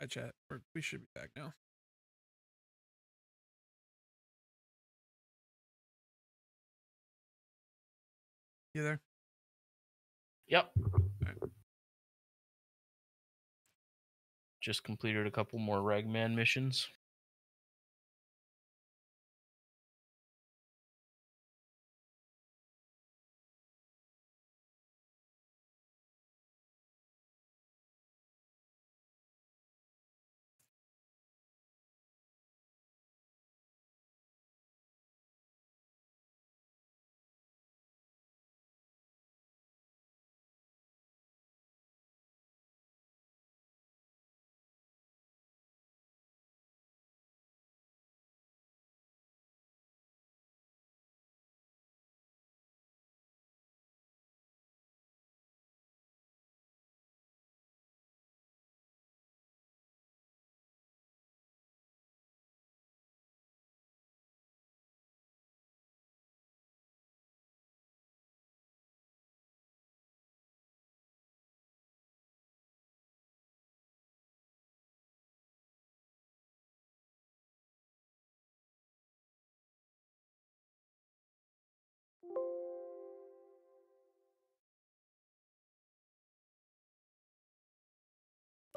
Hi, chat. We're, we should be back now. You there? Yep. Just completed a couple more Ragman missions.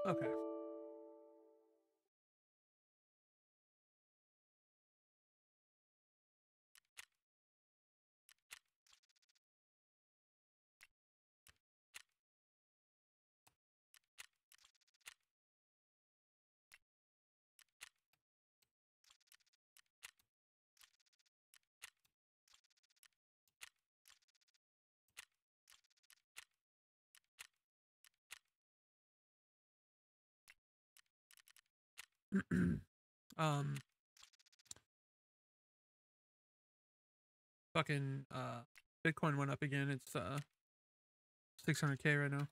Okay. um fucking uh bitcoin went up again it's uh 600k right now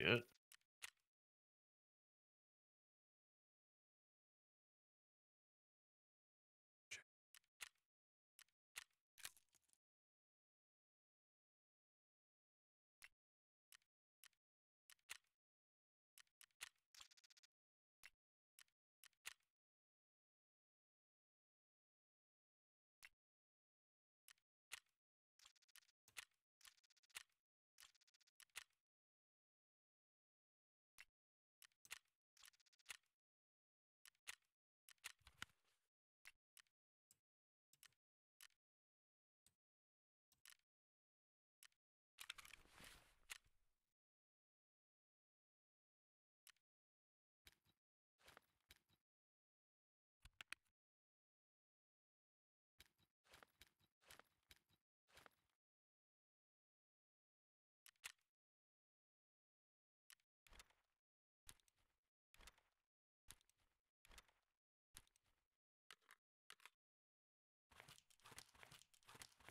Yeah.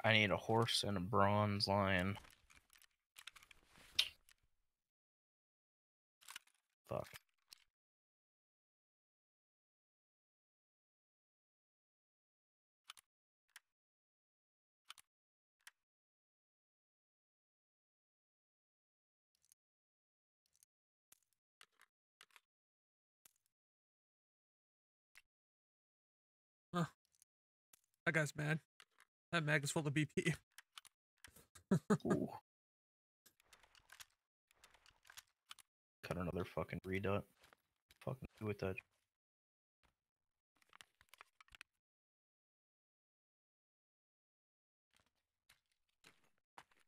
I need a horse and a bronze lion. Fuck. that guy's mad that mag is full of bp Ooh. Cut another fucking redut. Fucking do with that.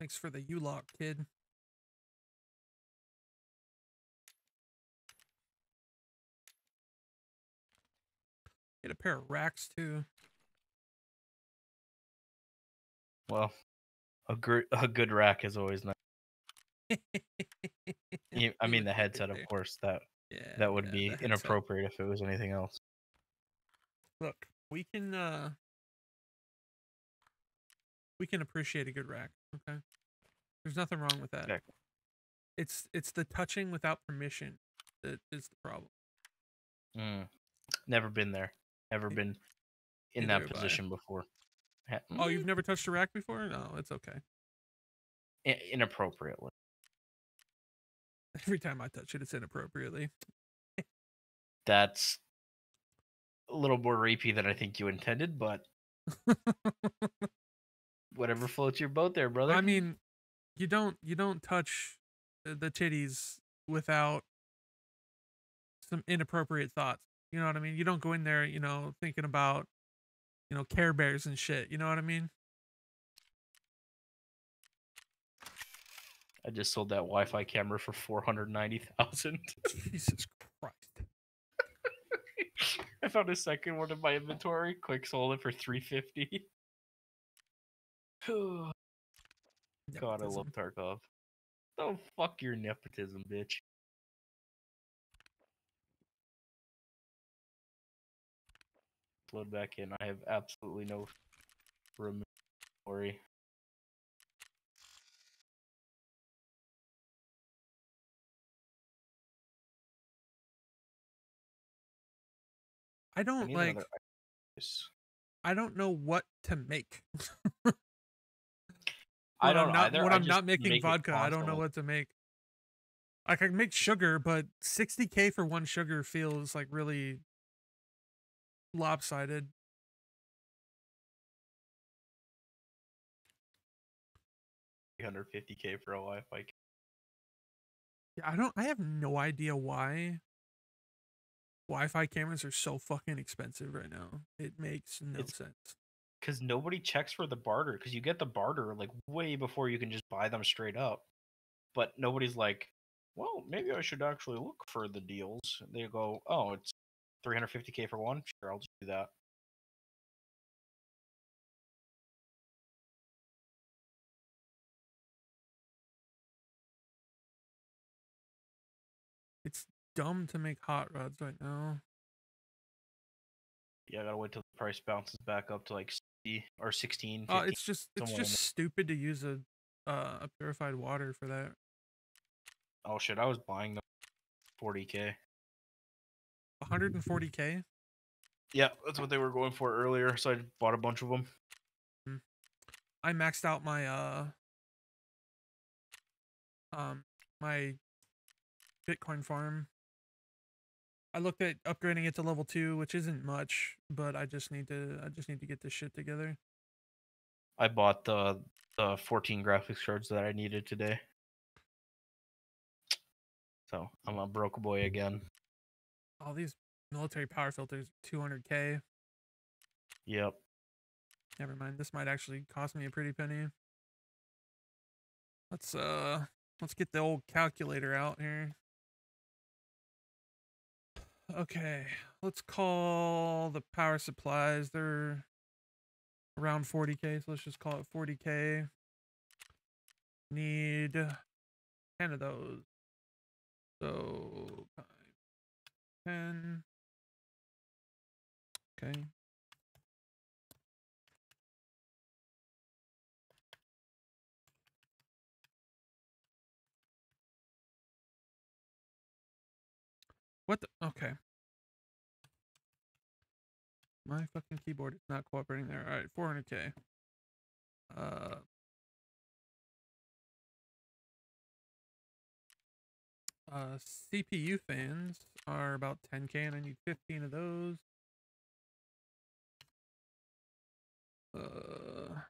thanks for the u-lock kid get a pair of racks too Well, a gr- a good rack is always nice. You- I mean, the headset, of course. That yeah that would yeah, be headset. inappropriate if it was anything else. Look, we can uh we can appreciate a good rack, okay? There's nothing wrong with that. Exactly. It's it's the touching without permission that is the problem. Mm. Never been there. Never been in neither that have I. position before. Oh, mm, you've never touched a rack before? No, it's okay. inappropriately. Every time I touch it, it's inappropriately. That's a little more rapey than I think you intended, but whatever floats your boat there, brother. I mean, you don't you don't touch the titties without some inappropriate thoughts. You know what I mean? You don't go in there, you know, thinking about, you know, Care Bears and shit. You know what I mean? I just sold that Wi-Fi camera for four hundred ninety thousand. Jesus Christ. I found a second one in my inventory. Quick sold it for three fifty. God, I love Tarkov. Don't fuck your nepotism, bitch. Load back in. I have absolutely no room. Worry. I I don't need like another. I don't know what to make. I don't not, either. When I I'm not making make vodka, I don't know what to make. I can make sugar, but 60k for one sugar feels like really lopsided. Hundred fifty k for a Wi-Fi. Yeah, I don't. I have no idea why Wi-Fi cameras are so fucking expensive right now. It makes no It's- sense. because nobody checks for the barter because you get the barter like way before you can just buy them straight up but nobody's like well maybe i should actually look for the deals they go oh it's 350k for one sure i'll just do that It's dumb to make hot rods right now. yeah i gotta wait till the price bounces back up to like 60 or 16 Uh, it's just it's just stupid to use a uh, a purified water for that. oh shit i was buying them 40k 140k. yeah that's what they were going for earlier so i bought a bunch of them I maxed out my uh um my Bitcoin farm. I looked at upgrading it to level 2, which isn't much, but I just need to I just need to get this shit together. i bought the the 14 graphics cards that i needed today so i'm a broke boy again All these military power filters 200k. yep Never mind. This might actually cost me a pretty penny. Let's uh let's get the old calculator out here. Okay, let's call the power supplies. They're around 40k, so let's just call it 40k. Need 10 of those. So 10. Okay. What the? Okay. My fucking keyboard is not cooperating there. All right, 400k. Uh. Uh, CPU fans are about 10k, and I need 15 of those. Uh.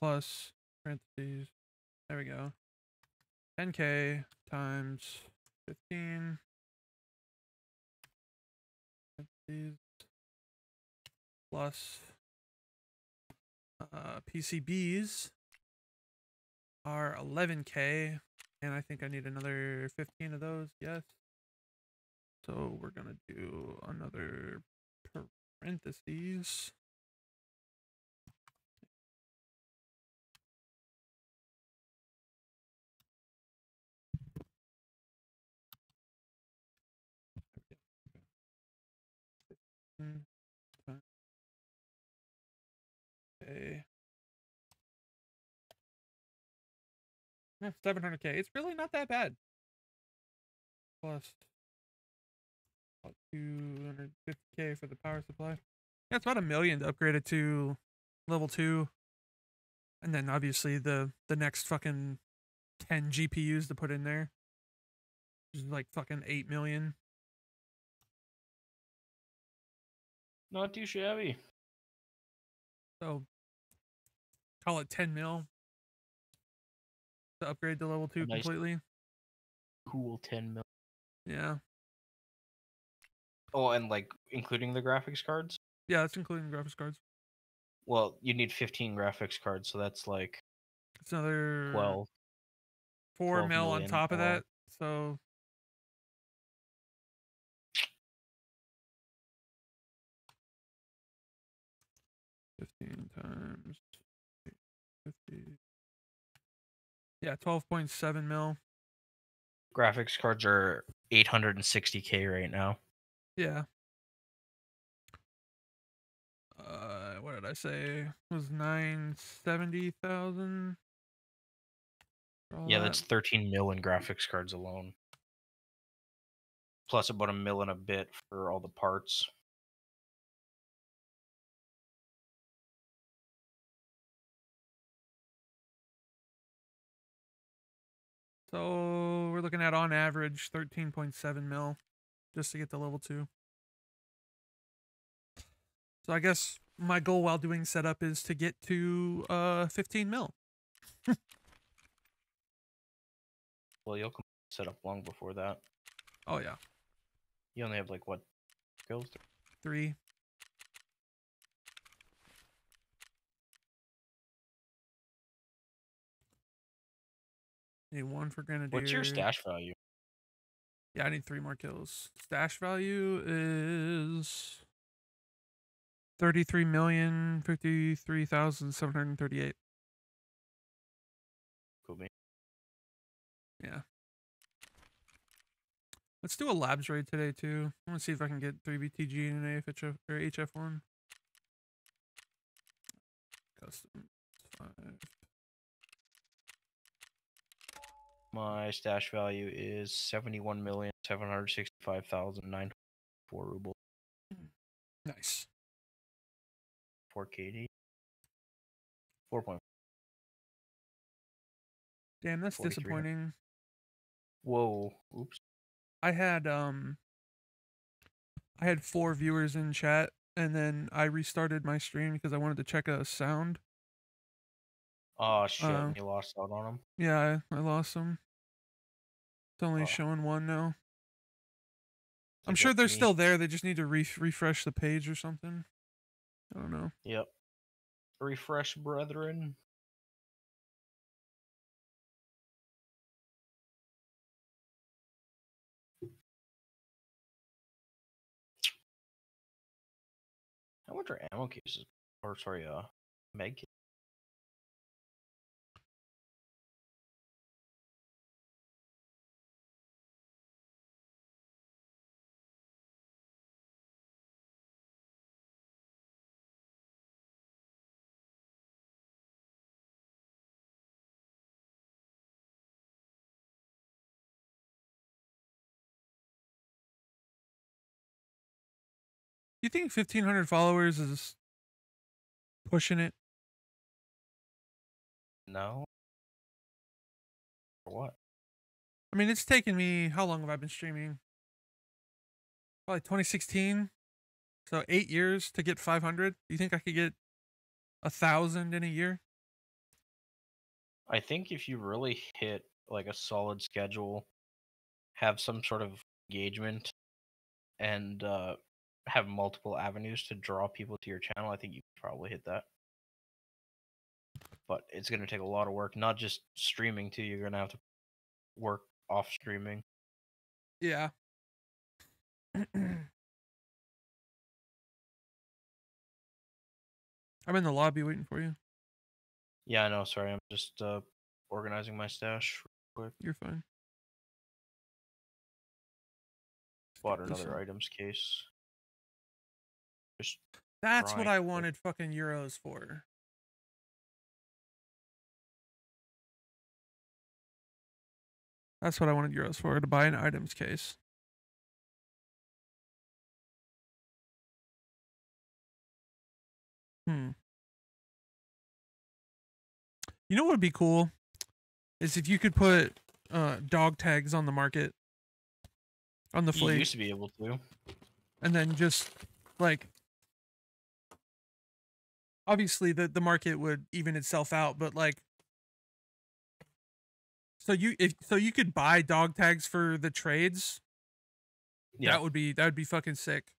Plus parentheses. There we go. 10k times 15. Parentheses. Plus uh, PCBs are 11k, and I think I need another 15 of those. Yes. So we're gonna do another parentheses. 700k. Yeah, 700k. It's really not that bad. 250k for the power supply. Yeah, it's about a million to upgrade it to level 2. And then obviously the the next fucking 10 GPUs to put in there. Which is like fucking 8 million. Not too shabby. So call it 10 mil to upgrade to level two nice- completely. Cool 10 mil. Yeah. Oh, and like including the graphics cards? Yeah, that's including graphics cards. Well, you need 15 graphics cards, so that's like It's another 12. four 12 mil on top of that. So fifteen times fifty. Yeah, twelve point seven mil. Graphics cards are 860k right now. Yeah. Uh, what did I say? It was nine seventy thousand. Yeah, that's 13 mil in graphics cards alone. Plus about a mil and a bit for all the parts. So we're looking at on average thirteen point seven mil, just to get to level two. So I guess my goal while doing setup is to get to uh fifteen mil. Well, you'll come set up long before that. Oh yeah, You only have like what skills? three. Need one for grenadier. What's your stash value? Yeah, I need three more kills. Stash value is thirty-three million fifty-three thousand seven hundred thirty-eight. Cool, man. Yeah. Let's do a labs raid today too. I want to see if I can get three BTG and an AFHF or HF one. Custom five. My stash value is seventy-one million seven hundred sixty-five thousand nine four rubles. Nice. Four KD. Four point. Damn, that's disappointing. Whoa! Oops. I had um I had four viewers in chat and then I restarted my stream because I wanted to check a sound. Oh shit! Uh, you lost out on him. Yeah, I, I lost them. It's only Oh. showing one now. I'm sure they're me. still there. They just need to re- refresh the page or something. I don't know. Yep. Refresh, brethren. Much are ammo cases? Or sorry, uh, med kit? You think 1500 followers is pushing it? No. For what? I mean, it's taken me how long have I been streaming? Probably 2016. So 8 years to get 500. Do you think I could get a 1000 in a year? I think if you really hit like a solid schedule, have some sort of engagement, and uh, have multiple avenues to draw people to your channel, I think you could probably hit that. But it's going to take a lot of work, not just streaming too. You're going to have to work off streaming. Yeah. I'm in the lobby waiting for you. Yeah, I know. Sorry, I'm just uh, organizing my stash. real quick. You're fine. Bought another items case. Just That's what I wanted fucking euros for. That's what I wanted euros for to buy an items case. Hmm. You know what would be cool is if you could put uh, dog tags on the market on the You used to be able to. and then just like obviously the the market would even itself out, but like so you if so you could buy dog tags for the trades. Yeah, That would be that would be fucking sick.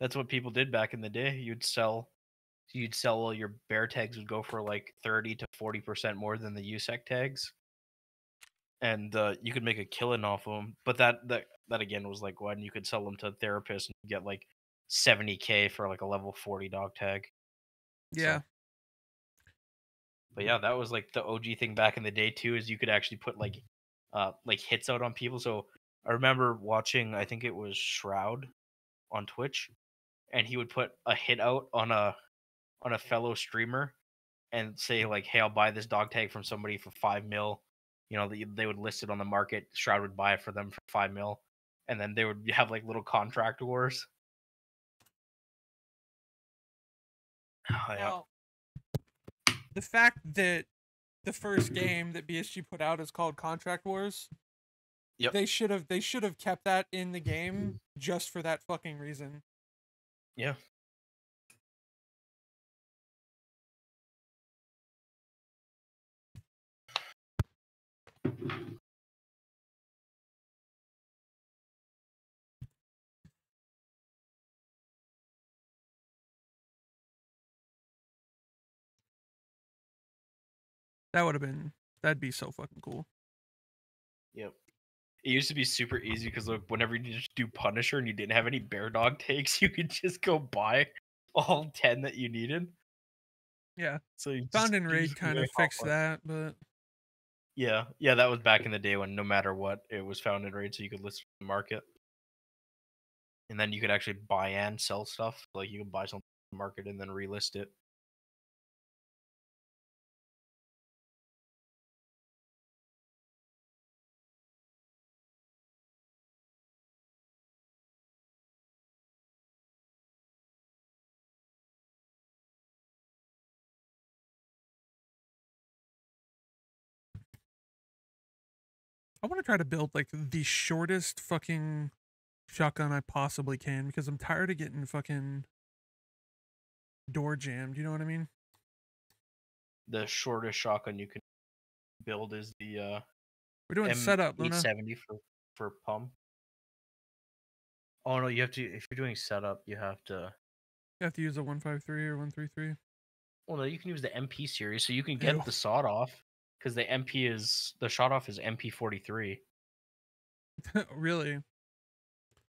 that's what people did back in the day. You'd sell, you'd sell all your bear tags would go for like thirty to forty percent more than the USEC tags, and uh, you could make a killing off of them. But that that that again was like when you could sell them to therapists and get like seventy k for like a level forty dog tag. So- Yeah. But yeah, that was like the OG thing back in the day too. Is you could actually put like, uh, like hits out on people. So I remember watching. I think it was Shroud on Twitch, and he would put a hit out on a on a fellow streamer, and say like, "Hey, I'll buy this dog tag from somebody for five mil." You know, they, they would list it on the market. Shroud would buy it for them for five mil, and then they would have like little contract wars. Oh, yeah. Now, the fact that the first game that BSG put out is called Contract Wars. Yep. They should have they should have kept that in the game just for that fucking reason. Yeah. That would have been that'd be so fucking cool. Yep. It used to be super easy because like whenever you just do Punisher and you didn't have any bear dog takes, you could just go buy all ten that you needed. Yeah. So you Found and Raid kind of fixed that, but Yeah, yeah, that was back in the day when no matter what, it was found and raid, so you could list the market, and then you could actually buy and sell stuff. Like you could buy something market and then relist it. I want to try to build like the shortest fucking shotgun I possibly can because I'm tired of getting fucking door jammed. You know what I mean? The shortest shotgun you can build is the uh, We're doing setup, Luna. M870 for for pump. Oh no, you have to if you're doing setup, you have to. You have to use a 153 or 133. Well, no, you can use the MP series, so you can get Ew. the sawed off because the MP is the shot off is MP43. really?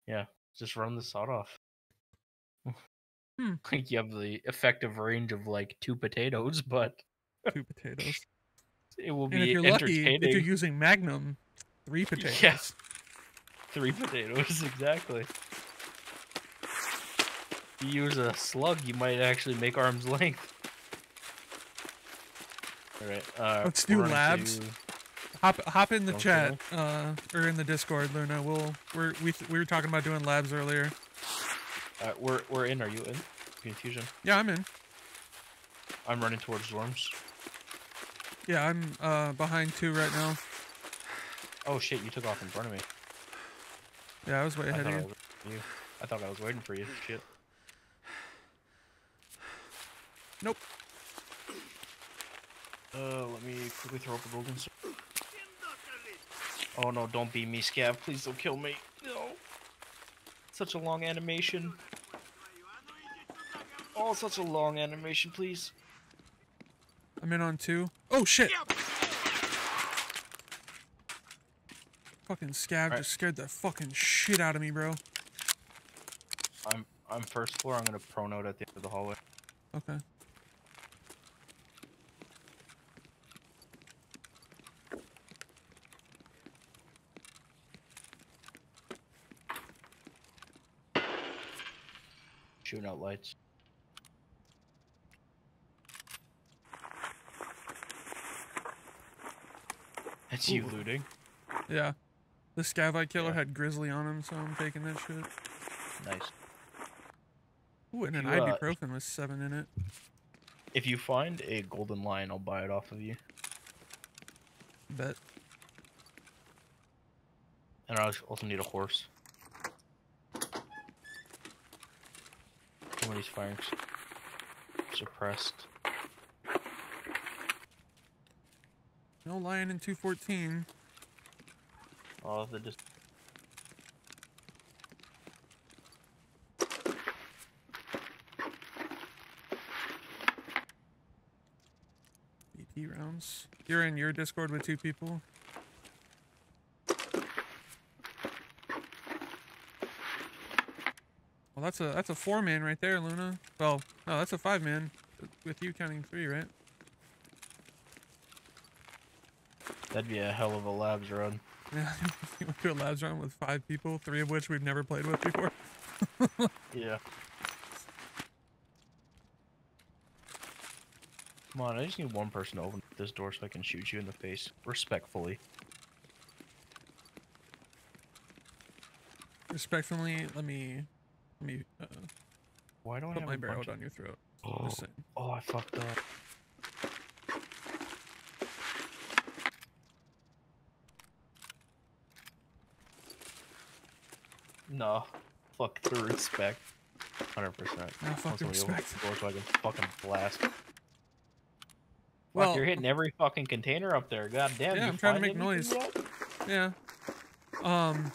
Yeah, just run the sawed off. Hmm. Like you have the effective range of like two potatoes, but Two potatoes. it will And be if you're lucky, entertaining. if you're using Magnum, three potatoes. Yeah. Three potatoes, exactly. If you use a slug, you might actually make arm's length. Alright, uh, Let's do labs. to- Hop hop in the Okay. chat, uh, or in the Discord, Luna. We'll we're we th- we were talking about doing labs earlier. Uh, we're we're in. Are you in? Confusion. Yeah, I'm in. I'm running towards dorms. Yeah, I'm uh behind two right now. Oh shit! You took off in front of me. Yeah, I was way ahead of I, you. was you. I thought I was waiting for you. Shit. Nope. Uh, let me quickly throw up a golden. Oh no! Don't be me, Scav. Please don't kill me. No. Such a long animation. Oh, such a long animation, please. I'm in on two. Oh shit! Fucking Scav Alright. just scared the fucking shit out of me, bro. I'm I'm first floor. I'm gonna prone out at the end of the hallway. Okay. Lights. That's you Ooh. looting. Yeah. The Scavite killer Yeah. had Grizzly on him, so I'm taking that shit. Nice. Ooh, and an You, uh, ibuprofen with seven in it. If you find a golden lion, I'll buy it off of you. Bet. And I also need a horse. Somebody's firing suppressed. No lion in 214. Oh, they just BT rounds. You're in your Discord with two people. Well, that's a that's a four man right there, Luna. Well, no, that's a five man, with you counting three, right? that'd be a hell of a labs run. Yeah, you went to a labs run with five people, three of which we've never played with before. Yeah. Come on, I just need one person to open this door so I can shoot you in the face respectfully. Respectfully, let me me uh, Why don't I put have my a barrel bunch of- down your throat. Oh, oh, I fucked up. No, fuck the respect. Hundred percent. Ah, fuck the respect. So I can fucking blast. Fuck, Well, you're hitting every fucking container up there. God damn. Yeah, you I'm trying to make noise. yeah. Um,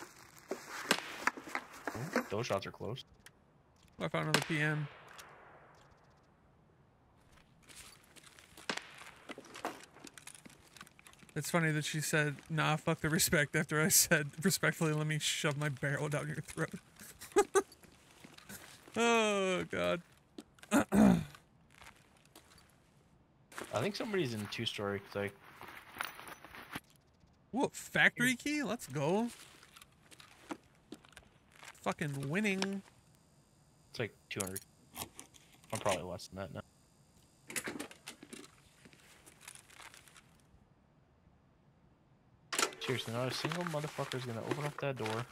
Those shots are close. Found another PM. It's funny that she said, nah, fuck the respect, after I said, respectfully, let me shove my barrel down your throat. oh, God. I think somebody's in two story. Like, Whoa, factory key? Let's go. Fucking winning. It's like 200. I'm probably less than that now. Seriously, not a single motherfucker is gonna open up that door.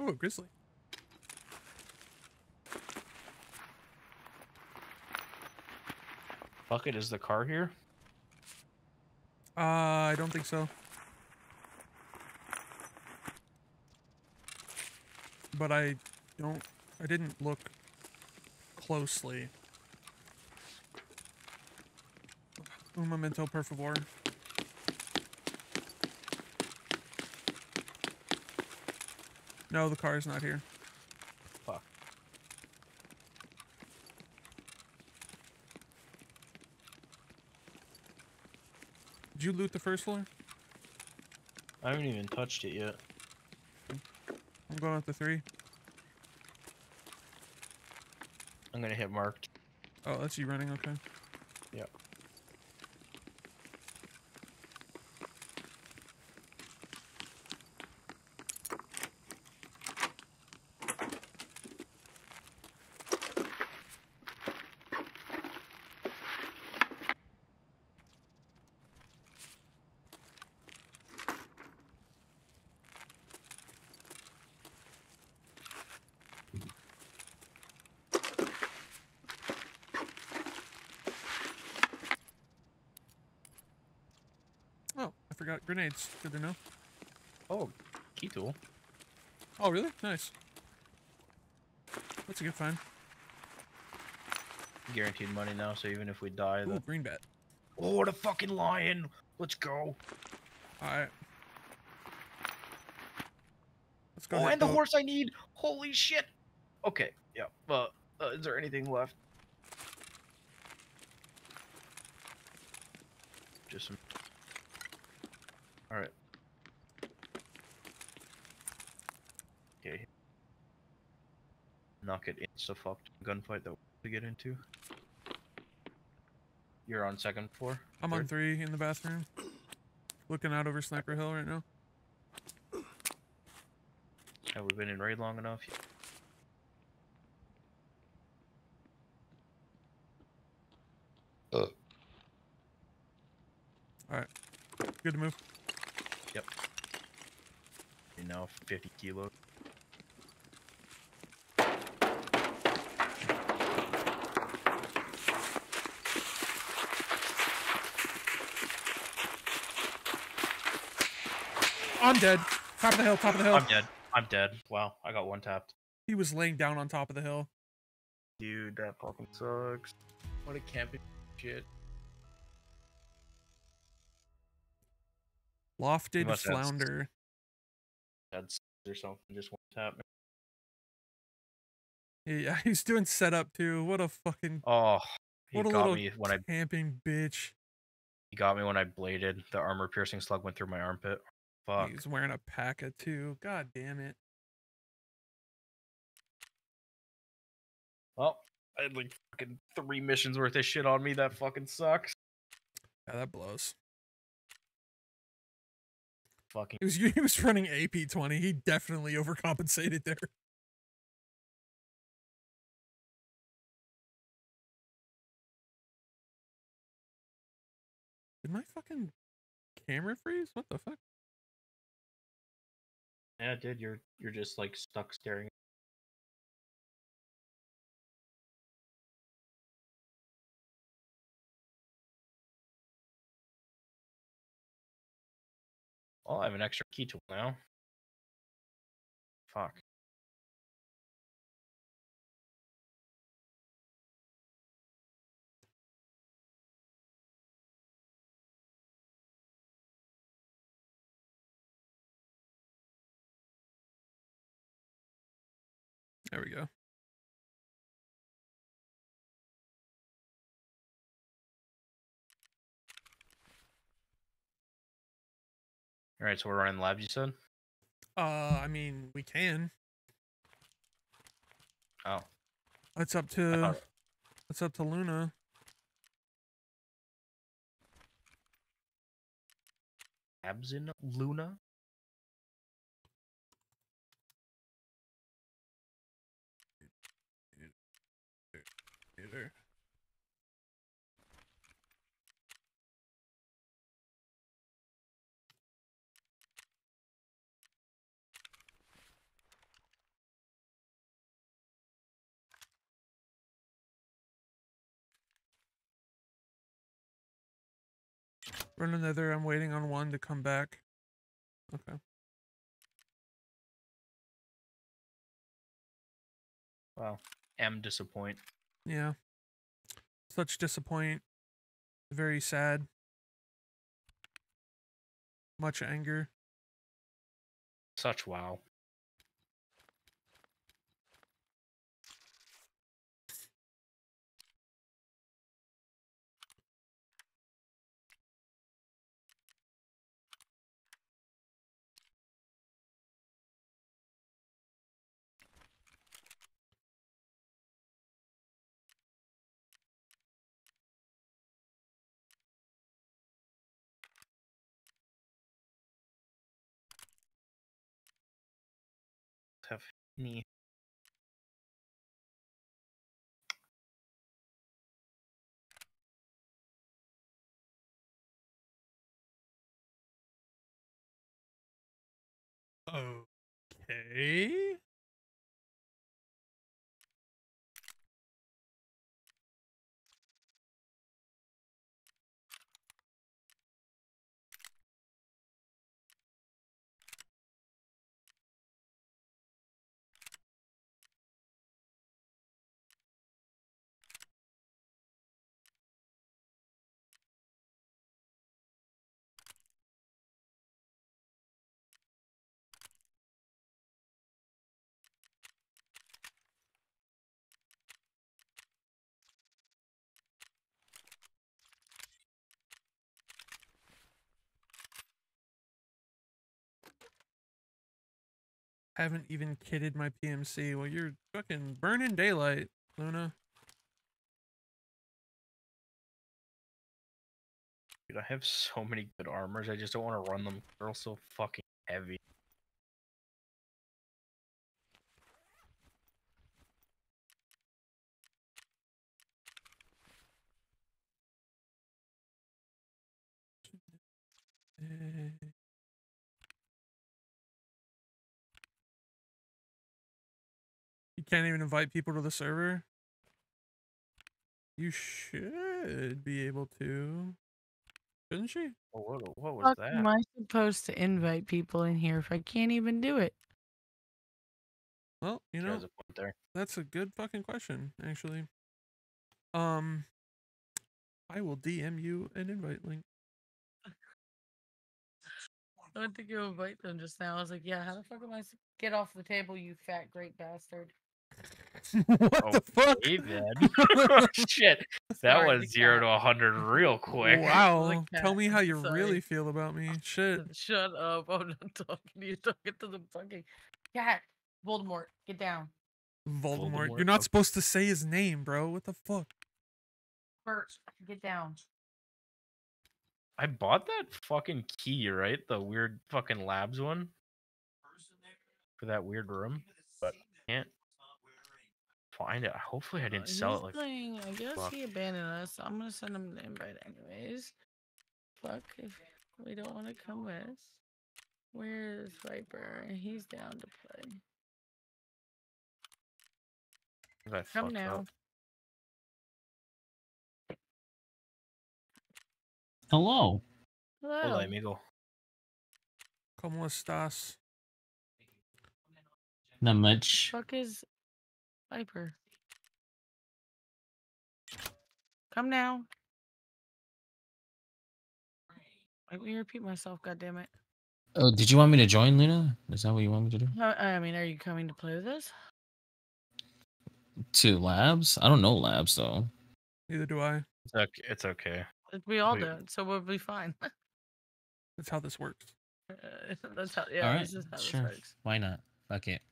Oh, a grizzly. Bucket, is the car here? Uh, I don't think so. But I don't. I didn't look closely. Un momento, por favor. No, the car is not here. Fuck. Did you loot the first floor? I haven't even touched it yet. I'm going up to three. I'm gonna hit marked. Oh, that's you running. Okay. Yep. Oh, I forgot grenades. Good to know. Oh, key tool. Oh, really? Nice. That's a good find. Guaranteed money now, so even if we die, Ooh, the green bat. oh, the fucking lion! Let's go. Alright. Let's go Oh, ahead and the go- horse I need. Holy shit. Okay, yeah. Uh, uh, is there anything left? Just some. All right. Okay. Knock it fucked gunfight that we get into. You're on second floor. I'm on three in the bathroom. looking out over Sniper Hill right now. Have we been in raid long enough? Uh. Alright. Good to move. Yep. You know, 50 kilos. I'm dead. Top of the hill. Top of the hill. I'm dead. I'm dead. Wow, I got one tapped. He was laying down on top of the hill. Dude, that fucking sucks. What a camping shit. Lofted must have s- flounder. That's or something. Just one tap. Yeah, he's doing setup too. What a fucking Oh, he what a got little me when I camping bitch. he got me when I bladed. The armor piercing slug went through my armpit. Fuck. He's wearing a paca too. God damn it. Well, I had like fucking three missions worth of shit on me. That fucking sucks. Yeah, that blows. Fucking He was he was running AP twenty. He definitely overcompensated there. Did my fucking camera freeze? What the fuck? Yeah, dude. You're you're just like stuck staring. Well, I have an extra key tool now. Fuck. There we go. All right, so we're running labs. You said. Uh, I mean, we can. Oh, It's up to it's up to Luna. labs in Luna. Either. Run another. I'm waiting on one to come back. Okay. Wow. M disappoint. Yeah. Such disappoint. Very sad. Much anger. Such wow. Have any Okay. Haven't even kitted my PMC. Well, you're fucking burning daylight, Luna. Dude, I have so many good armors. I just don't want to run them. They're all so fucking heavy. Eh. Can't even invite people to the server? You should be able to. Shouldn't she? Oh, what, what was Fuck that? am I supposed to invite people in here if I can't even do it? Well, you know, a point there. that's a good fucking question, actually. Um, I will DM you an invite link. I went to go invite them just now. I was like, yeah, how the fuck am I? s- Get off the table, you fat great bastard. what Oh, the fuck? Hey, man. Shit. That Sorry, the was zero to a hundred real quick. Wow. The Tell me how you sorry. really feel about me. Shit. Shut up. I'm not talking to you. Talking to the fucking cat. Voldemort, get down. Voldemort. Voldemort, You're not supposed to say his name, bro. What the fuck? Bert, get down. I bought that fucking key, right? The weird fucking labs one for that weird room, but can't find it. Hopefully, I Uh, didn't sell it. Like, playing- I guess fuck. he abandoned us. so I'm gonna send him an invite anyways. Fuck if we don't want to come with. Where is Viper? He's down to play. I Come now. up. Hello. Hello. Hola, amigo. ¿Cómo estás? Not much. Fuck is Viper? Come now. Let me repeat myself. God damn it. Oh, did you want me to join, Luna? Is that what you want me to do? I I mean, are you coming to play with us? To labs? I don't know labs though. Neither do I. It's okay. It's okay. We all Wait. do it, so we'll be fine. That's how this works. Uh, That's how. Yeah, All right, this is how sure. this works. Why not? Fuck it.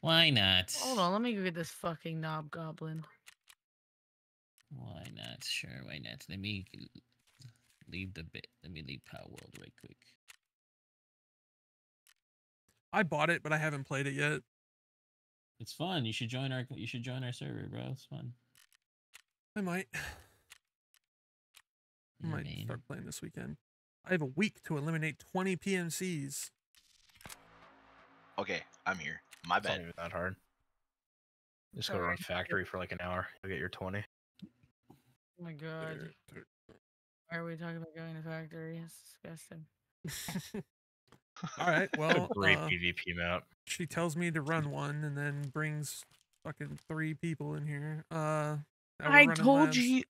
Why not? Hold on, let me go get this fucking knob goblin. Why not? Sure, why not? Let me leave the bit. Let me leave Palworld right quick. I bought it, but I haven't played it yet. It's fun. You should join our. You should join our server, bro. It's fun. I might. I might man. start playing this weekend. I have a week to eliminate 20 PMCs. Okay, I'm here. My It's not even that hard. Just go to Sorry. run factory for like an hour. You'll get your twenty. Oh my god. Why are we talking about going to factory? It's disgusting. All right. Well, Great uh, PvP map. she tells me to run one and then brings fucking three people in here. Uh, I told labs. you.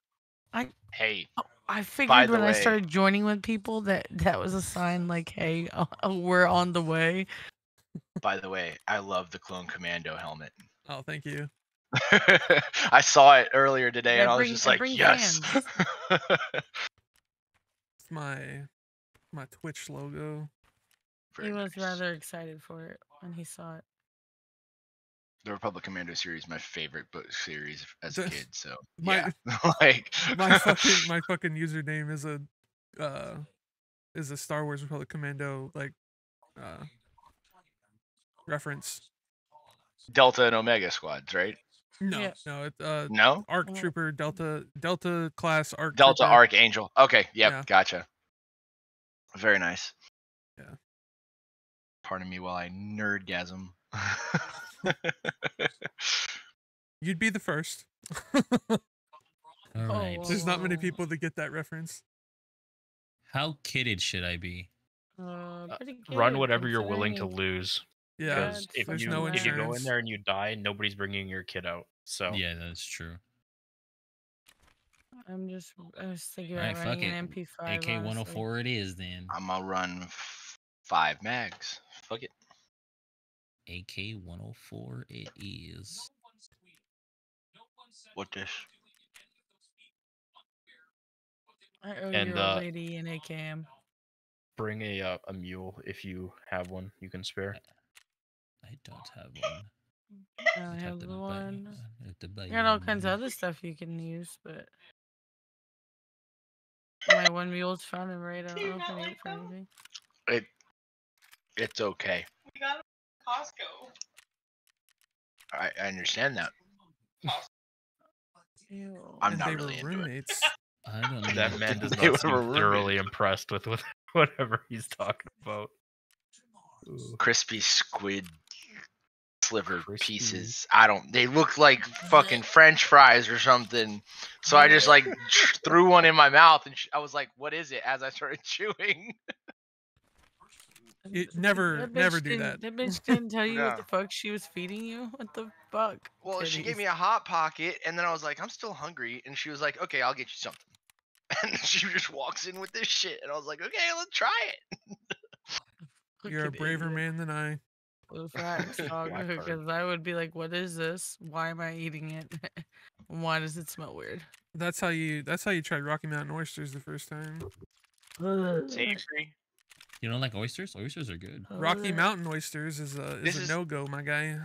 I hey, I figured the when I started joining with people that that was a sign like, hey, uh, we're on the way. By the way, I love the Clone Commando helmet. Oh, thank you. I saw it earlier today, Yeah, and I was bring- just like, yes. It's my my Twitch logo. Very he was nice. rather excited for it when he saw it. The Republic Commando series, is my favorite book series as a kid. So my- yeah, like My fucking my fucking username is a uh is a Star Wars Republic Commando like uh reference. Delta and Omega squads, right? No, Yeah. no, it uh No, Arc Oh. Trooper Delta Delta class Arc Delta Trooper. Archangel. Okay, yep, Yeah. gotcha. Very nice. Yeah. Pardon me while I nerdgasm. You'd be the first. All Oh. There's not many people that get that reference. How kidded should I be? Uh, pretty Run whatever you're willing to lose. Yeah, Because if there's you no if you go in there and you die, nobody's bringing your kid out. So Yeah, that's true. I'm just, I was thinking All about running an MP5. AK honestly. 104 it is then. I'm gonna run five mags. Fuck it. AK 104 it is. What this? I owe And, you uh, a lady in AKM. bring a uh, a mule if you have one you can spare. I don't have one. Mm-hmm. I I'd have to the buy- one. Uh, I'd have to buy I got all kinds of other stuff you can use, but My one mule's found him right. I don't know if I need it for anything. It, it's okay. We got him at Costco. I, I understand that. Ew. I'm and not really were into it. I don't know. That man does They not seem thoroughly impressed with, with whatever he's talking about. Crispy squid sliver Crispy. pieces. I don't. They look like fucking French fries or something. So I just like threw one in my mouth and I was like, "What is it?" As I started chewing. It never- never do that. That bitch didn't tell you what the fuck she was feeding you. What the fuck? Well, she gave me a hot pocket, and then I was like, "I'm still hungry," and she was like, "Okay, I'll get you something." And she just walks in with this shit, and I was like, "Okay, let's try it." You're a braver man than I. Well, facts, dog, because I would be like, "What is this? Why am I eating it? Why does it smell weird?" That's how you. That's how you tried Rocky Mountain oysters the first time. Savory. You don't like oysters? Oysters are good. Rocky Mountain oysters is a This is a is- no go, my guy.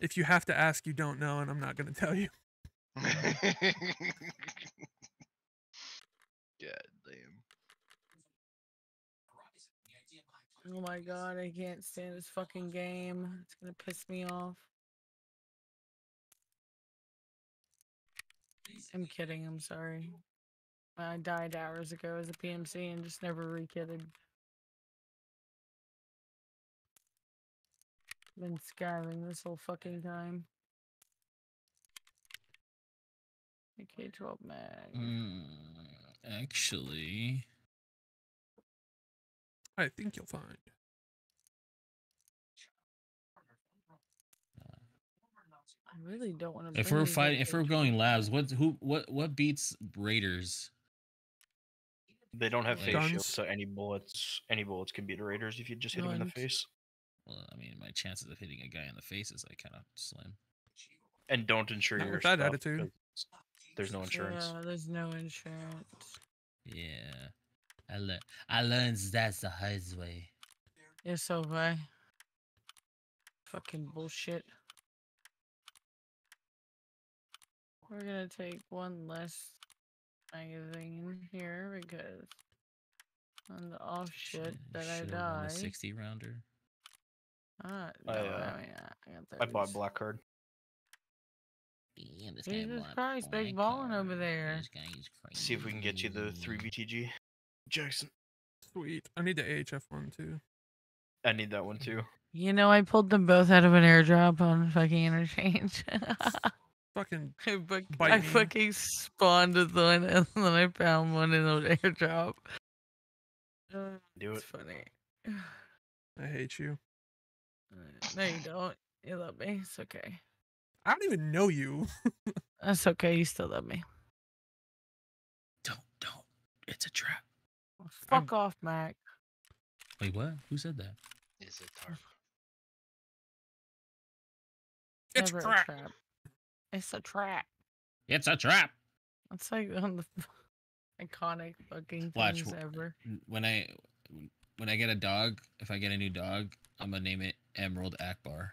If you have to ask, you don't know, and I'm not gonna tell you. God damn. Oh my god, I can't stand this fucking game. It's gonna piss me off. I'm kidding, I'm sorry. I died hours ago as a PMC and just never re-kitted. Been skiving this whole fucking time. AK-12 mag. Mm, actually, I think you'll find. I really don't want to. if we're fighting, if we're going labs, what who what what beats Raiders? They don't have face Guns. shields, so any bullets, any bullets can beat raiders if you just hit them in the face. Well, I mean, my chances of hitting a guy in the face is like kind of slim. And don't insure Not your with that stuff, attitude. 'cause There's no insurance. Yeah, there's no insurance. Yeah, I learned I learned that the hard way. Yeah, so have I. Fucking bullshit. We're gonna take one less magazine in here because on the off shit that I Should've die. a sixty rounder. Ah, no, I, I, uh, mean, I, I bought black card. Damn, this Jesus bought Christ, big black ballin' over there. Guy is crazy. See if we can get you the three BTG. Jackson, Sweet. I need the AHF one too. I need that one too. You know, I pulled them both out of an airdrop on fucking interchange. Fucking I, fuck- Bite I fucking spawned with one and then I found one in an airdrop. Uh, Do it's it. funny. I hate you. No, you don't. You love me. It's okay. I don't even know you. That's okay. You still love me. Don't don't. It's a trap. Fuck off, Mac. Wait, what? Who said that? Is it tarp? It's Never crap. a trap. It's a trap. It's a trap. It's like one of the iconic fucking Watch, things ever. When I when I get a dog, if I get a new dog, I'm gonna name it Emerald Akbar.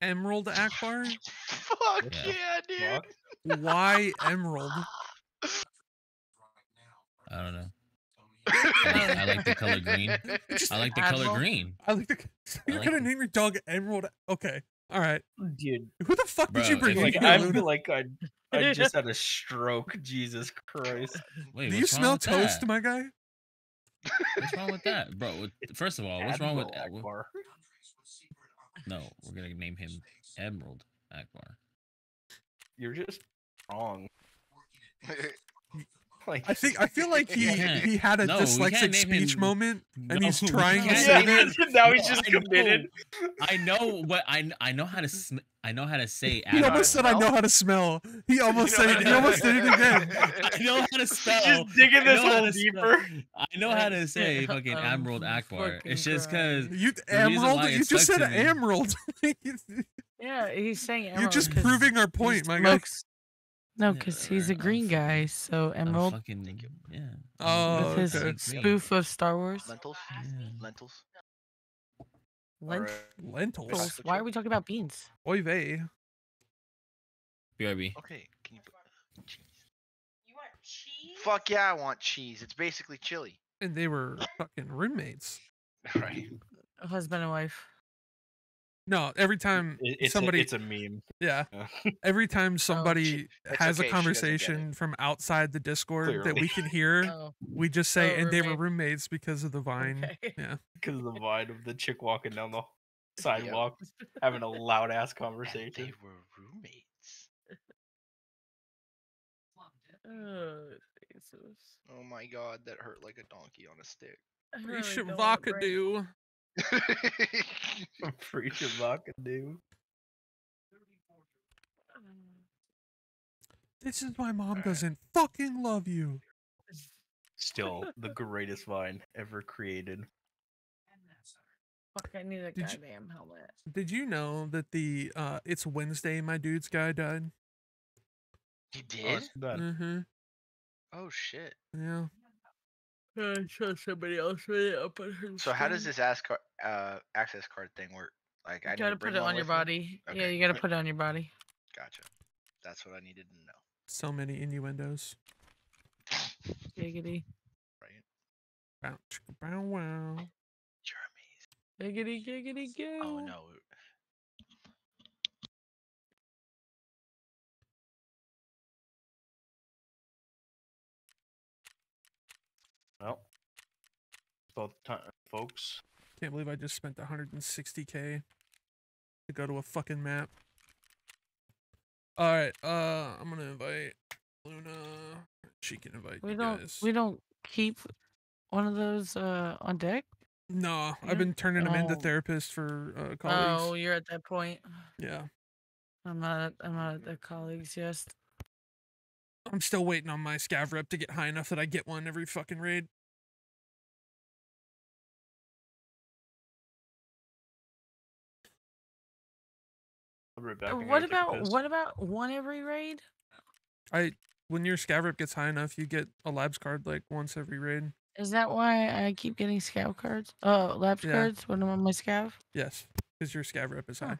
Emerald Akbar? Fuck Yeah. yeah, dude. Why Emerald? I don't know. I like, I like the color green. I like the color green. I like the. You're like gonna it. name your dog Emerald? Okay. All right. Dude, Who the fuck did you bring like I Luna? feel like I, I just had a stroke. Jesus Christ! Wait, Do you smell toast, that? my guy? What's wrong with that, bro? First of all, what's wrong with Admiral Akbar. No, we're gonna name him Emerald Akbar. You're just wrong. Like I think I feel like he can't- he had a no, dyslexic speech him- moment, and No, he's trying to say yeah, that. now he's just I know. committed. I know what I I know how to sm- I know how to say. He Akbar. almost said, "I know how to smell." He almost know said how it. to- He almost did it again. I know how to spell. Just digging this know how hole to spell- deeper. I know how to say fucking I'm Emerald Akbar. It's just because. You Emerald? You just said Emerald. Yeah, he's saying You're just proving our point, my guy. Smokes- No, because he's a I'm green guy, so emerald fucking yeah. Oh, with his okay. Spoof of Star Wars. Lentils? Yeah. Lentils? Lentils. Lentils. Why are we talking about beans? Oy vey. BRB. Okay, can you put... You want cheese? Fuck yeah, I want cheese. It's basically chili. And they were fucking roommates. Right. Husband and wife. No, every time it's somebody, a, it's a meme. yeah, Yeah. every time oh, somebody That's has okay, a she doesn't get it. conversation from outside the Discord that we can hear, Oh, we just oh, say, Oh, and they were roommates because of the vine. okay. Yeah, because of the vine of the chick walking down the sidewalk having a loud ass And conversation. they were roommates. Oh, Jesus. Oh my god, that hurt like a donkey on a stick. I really should don't vodka bread. Do. Free vodka, dude. This is why mom Alright. doesn't fucking love you. Still the greatest vine ever created. Fuck, I need a Did you- goddamn helmet. Did you know that the uh it's Wednesday, my dude's guy died? he Oh, did? it's bad. Mm-hmm. Oh shit. Yeah. I saw somebody else with it up on her So how does this ask car- uh access card thing work? Like I You need gotta put it on your with me? body. Yeah, you gotta put it on your body. Gotcha. That's what I needed to know. So many innuendos. Giggity. Right? Bow, chicka, bow, wow. Jeremy's. Giggity, giggity, go. Oh no. Well, both time, folks. Can't believe I just spent 160k to go to a fucking map. All right, uh, I'm gonna invite Luna. She can invite We you don't. guys. We don't keep one of those uh on deck. no, Yeah? I've been turning them into Oh. therapists for uh, colleagues. Oh, you're at that point. Yeah, I'm not. I'm not at the colleagues. Yes. I'm still waiting on my scav rep to get high enough that I get one every fucking raid. Right back. I'm gonna What about what about one every raid? I when your scav rep gets high enough, you get a labs card like once every raid. Is that why I keep getting scout cards? Oh, labs Yeah. cards when I'm on my scav. Yes, because your scav rep is high.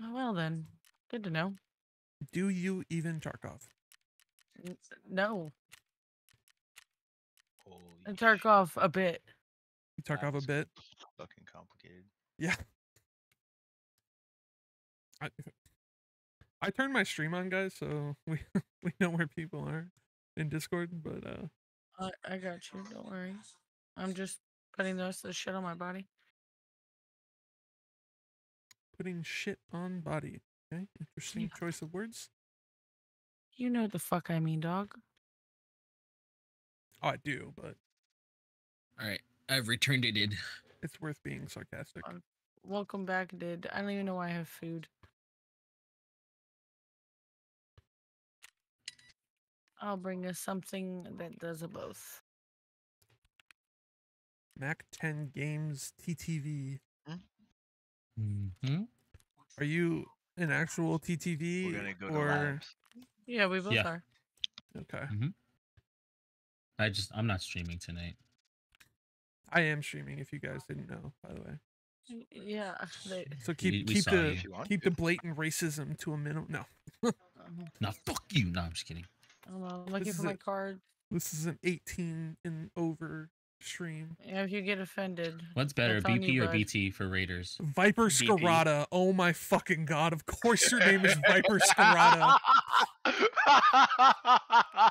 Oh, well then, good to know. Do you even Tarkov? N- No, Holy I Tark shit, off a bit. You Tarkov a bit. Fucking complicated. Yeah. I I turned my stream on, guys, so we we know where people are in Discord. But uh, I, I got you. Don't worry. I'm just putting the rest of the shit on my body. putting shit on body. Okay, interesting Yeah. choice of words. You know the fuck I mean, dog. Oh, I do, but All right, I've returned it in. it's worth being sarcastic. Um, Welcome back, did. I don't even know why I have food. I'll bring us something that does a both. Mac 10 Games TTV. Mm-hmm. Are you an actual We're TTV gonna go to or labs. Yeah, we both Yeah. are. okay? I just I'm not streaming tonight. I am streaming. If you guys didn't know, by the way. Y- Yeah. They, So keep we keep saw the you. If you want keep the blatant racism to a minimum. No, Nah, fuck you. No, I'm just kidding. I don't know. I'm looking This for is my a- card. this is an 18 and over stream. Yeah, if you get offended. What's better, BP you, or bud. BT for Raiders? Viper BP. Scarata. Oh my fucking god! Of course your name is Viper Scarata,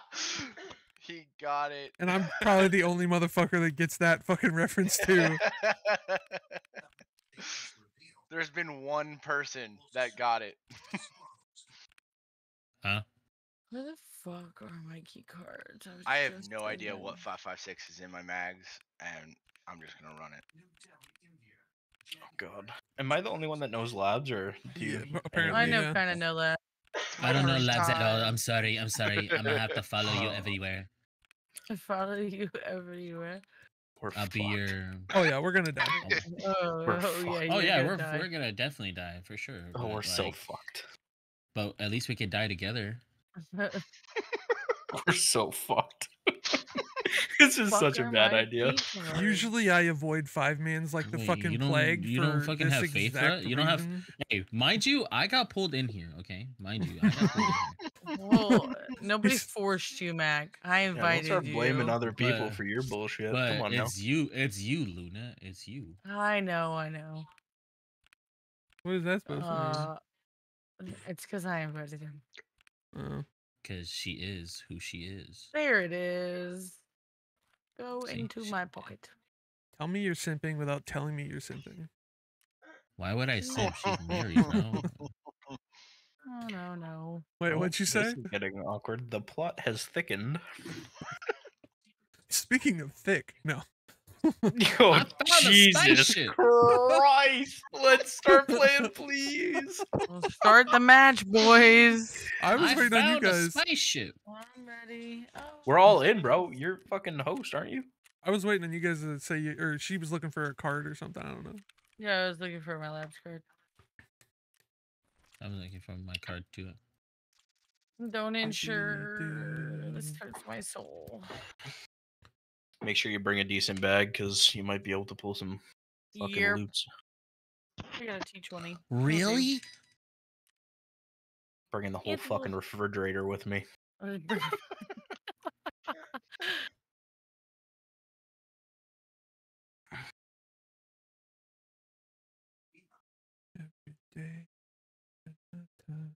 he got it. and I'm probably the only motherfucker that gets that fucking reference too. There's been one person that got it. Huh? Where the fuck are my key cards? was I have no idea them. what 556 is in my mags, and I'm just gonna run it. Oh God. Am I the only one that knows labs, or do you? Apparently. I know, yeah. kind of know that. I don't know First labs at all. I'm sorry. I'm sorry. I'm gonna have to follow you everywhere. I follow you everywhere. We're I'll be fucked. your. Oh yeah, we're gonna die. Oh, We're oh yeah. Oh yeah, gonna we're die. we're gonna definitely die for sure. Oh, but, we're so fucked. But at least we could die together. We're so fucked. This is such a bad idea. key? Usually I avoid five mans like the Wait, fucking you don't- plague you for don't fucking this have faith for exact it? You don't have- Hey, mind you, I got pulled in here. Okay, mind you, I got pulled in here. Well, nobody forced you, Mac. I invited Yeah, don't invited start blaming other people But- for your bullshit. But Come on now. it's you. It's you, Luna. It's you. I know, I know. What is that supposed to be? Uh, it's because I invited him. to mean? Uh, Because she is who she is. There it is. Go See, into she- my pocket. tell me you're simping without telling me you're simping. Why would I simp? She's married now. Oh no, no. Wait, Oh, what'd you this say? is getting awkward. The plot has thickened. Speaking of thick, no. Oh, Jesus. Christ. Let's start playing, please. We'll start the match, boys. I was I waiting on you found a guys. spaceship. I'm ready. Oh, We're all in, bro. You're fucking host, aren't you? I was waiting on you guys to say you, or she was looking for a card or something. I don't know. Yeah, I was looking for my labs card. I'm looking for my card too. Don't insure. This hurts my soul. Make sure you bring a decent bag because you might be able to pull some fucking Yep. loots. I got a T20. Really? Bringing the whole It fucking will- refrigerator with me. Uh,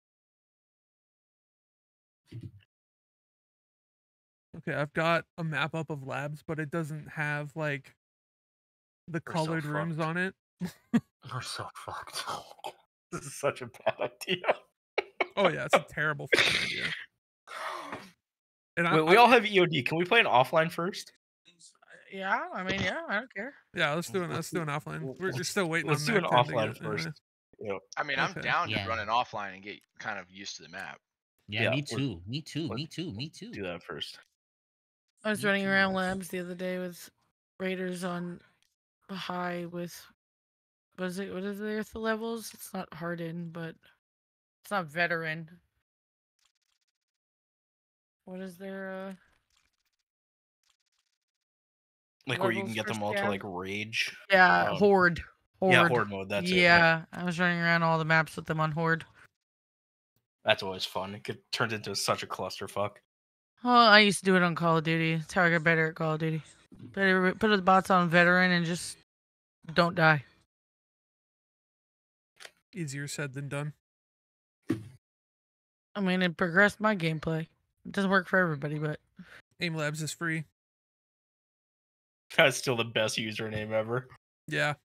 Every day. Okay, I've got a map up of labs, but it doesn't have like the We're so colored rooms on it. We're so fucked. this is such a bad idea. Oh yeah, it's a terrible idea. And I, Wait, we I- all have EOD. Can we play an offline first? yeah, I mean, yeah, I don't care. yeah, let's do it. Let's do an offline. We're, we're still waiting Let's on do an Mac 10 to offline get- first. Yeah. I mean, I'm Okay. down Yeah. to run it offline and get kind of used to the map. Yeah, Yeah, me too. Me too. Me too. Me too. Do that first. I was running around labs the other day with Raiders on high with what is it? What is their the levels? It's not hardened, but it's not veteran. What is their uh Like where you can get them all to like rage. yeah, Um, horde. Horde. Yeah, horde mode. That's it. yeah, I was running around all the maps with them on horde. That's always fun. It could turns into such a clusterfuck. Oh, I used to do it on Call of Duty. That's how I got better at Call of Duty. Better put the bots on veteran and just don't die. Easier said than done. I mean, it progressed my gameplay. It doesn't work for everybody, but Aim Labs is free. That's still the best username ever. Yeah.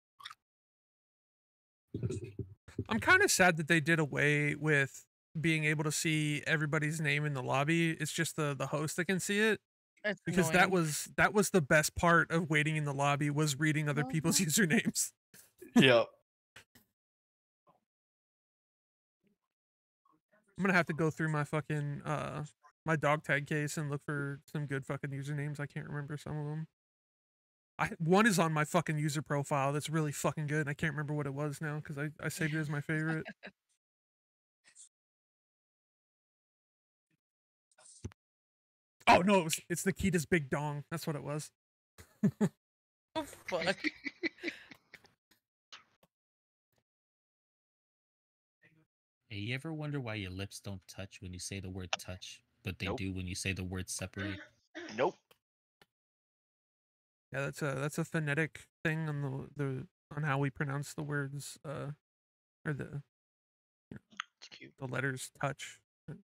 I'm kind of sad that they did away with being able to see everybody's name in the lobby. It's just the the host that can see it it's because that was that was the best part of waiting in the lobby was reading other people's usernames. yep. I'm gonna have to go through my fucking uh my dog tag case and look for some good fucking usernames. I can't remember some of them. I one is on my fucking user profile that's really fucking good. And I can't remember what it was now because I I saved it as my favorite. Oh no, it was, it's Nikita's big dong. That's what it was. Oh, fuck. Hey, you ever wonder why your lips don't touch when you say the word touch, but they Nope. do when you say the word separate? Nope. Yeah, that's a that's a phonetic thing on the the on how we pronounce the words uh or the It's cute. the letters touch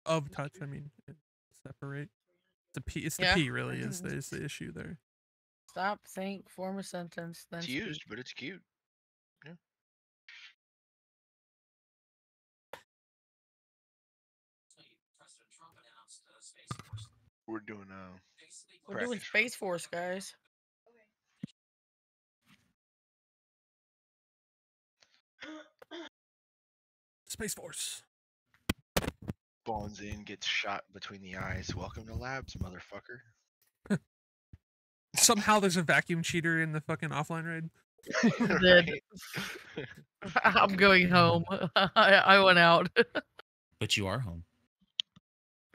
of touch. I mean separate. It's a p. It's the Yeah. p really is the is the issue there. Stop, think, form a sentence, then It's speak. used, but it's cute. Yeah. We're doing uh We're doing Space Force, guys. Space Force. Spawns in, gets shot between the eyes. Welcome to labs, motherfucker. Somehow there's a vacuum cheater in the fucking offline raid. Dead. I'm going home. I, I went out. But you are home.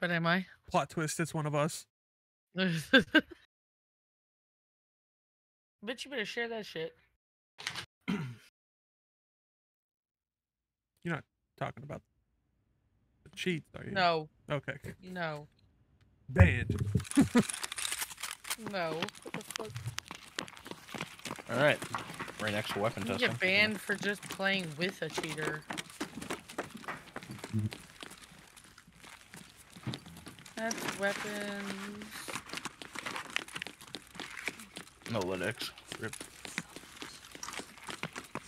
but am I? Plot twist. It's one of us. Bitch, you better share that shit. You're not talking about cheats, are you? No, Okay. no, Banned. no. What the fuck? All right. Right next to weapon You testing. get banned for just playing with a cheater. That's weapons. No lytics. Rip.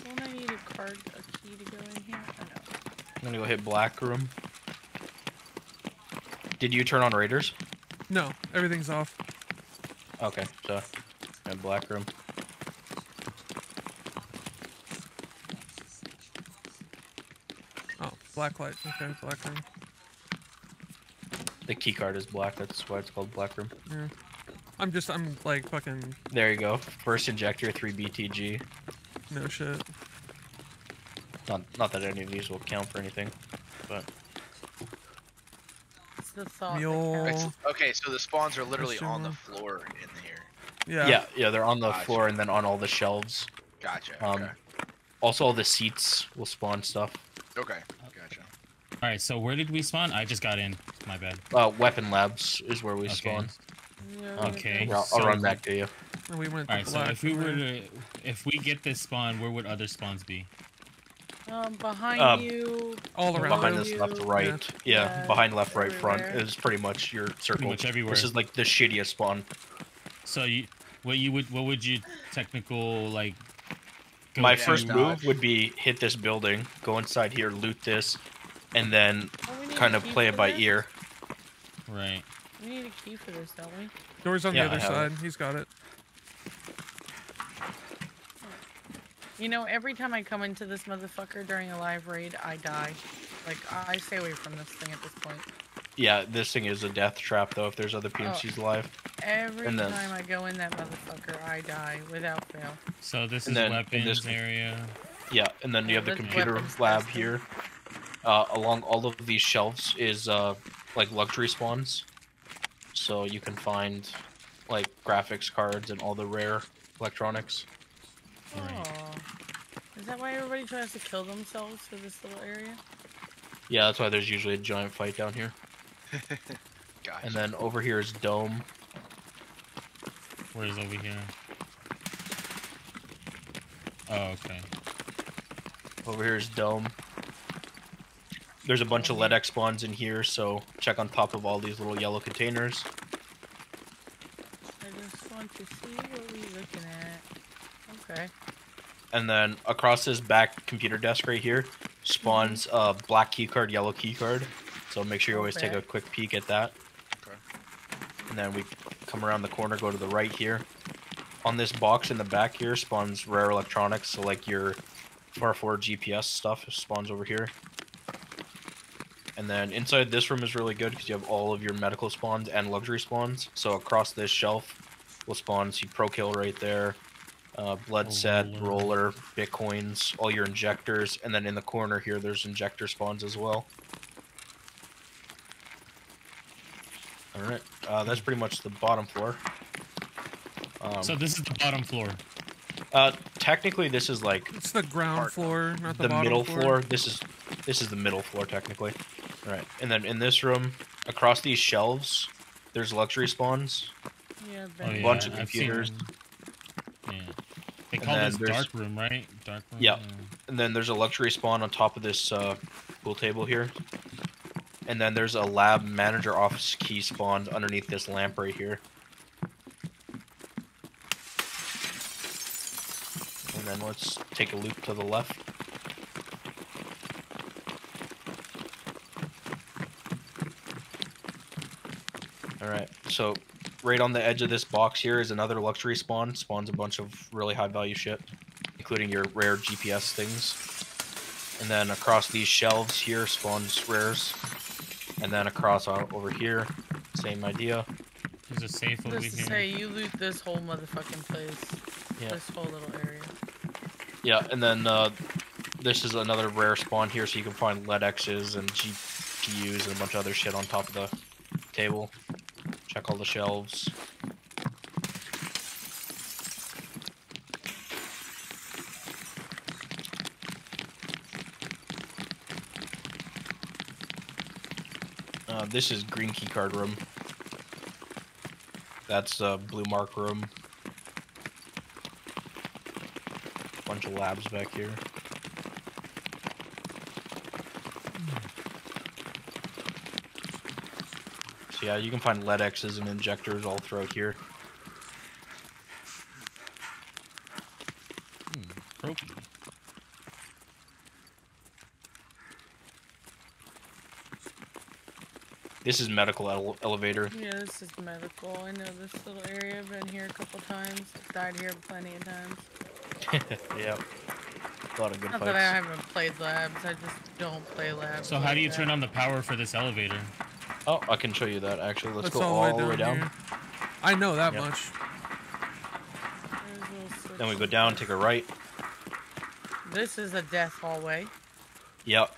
Don't I need a card, a key to go in here? Oh, no. I'm gonna go hit black room. Did you turn on raiders? No, everything's off. Okay, so and black room. Oh, black light. Okay, black room. The key card is black. That's why it's called black room. Yeah. I'm just, I'm like fucking There you go. First injector, three BTG. no shit. Not not that any of these will count for anything, but the thought. Mule. counts. It's- okay, so the spawns are literally on the floor in here. Yeah. yeah, yeah, they're on the Gotcha. floor and then on all the shelves. Gotcha. Um, okay. Also, all the seats will spawn stuff. Okay. Gotcha. All right, so where did we spawn? I just got in. My bad. Uh, weapon labs is where we Okay. spawn. Yeah, Okay. Here, I'll, I'll so- run back to you. And we went All to right, so if we were to, if we get this spawn, where would other spawns be? Um, behind Um, you. all around Behind this left, right. Yeah, Yeah, behind left, right, front everywhere. is pretty much your circle. Pretty much everywhere. This is like the shittiest spawn. So you, what you would, what would you technical like? go My to? first dodge. move would be hit this building, go inside here, loot this, and then Oh, kind of play it by this? ear. Right. We need a key for this, don't we? Doors on Yeah, the other side. it. He's got it. You know, every time I come into this motherfucker during a live raid, I die. Like, I stay away from this thing at this point. Yeah, this thing is a death trap though. If there's other PMCs alive, Every And then- time I go in that motherfucker, I die without fail. So this And is then weapons this- area. yeah, and then you have the computer lab testing. here. Uh, along all of these shelves is uh, like luxury spawns, so you can find like graphics cards and all the rare electronics. Right. Is that why everybody tries to kill themselves for this little area? Yeah, that's why there's usually a giant fight down here. Gotcha. And then over here is dome. Where's over here? Oh, okay. Over here is dome. There's a bunch of mm-hmm. LEDX spawns in here, so check on top of all these little yellow containers. I just want to see what we're looking at. Okay. And then across this back computer desk right here spawns a black key card, yellow key card. So make sure you always take a quick peek at that. Okay. And then we come around the corner, go to the right here. On this box in the back here spawns rare electronics, so like your far forward GPS stuff spawns over here. And then inside this room is really good because you have all of your medical spawns and luxury spawns. So across this shelf will spawn see Pro Kill right there, uh, blood A set, roller. roller, bitcoins, all your injectors, and then in the corner here there's injector spawns as well. All right, uh, that's pretty much the bottom floor. Um, So this is the bottom floor. uh, technically, this is like It's the ground Part- floor, not the, the, bottom middle floor. floor. This is this is the middle floor technically. All right, and then in this room, across these shelves, there's luxury spawns. Yeah, Oh, Ben. yeah, bunch of I've seen- computers. Yeah. They call this there's- dark room, right? Dark room. Yeah. And then there's a luxury spawn on top of this uh, pool table here. And then there's a lab manager office key spawned underneath this lamp right here. And then let's take a loop to the left. Alright, so right on the edge of this box here is another luxury spawn. Spawns a bunch of really high value shit, including your rare GPS things. And then across these shelves here spawns rares. And then across o- over here, same idea. There's a safe over Just to here. say, you loot this whole motherfucking place. Yeah. This whole little area. Yeah, and then uh, this is another rare spawn here, so you can find LEDXs and GPUs and a bunch of other shit on top of the table. Check all the shelves. Uh, this is green key card room. That's uh, blue mark room. Bunch of labs back here. Yeah, you can find LEDX's and injectors all throughout here. Hmm, trophy. This is medical ele- elevator. Yeah, this is medical. I know this little area. I've been here a couple times. Died here plenty of times. yep. A lot of good Not fights. that I haven't played labs. I just don't play labs. So how do you that. turn on the power for this elevator? Oh, I can show you that actually. Let's That's go all, the way down. here. I know that Yep. much. There's a little Then we go down, take a right. This is a death hallway. Yep.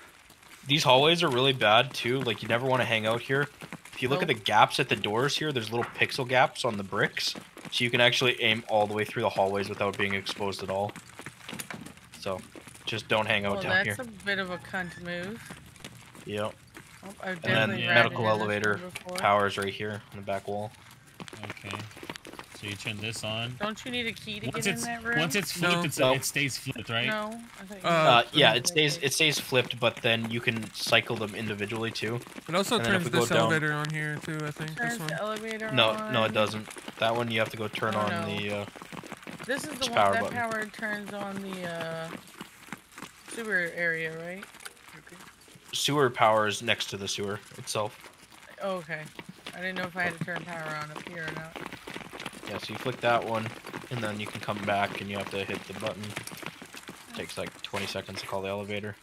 These hallways are really bad too. Like you never want to hang out here. If you look at the gaps at the doors here, there's little pixel gaps on the bricks, so you can actually aim all the way through the hallways without being exposed at all. So, just don't hang out Well, down that's a bit of a cunt move. Yep. Oh, And then definitely Yeah. medical elevator one before. Power's right here on the back wall. Okay. So you turn this on. Don't you need a key to Once get in that room? once it's flipped, No. it's, No. it stays flipped, right? No. I thought Uh, Uh, yeah, it stays it stays flipped, but then you can cycle them individually too. It also And then turns we go this down- elevator on here too. I think this Turns one. the elevator No, on. no, it doesn't. That one you have to go turn Oh, on no. the. Uh, This is the It's one power that button. power turns on the uh, sewer area, right? Sewer power is next to the sewer itself. Oh, okay. I didn't know if I had to turn power on up here or not. Yeah, so you flick that one, and then you can come back and you have to hit the button. Takes like 20 seconds to call the elevator.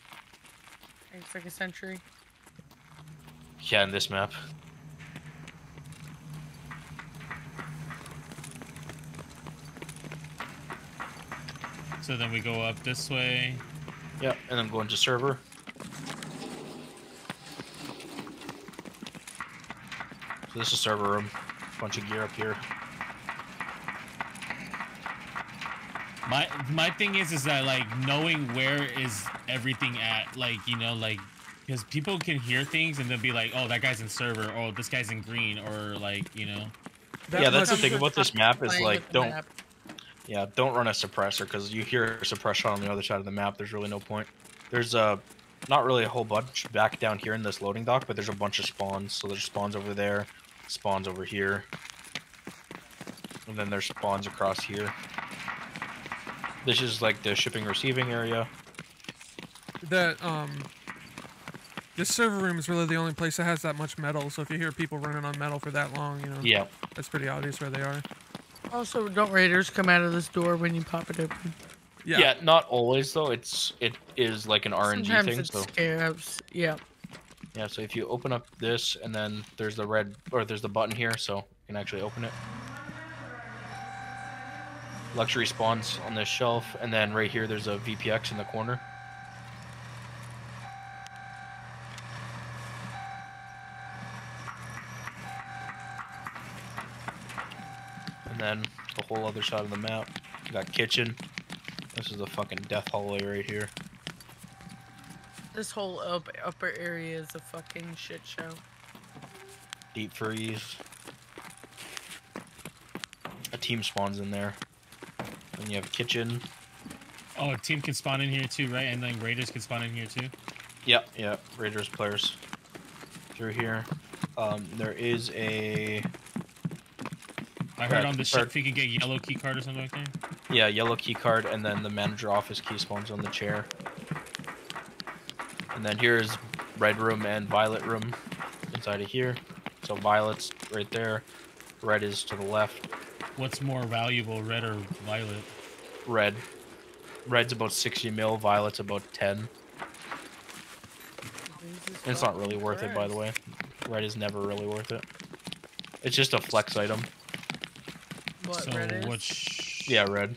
It's like a century. Yeah, in this map. So then we go up this way. Yep, and then go into server. So this is a server room. Bunch of gear up here. My my thing is is that like knowing where is everything at, like you know, like because people can hear things and they'll be like, oh, that guy's in server, or this guy's in green, or like you know. That yeah, that's the thing about this map is like don't map. yeah don't run a suppressor because you hear a suppressor on the other side of the map. There's really no point. There's a not really a whole bunch back down here in this loading dock, but there's a bunch of spawns. So there's spawns over there, spawns over here, and then there's spawns across here. This is like the shipping receiving area. that um this server room is really the only place that has that much metal so if you hear people running on metal for that long you know Yeah, that's pretty obvious where they are Also, don't raiders come out of this door when you pop it open? yeah, yeah. not always though. It's it is like an RNG Sometimes thing. it's So scarabs. Yeah. Yeah, so if you open up this and then there's the red or there's the button here, so you can actually open it. Luxury spawns on this shelf, and then right here there's a VPX in the corner. And then the whole other side of the map, you got kitchen. This is a fucking death hallway right here. This whole up, upper area is a fucking shit show. Deep freeze. A team spawns in there. Then you have a kitchen. Oh, a team can spawn in here too, right? And then raiders can spawn in here too. Yep, yep. Raiders players through here. Um, there is a I heard on the keycard. ship you can get yellow key card or something like that. yeah yellow key card, and then the manager office key spawns on the chair. And then here is red room and violet room inside of here. So violet's right there. Red is to the left. What's more valuable, red or violet? Red. Red's about 60 mil. Violet's about 10. It's not really worth it, by the way. Red is never really worth it. It's just a flex item. What, so red is? which? Yeah, red.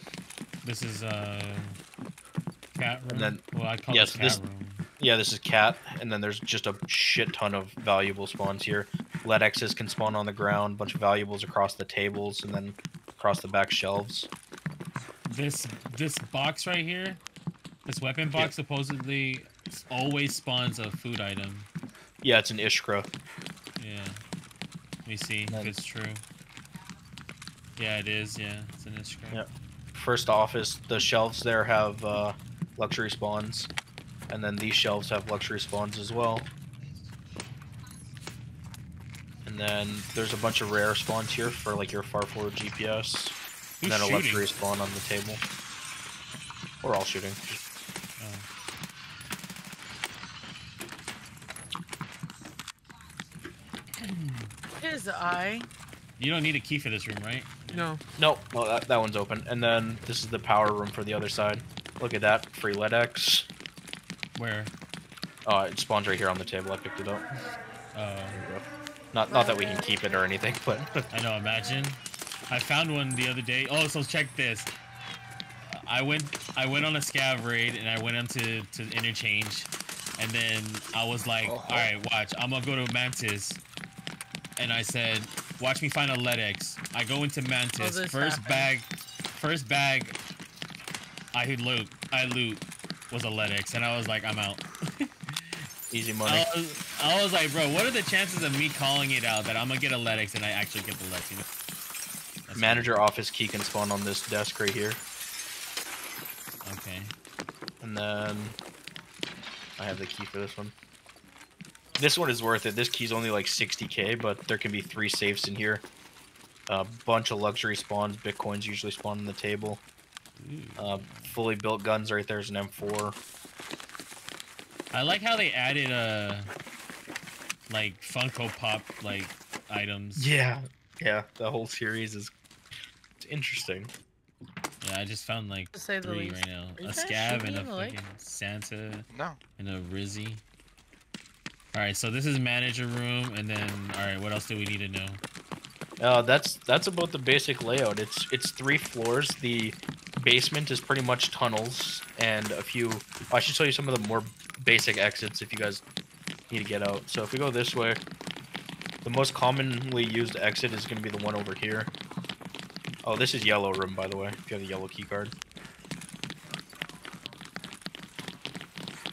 This is uh, cat room. And then- well, I call yes, this cat this- room. Yeah, this is cat, and then there's just a shit ton of valuable spawns here. LEDX's can spawn on the ground, bunch of valuables across the tables, and then across the back shelves. This this box right here, this weapon Yeah. box supposedly always spawns a food item. Yeah, it's an Iskra. Let me see if it's true. Yeah, it is. Yeah, it's this screen. Yep. First office, the shelves there have uh, luxury spawns, and then these shelves have luxury spawns as well. And then there's a bunch of rare spawns here for like your far forward GPS, Who's and then a shooting? luxury spawn on the table. We're all shooting. His eye. You don't need a key for this room, right? No. Nope, well that, that one's open. And then this is the power room for the other side. Look at that, free LEDX. Where? Oh, it spawns right here on the table. I picked it up. Uh, Not not that we can keep it or anything, but I know. Imagine. I found one the other day. Oh, so check this. I went I went on a scav raid and I went into to interchange, and then I was like, Oh. all right, watch. I'm gonna go to Mantis, and I said, watch me find a LEDX. I go into Mantis. this first happened. bag, first bag. I loot. I loot was a LEDX, and I was like, I'm out. easy money. I was, I was like, bro, what are the chances of me calling it out that I'm gonna get a LEDX and I actually get the LEDX? You know? Manager office key can spawn on this desk right here. Okay. And then I have the key for this one. This one is worth it. This key's only like 60k, but there can be three safes in here. A bunch of luxury spawns. Bitcoins usually spawn on the table. Ooh. Uh, fully built guns right there's an M4. I like how they added uh like Funko Pop like items. Yeah, yeah. The whole series is it's interesting. Yeah, I just found like say three least. right now. A Scav and a in the lake? fucking Santa No. and a Rizzy. Alright, so this is manager room and then alright, what else do we need to know? Uh, that's that's about the basic layout. It's it's three floors. The basement is pretty much tunnels and a few. I should show you some of the more basic exits if you guys need to get out. So if we go this way, the most commonly used exit is going to be the one over here. Oh, this is yellow room by the way. If you have the yellow key card.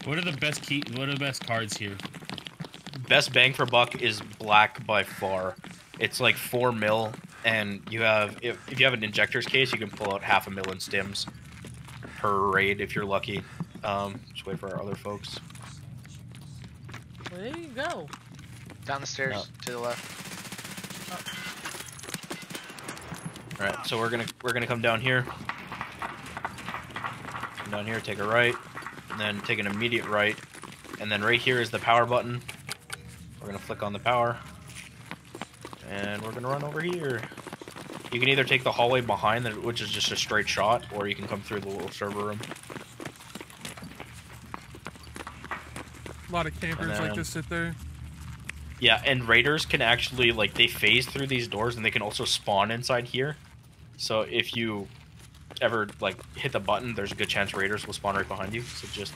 What are the best key what are the best cards here? Best bang for buck is black by far. It's like four mil, and you have if, if you have an injector's case, you can pull out half a mil in stims per raid if you're lucky. Um, just wait for our other folks. Well, there you go. Down the stairs No. to the left. All right, so we're gonna we're gonna come down here. Come down here, take a right, and then take an immediate right, and then right here is the power button. We're gonna flick on the power, and we're gonna run over here. You can either take the hallway behind, that, which is just a straight shot, or you can come through the little server room. A lot of campers like then- to sit there. Yeah, and raiders can actually like they phase through these doors, and they can also spawn inside here. So if you ever like hit the button, there's a good chance raiders will spawn right behind you. So just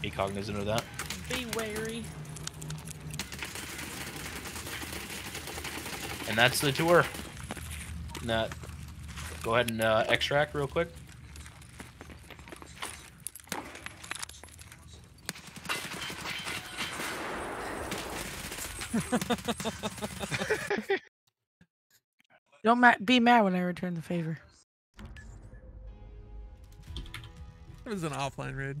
be cognizant of that. Be wary. And that's the tour. Now, go ahead and uh, extract real quick. Don't ma- be mad when I return the favor. It was an offline raid.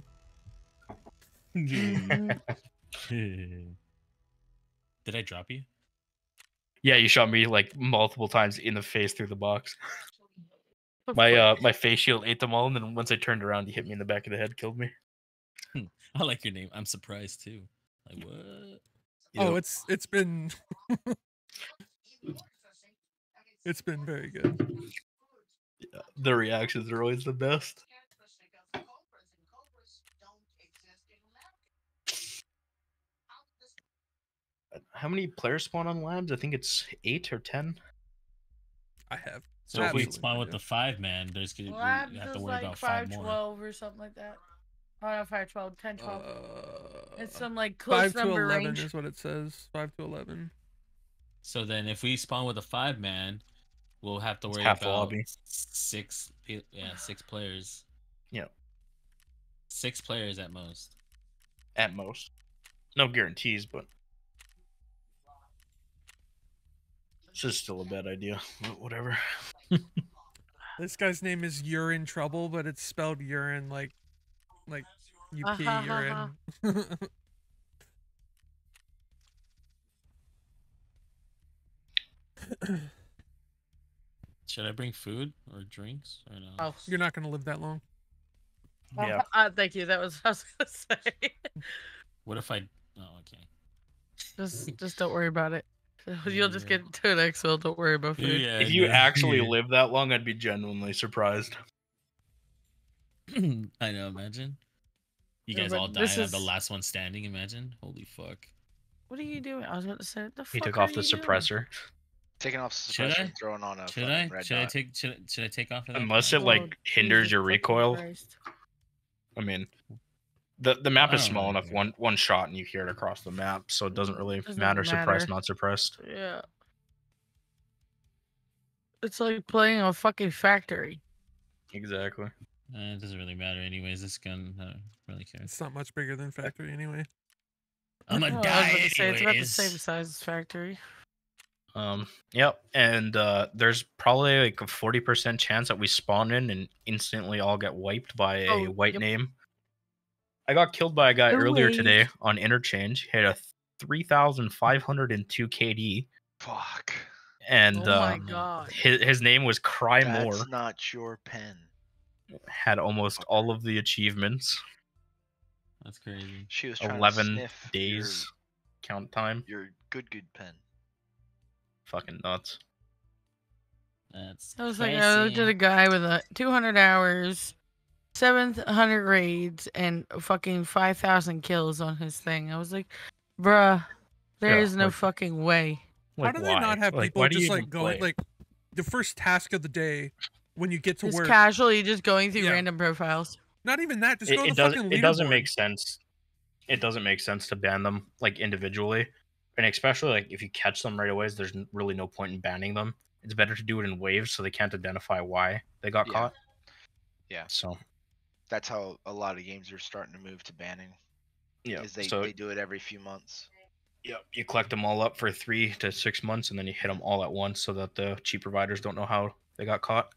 Did I drop you? Yeah, you shot me like multiple times in the face through the box. My uh my face shield ate them all, and then once I turned around, he hit me in the back of the head, killed me. I like your name. I'm surprised too. Like what? Oh, Yep. it's it's been it's been very good. Yeah, the reactions are always the best. How many players spawn on labs? I think it's eight or ten. I have. So if we spawn no with the five man, there's gonna Labs we have to worry like about five more. 512 or something like that. Oh, no, 512, 10, 12. it's Uh, some like close five to eleven range. is what it says. Five to eleven. So then, if we spawn with a five man, we'll have to worry half about lobby. six. Yeah, six players. Yep. Six players at most. At most. No guarantees, but This is still a bad idea. but Whatever. This guy's name is Urine Trouble, but it's spelled urine like like you pee urine. Should I bring food or drinks or no? Oh, You're not gonna live that long. Yeah. uh, thank you. That was what I was gonna say. What if I? Oh, okay. just, just don't worry about it. You'll just get to an exfil. Don't worry about food. Yeah, If you no, actually yeah. live that long, I'd be genuinely surprised. I know. Imagine. You Yeah, guys all die this I'm the last one standing. Imagine. Holy fuck. What are you doing? I was about to say. What the He took are off the you doing? suppressor. Taking off the Should suppressor I? throwing on a Should I? red Should I take? Should, should I take off? of that? Unless it Oh, like hinders Jesus your recoil. Christ. I mean, the the map is small know, enough. One one shot and you hear it across the map, so it doesn't really Doesn't matter, suppressed, not suppressed. Yeah. It's like playing a fucking factory. Exactly. Uh, it doesn't really matter, anyways. This gun, I don't really care. It's not much bigger than factory anyway. I'm Oh, gonna I die about to say, it's about the same size as factory. Um. Yep. And uh, there's probably like a forty percent chance that we spawn in and instantly all get wiped by a Oh, white yep. name. I got killed by a guy The earlier wave. today on interchange. He had a three thousand five hundred and two KD, Fuck. and oh my um, god. his his name was Cry More. That's not your pen. Had almost all of the achievements. That's crazy. She was trying to 11 sniff days count time. Your, your good good pen. Fucking nuts. That's. I was like, I looked at a guy with a 200 hours, 700 raids, and fucking 5,000 kills on his thing. I was like, bruh, there Yeah, is no like- fucking way. How Like, do they why? not have people why do just like even going play? like the first task of the day when you get to Just work? casually just going through Yeah. random profiles. Not even that. Just it, go to it the doesn't fucking it doesn't make sense it doesn't make sense to ban them like individually and especially like if you catch them right away there's really no point in banning them it's better to do it in waves so they can't identify why they got Yeah. caught Yeah. so That's how a lot of games are starting to move to banning. yeah Is they, so they do it every few months. yeah you collect them all up for three to six months and then you hit them all at once so that the cheap providers don't know how they got caught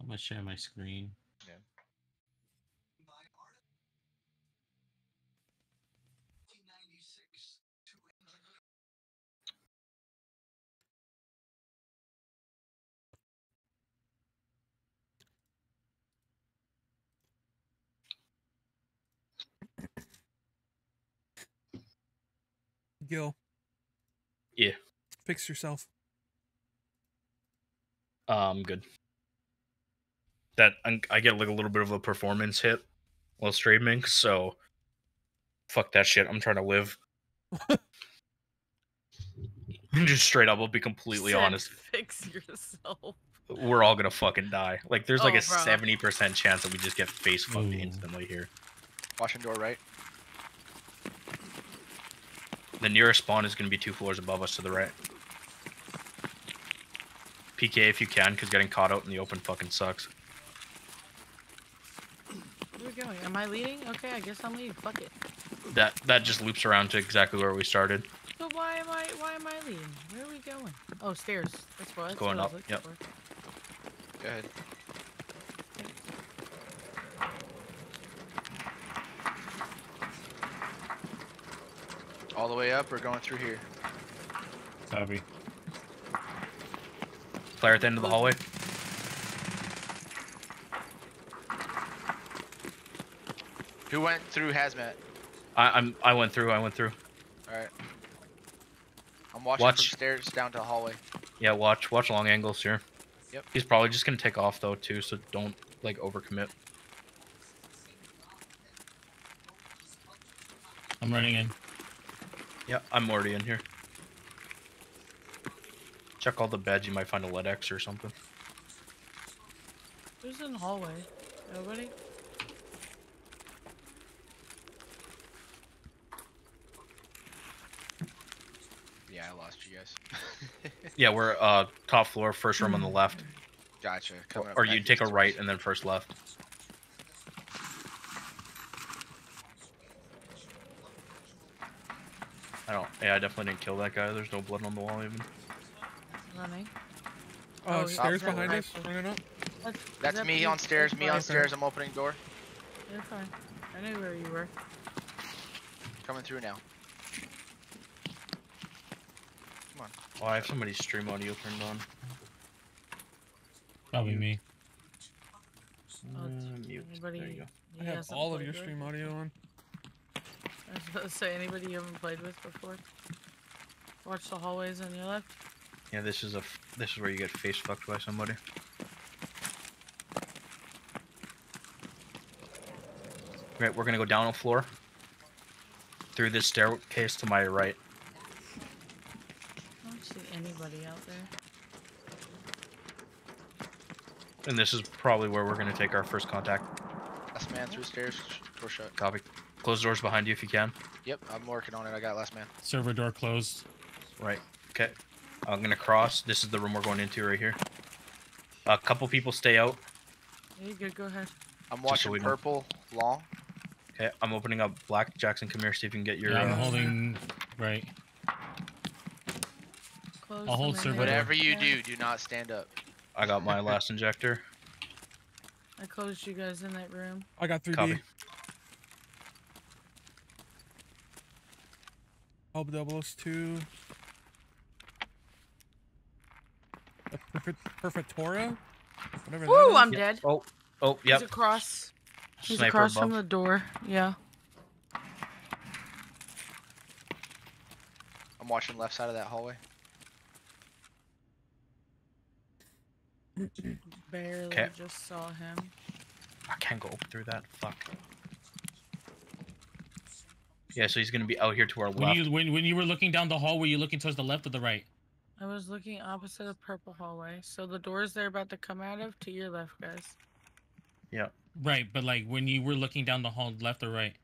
I'm gonna share my screen. Gil. Yeah. Fix yourself. um good that I'm- get like a little bit of a performance hit while streaming so fuck that shit i'm trying to live just straight up i'll be completely Said honest Fix yourself. we're all gonna fucking die like there's like Oh, a 70% chance that we just get face fucked instantly here Watching door right. The nearest spawn is gonna be two floors above us to the right pk if you can because getting caught out in the open fucking sucks Where are we going? Am I leading? Okay, I guess I'm leading. Fuck it. that that just loops around to exactly where we started But why am I why am I leading? Where are we going? Oh, stairs. That's what. Going what I was up, yep. for. Go ahead. All the way up or going through here? Copy. player at the end of the hallway Who went through hazmat? I, I'm I went through. I went through. Alright. I'm watching Watch. from stairs down to the hallway. Yeah, watch watch long angles here. Yep. He's probably just gonna take off though too, so don't like overcommit. I'm running in. Yeah, I'm already in here. Check all the beds. You might find a LEDX or something. Who's in the hallway? Nobody. Yeah, I lost you guys. Yeah, we're uh top floor, first room on the left, gotcha. or, Coming up or you take a right and then first left. Yeah, I definitely didn't kill that guy. There's no blood on the wall even. running. Uh, Oh, stairs behind us. Running up. That's, That's that me on stairs. Me You're on stairs. I'm opening door. You're fine. I knew where you were. Coming through now. Come on. Oh, I have somebody's stream audio turned on. Probably me. Uh, mute. anybody- There you go. I have all of your with? stream audio on. I was about to say anybody you haven't played with before. Watch the hallways on your left. Yeah, this is a f- this is where you get face fucked by somebody. Right, we're gonna go down a floor. Through this staircase to my right. I don't see anybody out there. And this is probably where we're gonna take our first contact. Last man through stairs. Door shut. Copy. Close the doors behind you if you can. Yep, I'm working on it. I got last man. Server door closed. Right. Okay. I'm gonna cross. This is the room we're going into right here. A couple people stay out. Yeah, you good? Go ahead. I'm so watching know. purple long. Okay, I'm opening up black. Jackson, come here. See if you can get your. yeah, I'm uh, holding right. Close I'll hold server there. door. Whatever you do, do not stand up. I got my last injector. I closed you guys in that room. I got 3D. Copy. Help double us two. A perfect Perfectora? Whatever Woo! that I'm is. dead. Oh, oh, yep. He's across. He's Sniper across from the door. Yeah. I'm watching left side of that hallway. Barely 'Kay. just saw him. I can't go through that. Fuck. Yeah, so he's gonna be out here to our When left. you when, when you were looking down the hall, were you looking towards the left or the right? I was looking opposite of purple hallway. So the doors they're about to come out of to your left, guys. Yeah. Right, but like when you were looking down the hall, left or right?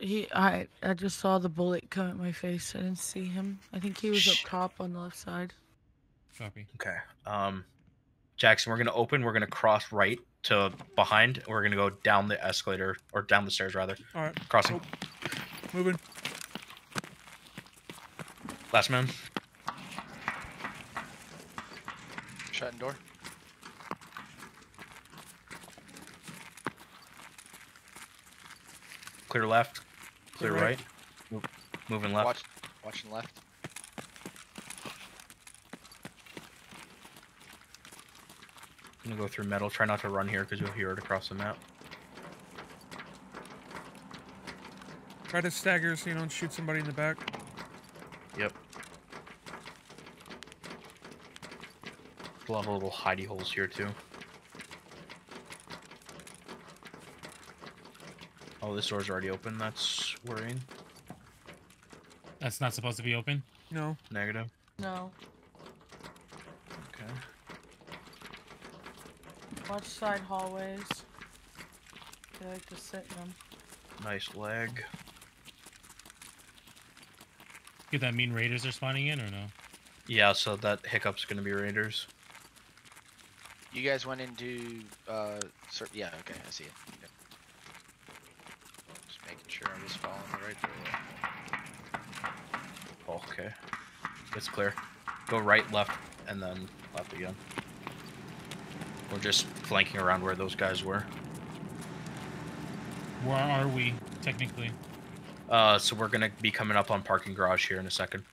He, I, I just saw the bullet come at my face. I didn't see him. I think he was Shh. up top on the left side. Copy. Okay. Um, Jackson, we're gonna open. We're gonna cross right to behind. We're gonna go down the escalator or down the stairs rather. Alright, Crossing. Moving. Last man. Shutting door. Clear left. Clear Clear right. right. Moving left. Watch, watching left. I'm Gonna go through metal. Try not to run here because you'll hear it across the map. Try to stagger so you don't shoot somebody in the back. Yep. A lot of little hidey holes here too. Oh, this door's already open. That's worrying. That's not supposed to be open. No. Negative. No. Okay. Watch side hallways. They like to sit in them. Nice leg. Could that mean raiders are spawning in or no? Yeah, so that hiccup's gonna be Raiders. You guys went into uh, cer- yeah. Okay, I see it. Yep. Just making sure I'm just following the right door. Okay. It's clear. Go right, left, and then left again. We're just flanking around where those guys were. Where are we technically? Uh, so we're gonna be coming up on parking garage here in a second.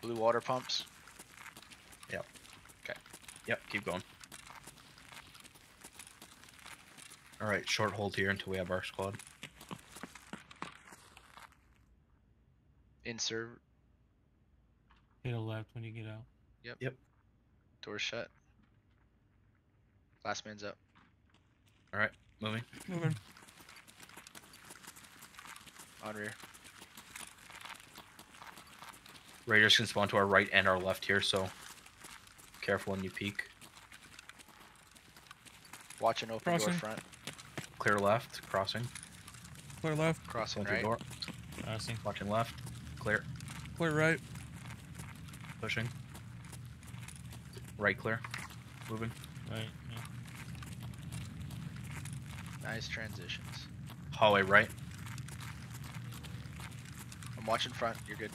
Blue water pumps. Yep, Okay. Yep. keep going. All right, short hold here until we have our squad. Insert. Hit a left when you get out. Yep. Yep. Door shut. Last man's up. All right, moving. Moving. On rear. Raiders can spawn to our right and our left here, so careful when you peek. Watch an open Crossing. door front. Clear left, crossing. Clear left. Crossing Going through right. door. Crossing. Watching left. Clear. Clear right. Pushing. Right clear. Moving. Right. Nice transitions. Hallway right. I'm watching front. You're good.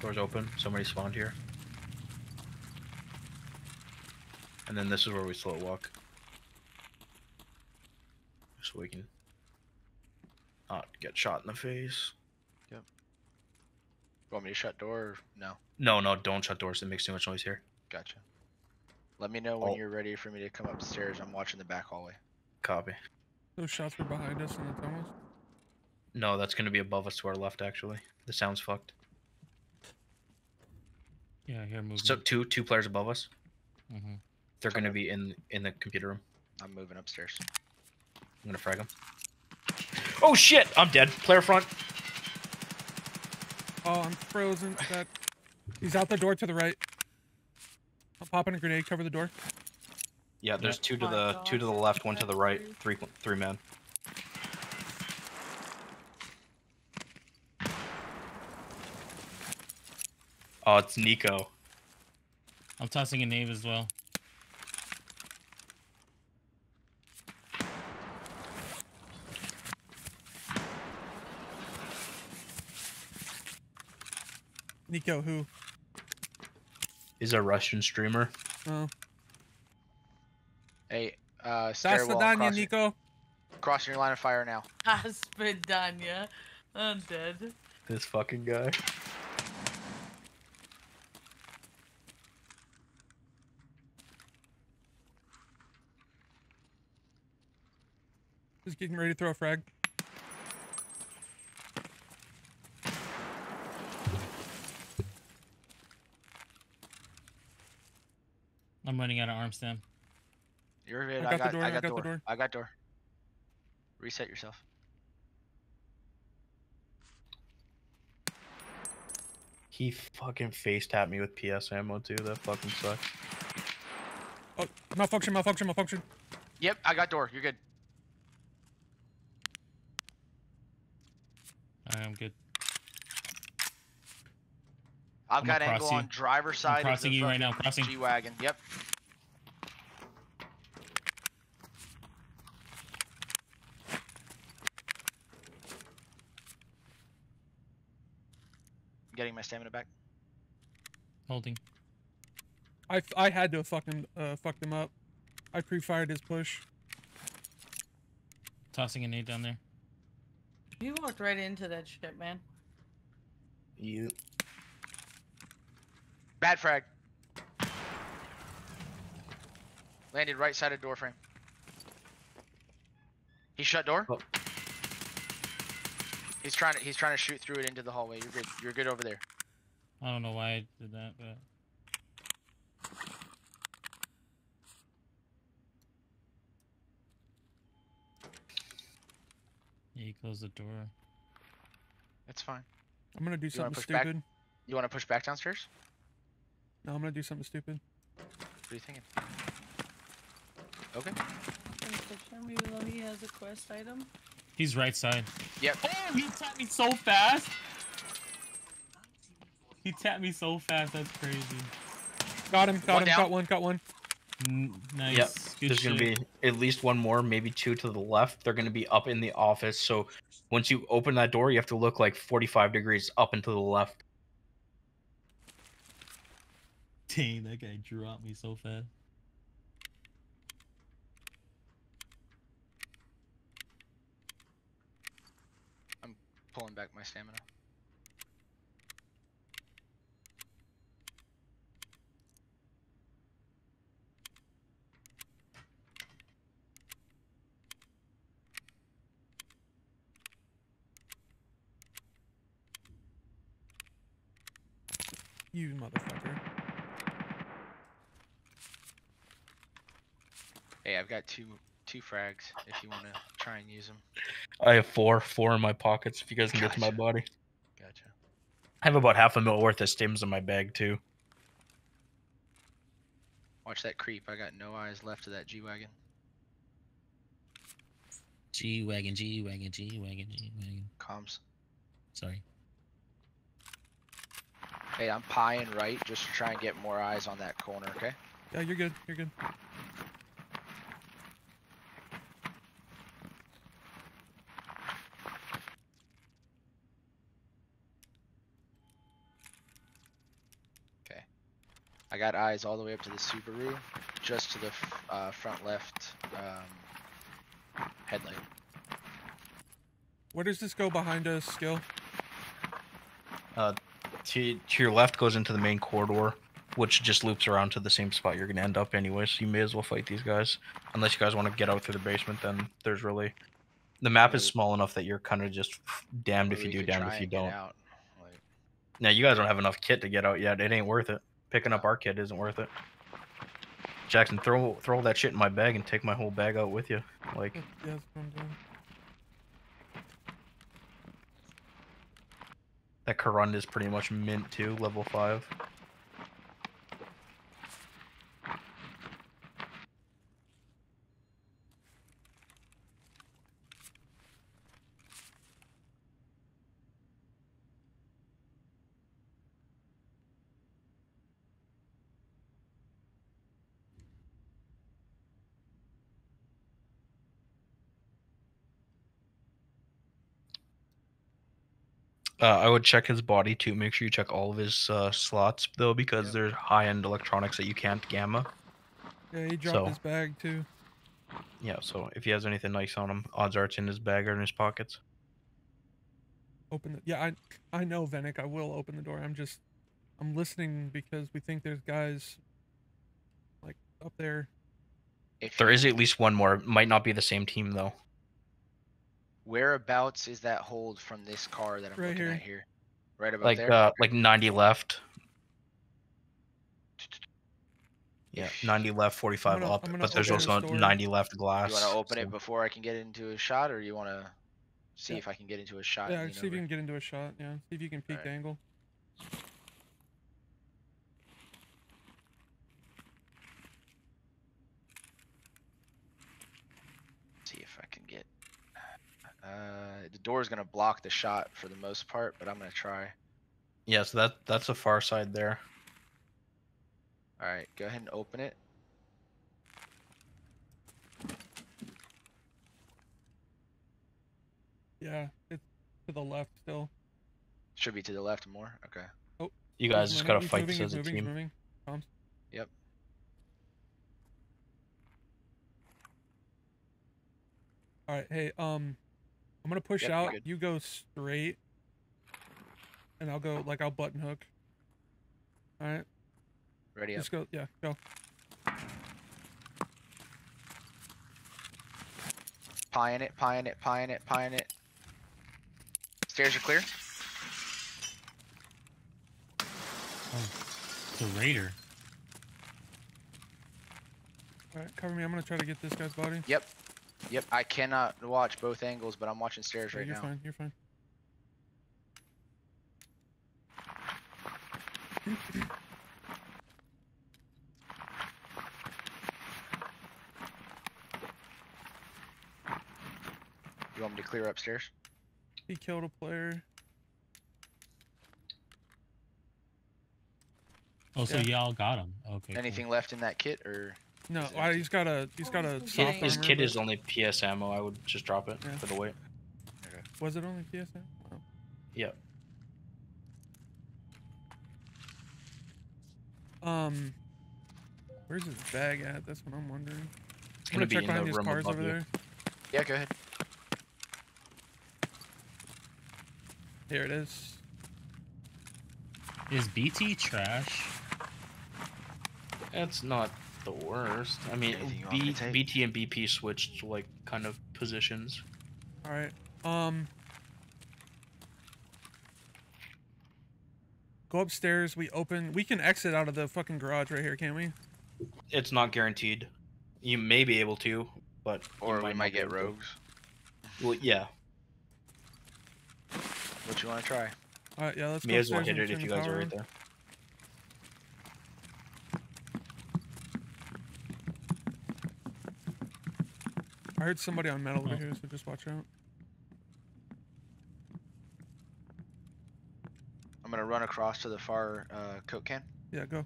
Doors open. Somebody spawned here. And then this is where we slow walk. So we can not get shot in the face. Yep. Want me to shut door? Or no. No, no, don't shut doors. It makes too much noise here. Gotcha. Let me know when Oh. you're ready for me to come upstairs. I'm watching the back hallway. Copy. Those shots were behind us in the tunnels. No, that's gonna be above us to our left. Actually, the sound's fucked. Yeah, I hear moving. So two two players above us. hmm They're gonna be in in the computer room. I'm moving upstairs. I'm gonna frag them. Oh shit! I'm dead. Player front. Oh, I'm frozen. That he's out the door to the right. I'm popping a grenade. Cover the door. Yeah, there's two to the two to the left, one to the right. Three three men. Oh, it's Nico. I'm tossing a nade as well. Nico, who? He's a Russian streamer. Oh, Hey, uh, that's stairwell. Danya, Nico. crossing your line of fire now. Aspidanya. I'm dead. This fucking guy. Just getting ready to throw a frag. Running out of arm stem. You're good. I I got the got, door, I I got, got the door. door. I got door. Reset yourself. He fucking face tapped me with PS ammo too. That fucking sucks. Oh, malfunction, malfunction, malfunction. Yep, I got door. You're good. I am good. I've I'm got gonna angle cross on you. driver's side. crossing you right now, crossing. G wagon. Yep. Getting my stamina back. Holding. I, f- I had to have fucking uh, fucked him up. I pre-fired his push. Tossing a nade down there. You walked right into that shit, man. You. Bad frag. Landed right side of door frame. He shut door. Oh. He's trying to he's trying to shoot through it into the hallway. You're good. You're good over there. I don't know why I did that, but yeah, he closed the door. That's fine. I'm gonna do You something push back? stupid. You want to push back downstairs? No, I'm gonna do something stupid. What are you thinking? Okay. Can you show me though he has a quest item? He's right side. Yep. Oh, he tapped me so fast. He tapped me so fast. That's crazy. Got him, got One him, down. got one, got one. N- nice. Yep. Good There's gonna be at least one more, maybe two to the left. They're gonna be up in the office. So once you open that door, you have to look like 45 degrees up and to the left. Dang, that guy dropped me so fast. Pulling back my stamina. You motherfucker. Hey, I've got two two frags. If you want to try and use them. I have four, four in my pockets. If you guys can get to my body, Gotcha. I have about half a mil worth of stims in my bag too. Watch that creep. I got no eyes left of that G wagon. G wagon, G wagon, G wagon, G wagon. Comms. Sorry. Hey, I'm pieing right just to try and get more eyes on that corner. Okay. Yeah, you're good, you're good. Got eyes all the way up to the Subaru, just to the f- uh, front left um, headlight. Where does this go behind us, Skill? Uh, to, to your left goes into the main corridor, which just loops around to the same spot you're gonna end up anyway. So you may as well fight these guys, unless you guys want to get out through the basement. Then there's really the map is small enough that you're kind of just damned Or if you do, damned if you don't. out, like- Now you guys don't have enough kit to get out yet. It ain't worth it. Picking up our kit isn't worth it. Jackson, throw throw that shit in my bag and take my whole bag out with you. Like Yeah, that Korund is pretty much mint too, level five. Uh, I would check his body too. Make sure you check all of his uh, slots though, because Yep. there's high-end electronics that you can't gamma. Yeah, he dropped So- his bag too. Yeah, so if he has anything nice on him, odds are it's in his bag or in his pockets. Open it. Yeah, I I know Venick. I will open the door. I'm just I'm listening because we think there's guys like up there. If There you- is at least one more. Might not be the same team though. Whereabouts is that hold from this car that I'm Right looking here. at here? Right about Like there. uh, like 90 left. Yeah, 90 left, 45 gonna- up. But there's open the also 90 left glass. you want to open so- it before I can get into a shot, or you want to see Yeah. if I can get into a shot? Yeah, see lean if you can get into a shot. Yeah, see if you can peek Alright. the angle. see if I can get. Uh, the is gonna block the shot for the most part, but I'm gonna try. Yeah, so that that's the far side there. All right, go ahead and open it. Yeah, it's to the left still. Should be to the left more. Okay. Oh, you guys just gotta fight moving, this as a moving, he's team. moving. Comms. Yep. All right, hey, um, I'm gonna push Yep, out. You go straight, and I'll go like I'll button hook. All right, Ready up. just go. Yeah, go. Pie in it. Pie in it. Pie in it. Pie in it. Stairs are clear. Oh, the Raider. All right, cover me. I'm gonna try to get this guy's body. Yep. Yep. I cannot watch both angles, but I'm watching stairs Yeah, right you're now. fine. You're fine. You want me to clear upstairs? He killed a player. Oh, so y'all got him. Okay. cool. Anything left in that kit, or No, Is it I, empty? he's got a he's got a His soft kit- His armor, kit but- is only PS ammo. I would just drop it Yeah. for the weight. Was it only PSN? Oh. Yep. Um, where's his bag at? That's what I'm wondering. It's I'm gonna gonna be check in the these room cars above over you. there. yeah, go ahead. Here it is. Is BT trash? It's not the worst. I mean, Anything you want me B. BT and BP switched like kind of positions. All right. Um. Go upstairs. We open. We can exit out of the fucking garage right here, can't we? It's not guaranteed. You may be able to, but you Or we might get able to. rogues. Well, yeah. What you want to try? All right. Yeah. Let's May go as well upstairs hit and it if you guys power are right there. I heard somebody on metal over Oh. here, so just watch out. I'm gonna run across to the far uh, coke can. Yeah. Go.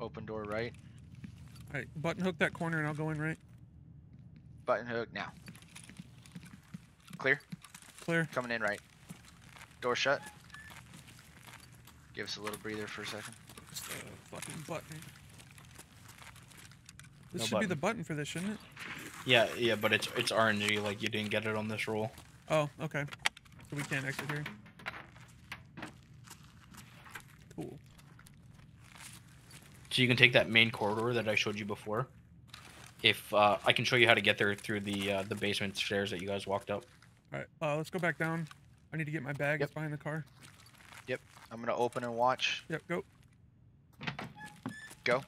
Open door right. All right. Button hook that corner, and I'll go in right. Button hook now. Clear. Clear. Coming in right. Door shut. Give us a little breather for a second. Just a fucking button. This No should be the button. button for this, shouldn't it? Yeah, yeah, but it's it's RNG. Like you didn't get it on this roll. Oh, okay. So we can't exit here. Cool. So you can take that main corridor that I showed you before. If uh, I can show you how to get there through the uh, the basement stairs that you guys walked up. All right, uh, let's go back down. I need to get my bag. Yep. It's behind the car. Yep. I'm gonna open and watch. Yep, go. Go.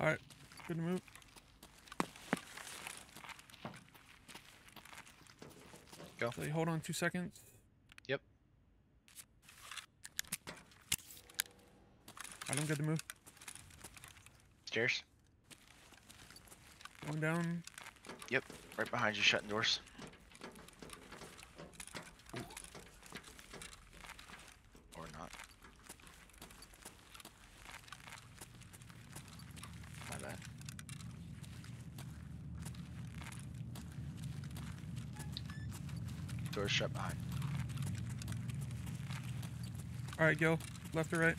All right, good move. Go. So you hold on two seconds. Yep. I don't get to move. Stairs. Going down. Yep, right behind you, shutting doors. Or not. My bad. Doors shut behind. All right, Gil. Left or right?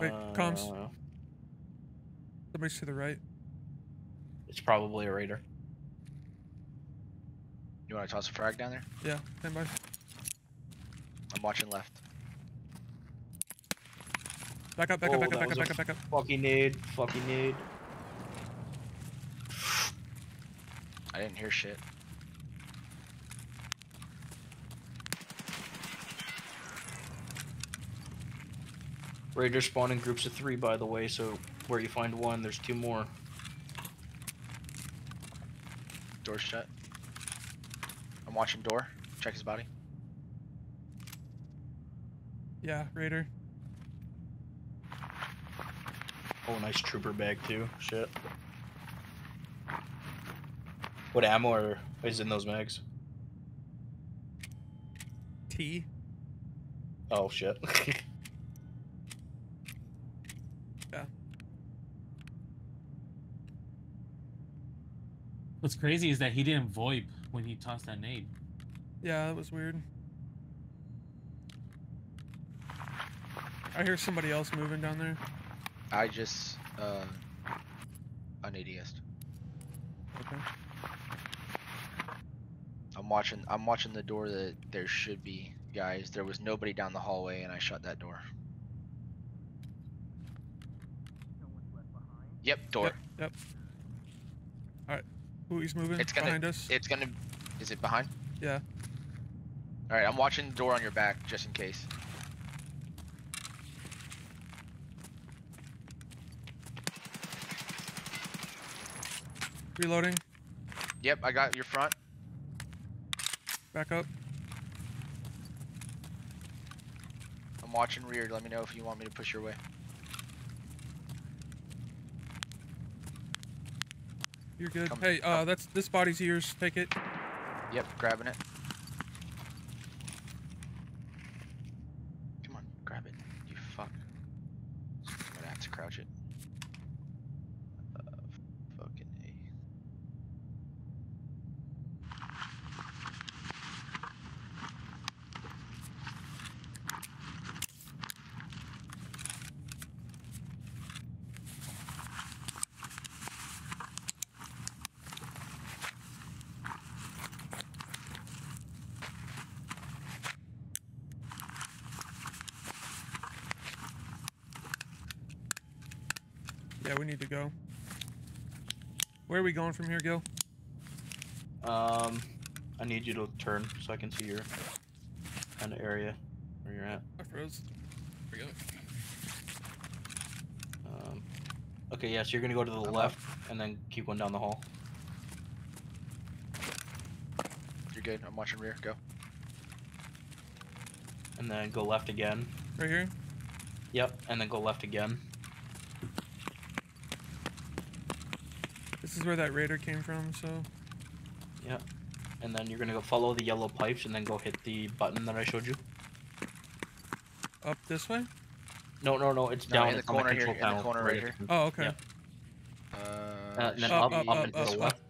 Wait, comms. Uh, Somebody's to the right. It's probably a raider. You want to toss a frag down there? Yeah, stand by. I'm watching left. Back up, back Oh, up, back up, back up, back up, back up. Fucking nade. Fucking nade. I didn't hear shit. Raiders spawn in groups of three, by the way. So where you find one, there's two more. Door shut. I'm watching door. Check his body. Yeah, Raider. Oh, nice trooper bag too. Shit. What ammo are, is in those mags? T. Oh shit. What's crazy is that he didn't VoIP when he tossed that nade. Yeah, that was weird. I hear somebody else moving down there. I just uh an ADS. Okay. I'm watching I'm watching the door that there should be guys. There was nobody down the hallway and I shut that door. Yep, door. Yep. Yep. Who he's moving It's gonna- behind us? It's gonna is it behind? Yeah. Alright, I'm watching the door on your back just in case. Reloading. Yep, I got your front. Back up. I'm watching rear. Let me know if you want me to push your way. You're good. Come- hey, uh, that's this body's yours. Take it. Yep, grabbing it. Come on, grab it. You fuck. I'm gonna have to crouch it. Uh, fucking A. Yeah, we need to go. Where are we going from here, Gil? Um, I need you to turn so I can see your kind of area where you're at. I froze. There we go. Um, okay, yeah. So you're gonna go to the left and then keep going down the hall. You're good. I'm watching rear. Go. and then go left again. Right here. Yep, and then go left again. This is where that raider came from. So Yeah. And then you're gonna go follow the yellow pipes and then go hit the button that I showed you. up this way. No, no, no. It's No, down in the it's corner here, control in the corner right at the- Oh, okay. Yeah. Uh, Uh, and then Up, up, up, up, up, and to up, the up. left.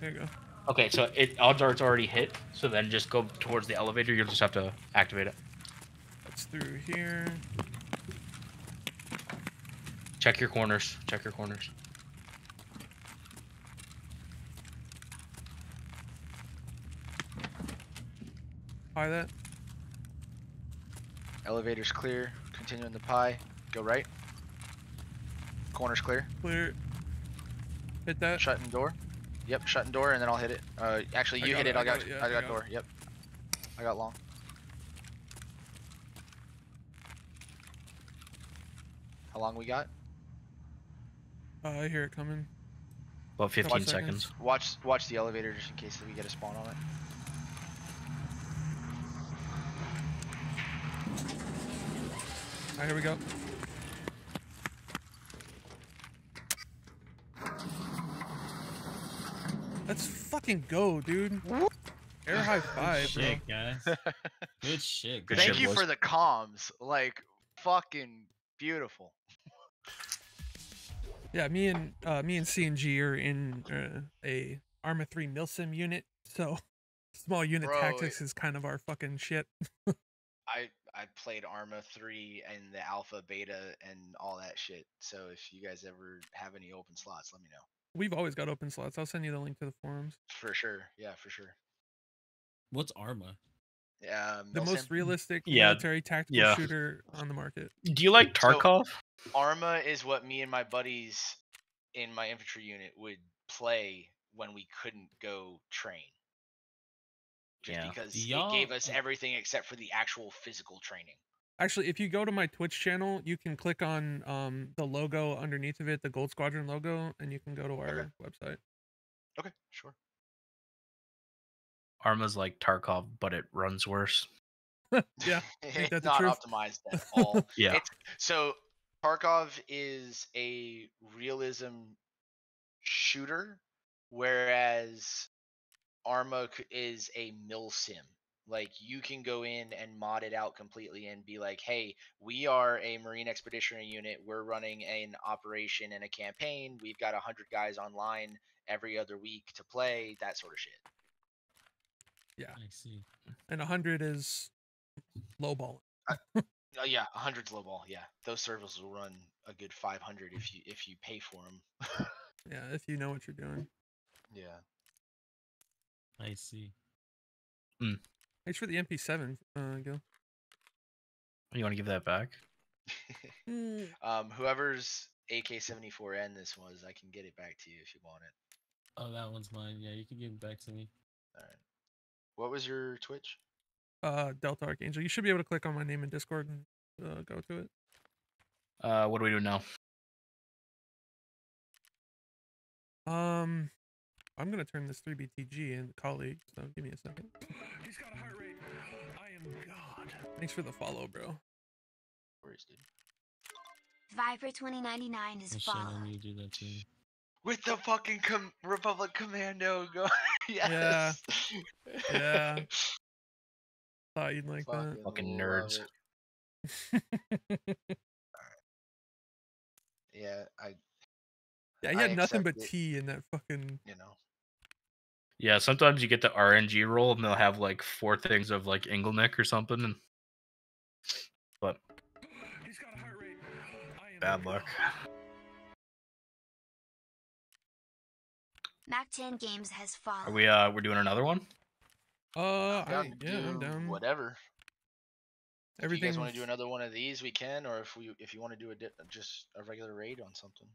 There you go. Okay, so it odds are it's already hit. So then just go towards the elevator. You'll just have to activate it. It's through here. Check your corners. Check your corners. Buy that. Elevator's clear. Continue in the pie. Go right. Corner's clear. Clear. Hit that. Shutting door. Yep, shutting door, and then I'll hit it. Uh, actually, you hit it, it. I I got got. it, yeah, I I got got door. Yep. I got long. How long we got? Uh, I hear it coming. About 15 seconds. seconds. Watch. Watch the elevator just in case that we get a spawn on it. Alright, here we go. Let's fucking go, dude. Air high five, bro. shit, guys. Good shit. Guys. Thank you for the comms. Like, fucking beautiful. Yeah, me and uh, me and CNG are in uh, a Arma 3 Milsim unit, so small unit Bro, tactics is kind of our fucking shit. I I played Arma 3 and the alpha, beta, and all that shit. So if you guys ever have any open slots, let me know. We've always got open slots. I'll send you the link to the forums. For sure. Yeah, for sure. What's Arma? Yeah, The most Milsim. realistic Yeah, military tactical yeah. shooter on the market. Do you like So- Tarkov? Arma is what me and my buddies in my infantry unit would play when we couldn't go train. Just Yeah. because Y'all- it gave us everything except for the actual physical training. Actually, if you go to my Twitch channel, you can click on um, the logo underneath of it, the Gold Squadron logo, and you can go to our website. Okay, sure. Arma's like Tarkov, but it runs worse. Yeah, ain't that it's the not truth? optimized at all. Yeah. It's, so Tarkov is a realism shooter, whereas Arma is a mil sim. Like you can go in and mod it out completely and be like, "Hey, we are a Marine Expeditionary Unit. We're running an operation and a campaign. We've got a hundred guys online every other week to play. That sort of shit." Yeah. I see. And 100 is low ball. Uh, oh yeah, a hundred's low ball. Yeah, those servers will run a good five hundred if you if you pay for them. Yeah, if you know what you're doing. yeah. I see. Mm. Thanks for the MP7, uh, Gil. You want to give that back? Mm, Um, whoever's AK-74N this was, I can get it back to you if you want it. Oh, that one's mine. Yeah, you can give it back to me. All right. What was your Twitch? Uh, Delta Archangel. You should be able to click on my name in Discord and uh, go to it. Uh, what do we do now? Um, I'm gonna turn this 3BTG in colleague, so give me a second. He's got a heart rate. I am God. Thanks for the follow, bro. Where is dude? Viper 2099 is shit, follow. let me do that too. With the fucking com- Republic Commando go. yes. Yeah. Thought you'd like that. Fucking nerds. it. Yeah, I yeah, he I had nothing but accept it. T in that fucking. you know. Yeah, sometimes you get the RNG roll and they'll have like four things of like Ingleneck or something. And... But He's got a heart rate. I am bad luck. Mac 10 Games has followed. Are we uh we're doing another one? Uh, I'm down to yeah, I'm do down. Whatever. If you guys want to do another one of these, we can. Or if we if you want to do a di- just a regular raid on something.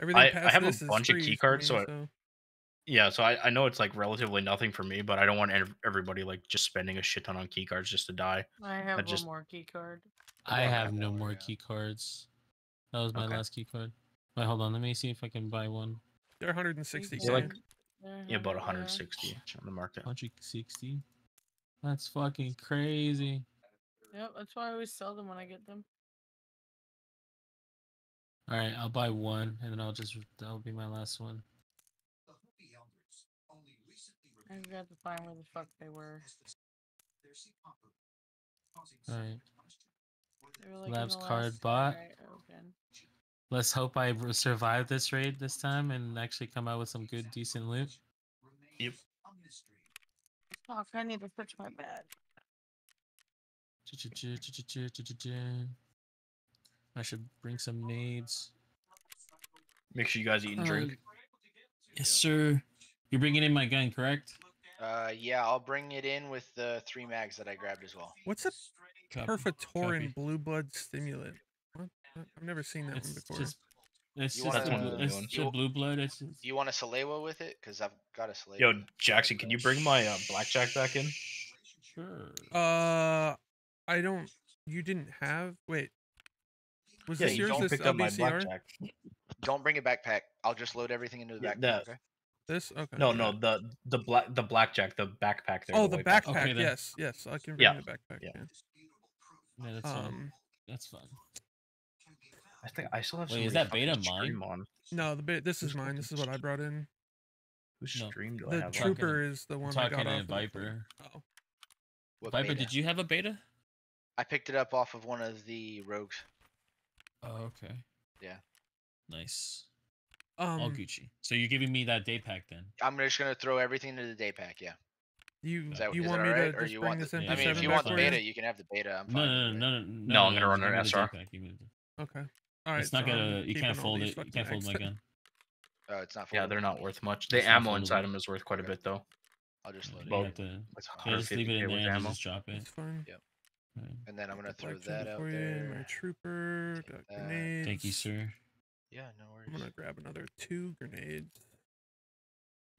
Everything I- I have a this is bunch of key cards, me, so I- Yeah, so I, I know it's like relatively nothing for me, but I don't want ev- everybody like just spending a shit ton on key cards just to die. I have one just- more key card. I have no more Yeah. key cards. That was my Okay. last key card. Wait, hold on. Let me see if I can buy one. they're 160. They're like- I Yeah, have about it, 160 on the market. 160. That's fucking crazy. Yep, that's why I always sell them when I get them. All right, I'll buy one, and then I'll just that'll be my last one. I got to find where the fuck they were. All right. Like, Labs card last bot. right. Let's hope I r- survive this raid this time and actually come out with some good, decent loot. Yep. Fuck, I need to switch my bed. I should bring some nades. Make sure you guys eat and drink. Uh, yes, sir. You're bringing in my gun, correct? Uh, yeah, I'll bring it in with the three mags that I grabbed as well. What's a Copy. Perfotoran Copy. blue blood stimulant? What? I've never seen that It's one before. just, it's You just wanna- the blue, it's You- the blue blood. It's just, Do you want a Salewa with it? Because I've got a Salewa. Yo, Jackson, can you bring my uh, blackjack back in? sure. Uh, I don't. You didn't have. Wait. Was Yeah, this you yours? don't This pick up my LBCR? blackjack. Don't bring a backpack. I'll just load everything into the Yeah, backpack. that- Okay. This? Okay. No, no, the the black the blackjack, the backpack. There, Oh, the white back- backpack. Okay, yes, yes. I can bring Yeah, the backpack. yeah. Yeah. Yeah, that's fine. Um. That's fine. I think I still have. Wait, is that beta mine? stream On. No, the bit. This is mine. This is what I brought in. Whose No, stream I The have? Talking- trooper is the one I talking got to off. of- Viper. Oh. What Viper, beta? did you have a beta? I picked it up off of one of the rogues. Oh, okay. Yeah. Nice. All Um. Gucci. So you're giving me that day pack then? I'm just gonna throw everything into the day pack. Yeah. You Is that, you want me alright? to Or just you bring want this the, MP7 I mean, if you want the beta, you can have the beta. I'm No, fine. no, with no, no, no, No, I'm gonna run give an me SR. day pack, give me the- Okay. All right. It's not gonna. You can't fold it. You can't fold my gun. Oh, it's not. Yeah, they're not worth much. The ammo inside them is worth quite a bit though. I'll just load it. Well, have to. Yeah, just leave it in there and ammo. just drop it. That's. Yep. Alright. And then I'm gonna throw that out for you, My trooper. Take Got that. grenades. Thank you, sir. Yeah, no worries. I'm gonna grab another two grenades.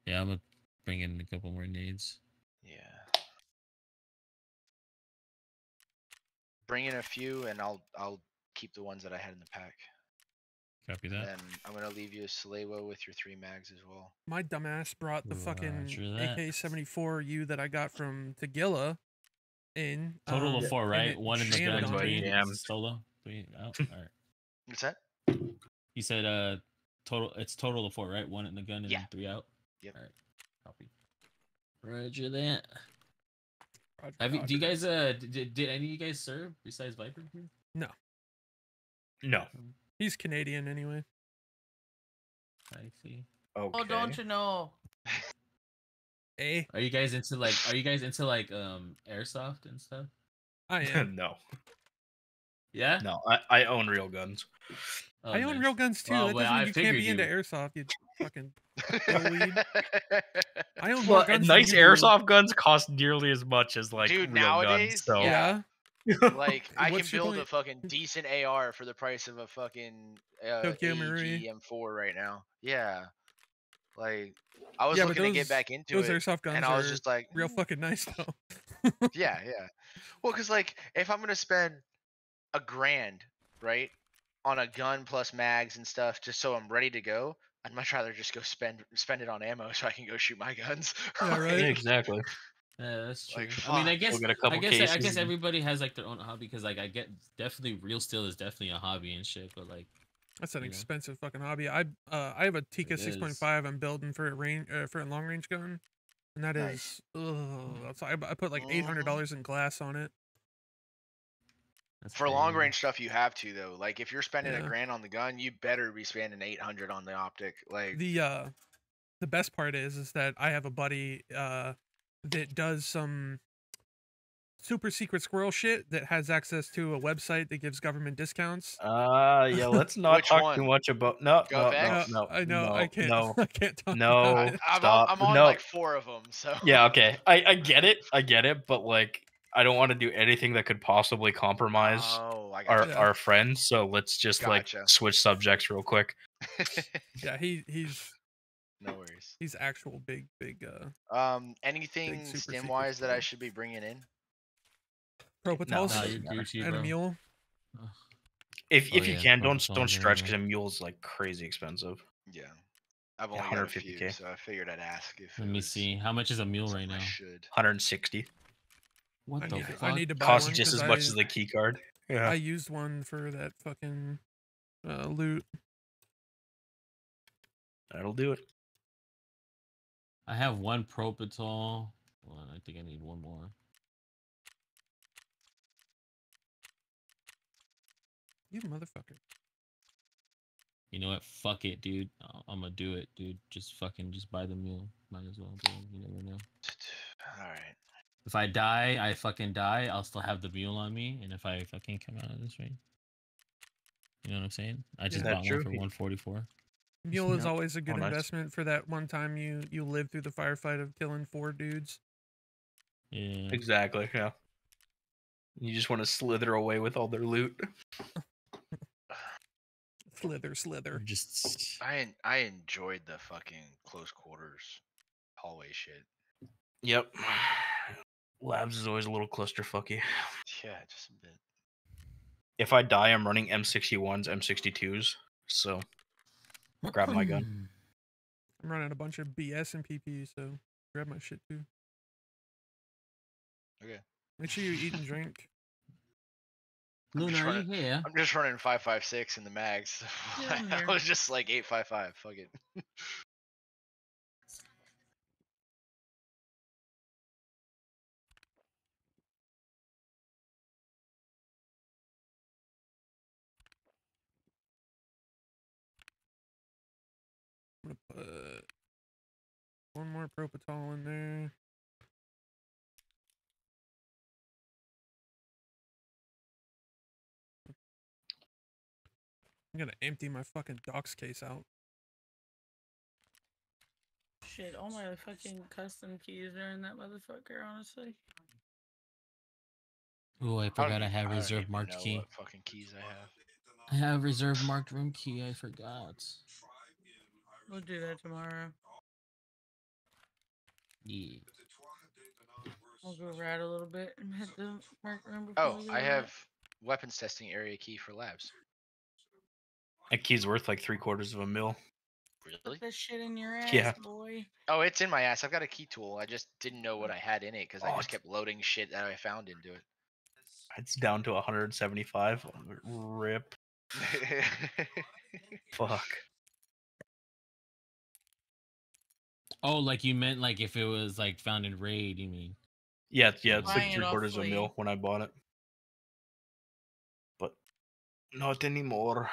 Yeah, I'm gonna bring in a couple more nades. Yeah. Bring in a few, and I'll I'll keep the ones that I had in the pack. Copy And that. then I'm gonna leave you a Salewa with your three mags as well. My dumbass brought the fucking Roger that. AK-74U that I got from Tagilla in. Total um, of four, right? One in the jammed gun, on three me. Damn. solo, three out. All right. What's that? You said uh total. It's total of four, right? One in the gun and Yeah. then three out. Yep. All right. Copy. Roger that. Roger, Have you, do you guys uh did, did any of you guys serve besides Viper here? No. No. He's Canadian anyway. I see. Okay. Oh, don't you know? Eh? Are you guys into like are you guys into like um airsoft and stuff? I am. no, Yeah. no. I, I own real guns. Oh, I own nice. real guns too. Well, that doesn't I mean you can't be figured into airsoft. You fucking. I own Well, guns. than nice you airsoft guns cost nearly as much as like Dude, real nowadays, guns. So yeah. Yeah. like I can What's your build a fucking decent AR for the price of a fucking uh, Tokyo AEG Marui. M4 right now. Yeah. Like I was Yeah, but looking to get back into Those it, airsoft guns and I was are just like, real "Mm, fucking nice though. yeah, yeah. Well, because like if I'm gonna spend a grand, right, on a gun plus mags and stuff, just so I'm ready to go, I'd much rather just go spend spend it on ammo so I can go shoot my guns. Yeah, right? Yeah, exactly. Yeah, that's true. Like, I mean, I guess We'll get a I couple guess I guess everybody has like their own hobby because like I get definitely real steel is definitely a hobby and shit, but like That's an you know? expensive fucking hobby. I uh I have a Tikka It six point is. five. I'm building for a range uh, for a long range gun, and that is Nice. ugh. That's I, I put like eight hundred dollars in glass on it. That's For long range stuff, you have to though. Like if you're spending Yeah. a grand on the gun, you better be spending 800 on the optic. Like The uh the best part is is that I have a buddy uh that does some super secret squirrel shit that has access to a website that gives government discounts. Uh, yeah. Let's not talk one? too much about. No, Go no, back? no, no. I know no, I can't No. I can't talk No. about it. I'm, Stop. on, I'm on No. like four of them. So Yeah. Okay. I I get it. I get it. But like, I don't want to do anything that could possibly compromise Oh, I our got Yeah. our friends. So let's just Gotcha. like switch subjects real quick. Yeah, he he's no worries. he's actual big big uh Um, anything stem wise that I should be bringing in? propitals Nah, No, you're and a mule. If Oh, if you yeah, can, don't don't stretch nice. because a mule's like crazy expensive. Yeah, I've Yeah, only got a few, 150K. so I figured I'd ask if. Let it me see. How much is a mule right now? I should. 160 What I the need, fuck? to, I need to buy costs one just 'cause as much I, as the key card. Yeah. I used one for that fucking uh, loot. That'll do it. I have one Propital. Hold on, I think I need one more. You motherfucker. You know what? Fuck it, dude. I'm gonna do it, dude. Just fucking just buy the mule. Might as well, bro. You never know. All right. If I die, I fucking die. I'll still have the mule on me, and if I fucking come out of this ring, you know what I'm saying? I just bought true? one for 144. Mule is always a good oh, nice. investment for that one time you you live through the firefight of killing four dudes. Yeah. Exactly. Yeah. You just want to slither away with all their loot. Slither, slither. Just I I enjoyed the fucking close quarters hallway shit. Yep. Labs is always a little clusterfucky. Yeah, just a bit. If I die, I'm running M61s, M62s. So grab my gun. I'm running a bunch of BS and PP, so grab my shit too. Okay. Make sure you eat and drink. I'm just Luna, are you running- here? I'm just running five five six in the mags. Yeah, I'm I here. was just like eight five five. Fuck it. I'm gonna put one more propital in there. I'm gonna empty my fucking docs case out. Shit, all my fucking custom keys are in that motherfucker, honestly. Oh, I I forgot I even- have don't reserved marked know key. What fucking keys I have. I have reserved marked room key. I forgot. We'll do that tomorrow. Yeah. We'll go ride a little bit and hit the mark room oh, before Oh, I have bed. weapons testing area key for labs. That key's worth like three quarters of a mil. Really? Put that shit in your ass, Yeah. boy. Oh, it's in my ass. I've got a key tool. I just didn't know what mm. I had in it because I Oh, just kept loading shit that I found into it. It's down to 175. Rip. Fuck. Oh, like you meant like if it was like found in raid, you mean? Yeah, yeah, it's Buying like three quarters of a mil when I bought it. But not anymore.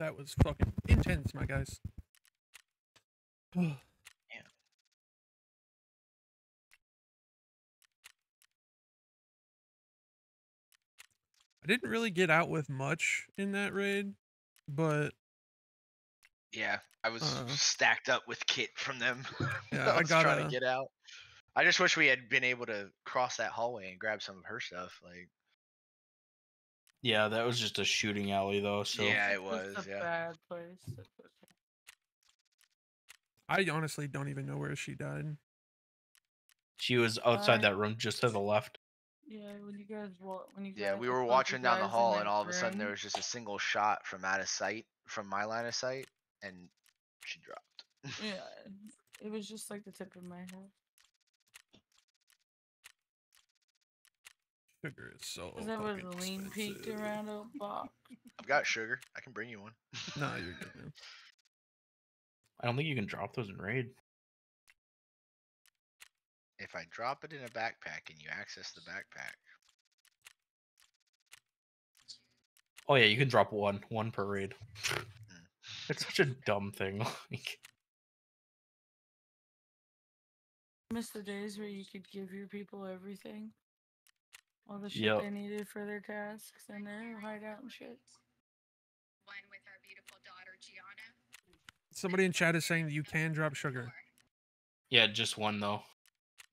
That was fucking intense, my guys. I didn't really get out with much in that raid, but yeah, I was Uh. stacked up with kit from them. Yeah, I I was trying gotta- get out. I just wish we had been able to cross that hallway and grab some of her stuff. Like, Yeah, that was just a shooting alley though. So yeah, it was. a Yeah. bad place. I honestly don't even know where she died. she was outside Uh, that room just to the left. Yeah, when you guys wa- when you Yeah, guys we were were watching down the hall, that and all of a sudden there was just a single shot from out of sight, from my line of sight, and she dropped. Yeah, it was just like the tip of my head. Sugar is so. Cause there was fucking a lean peaked expensive. around a box. I've got sugar. I can bring you one. No, you're good, man. I don't think you can drop those in raid. If I drop it in a backpack and you access the backpack, Oh yeah, you can drop one, one per raid. Hmm. It's such a dumb thing. like, Miss the days where you could give your people everything. All the shit Yep. they needed for their tasks and their hideout and shit. One with our beautiful daughter Gianna. Somebody in chat is saying that you can drop sugar. yeah, just one though.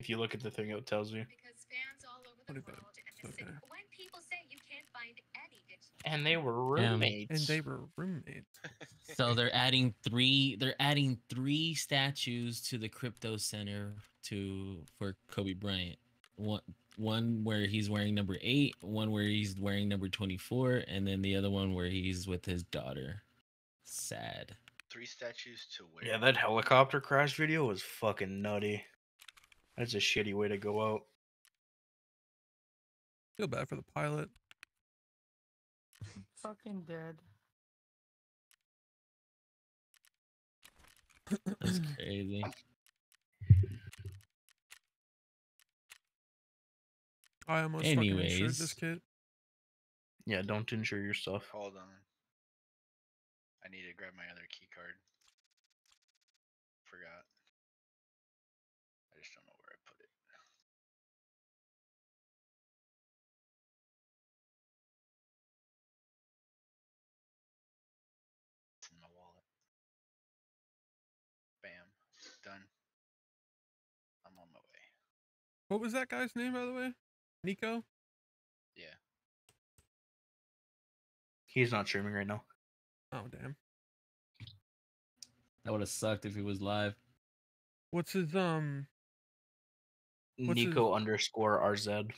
If you look at the thing, it tells you. Because fans all over the What about- world and okay. city- when people say you can't find any digital And they were Damn. roommates. And they were roommates. So they're adding three. They're adding three statues to the crypto center to for Kobe Bryant. One one where he's wearing number eight, one where he's wearing number twenty four, and then the other one where he's with his daughter. Sad. three statues to where? Yeah, that helicopter crash video was fucking nutty. That's a shitty way to go out. Feel bad for the pilot. Fucking dead. That's crazy. I almost Anyways. fucking insured this kid. Yeah, don't insure yourself. Hold on. I need to grab my other key card. What was that guy's name, by the way? Nico. Yeah. He's not streaming right now. Oh damn. That would have sucked if he was live. What's his um? What's his- Nico underscore RZ.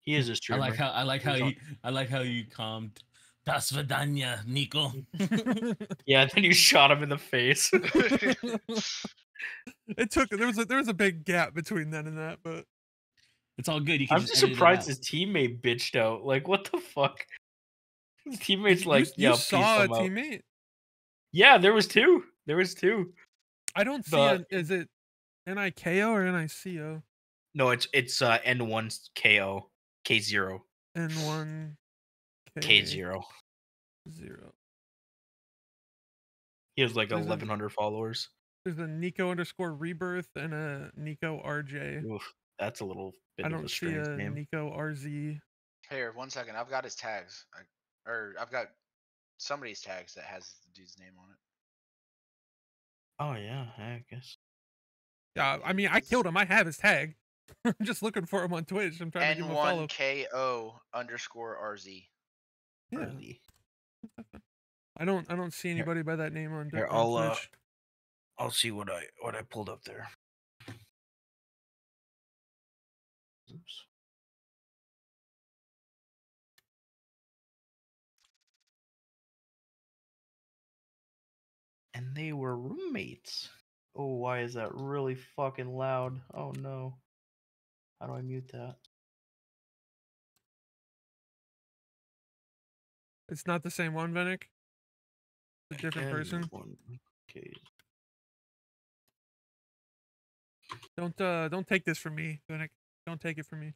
He is a I streamer. I like how I like how He's on- you I like how you calmed. Das Vidania, Nico. yeah, then you shot him in the face. it took there was a there was a big gap between then and that, but It's all good. You can I'm just just surprised his teammate bitched out. Like, what the fuck? His teammate's you, like, you yeah, saw a peace, I'm out." teammate. Yeah, there was two. There was two. I don't see. The- A, is it Niko or Nico? No, it's it's uh N1 KO K zero N one K zero. zero. He has like There's 1,100 followers. There's a Nico underscore rebirth and a Nico RJ. Oof, that's a little bit I of a don't see a name. Nico RZ. Here, one second. I've got his tags. I, or I've got somebody's tags that has the dude's name on it. Oh yeah, I guess. Yeah, I mean, I killed him. I have his tag. I'm just looking for him on Twitch. I'm trying to give him a follow. N1KO underscore RZ. Yeah, Early. I don't. I don't see anybody by that name on, here, on I'll, uh. I'll see what I what I pulled up there. Oops. And they were roommates. Oh, why is that really fucking loud? Oh no. How do I mute that? It's not the same one, Venick. A different person. Okay. Don't uh don't take this from me, Venick. Don't take it from me.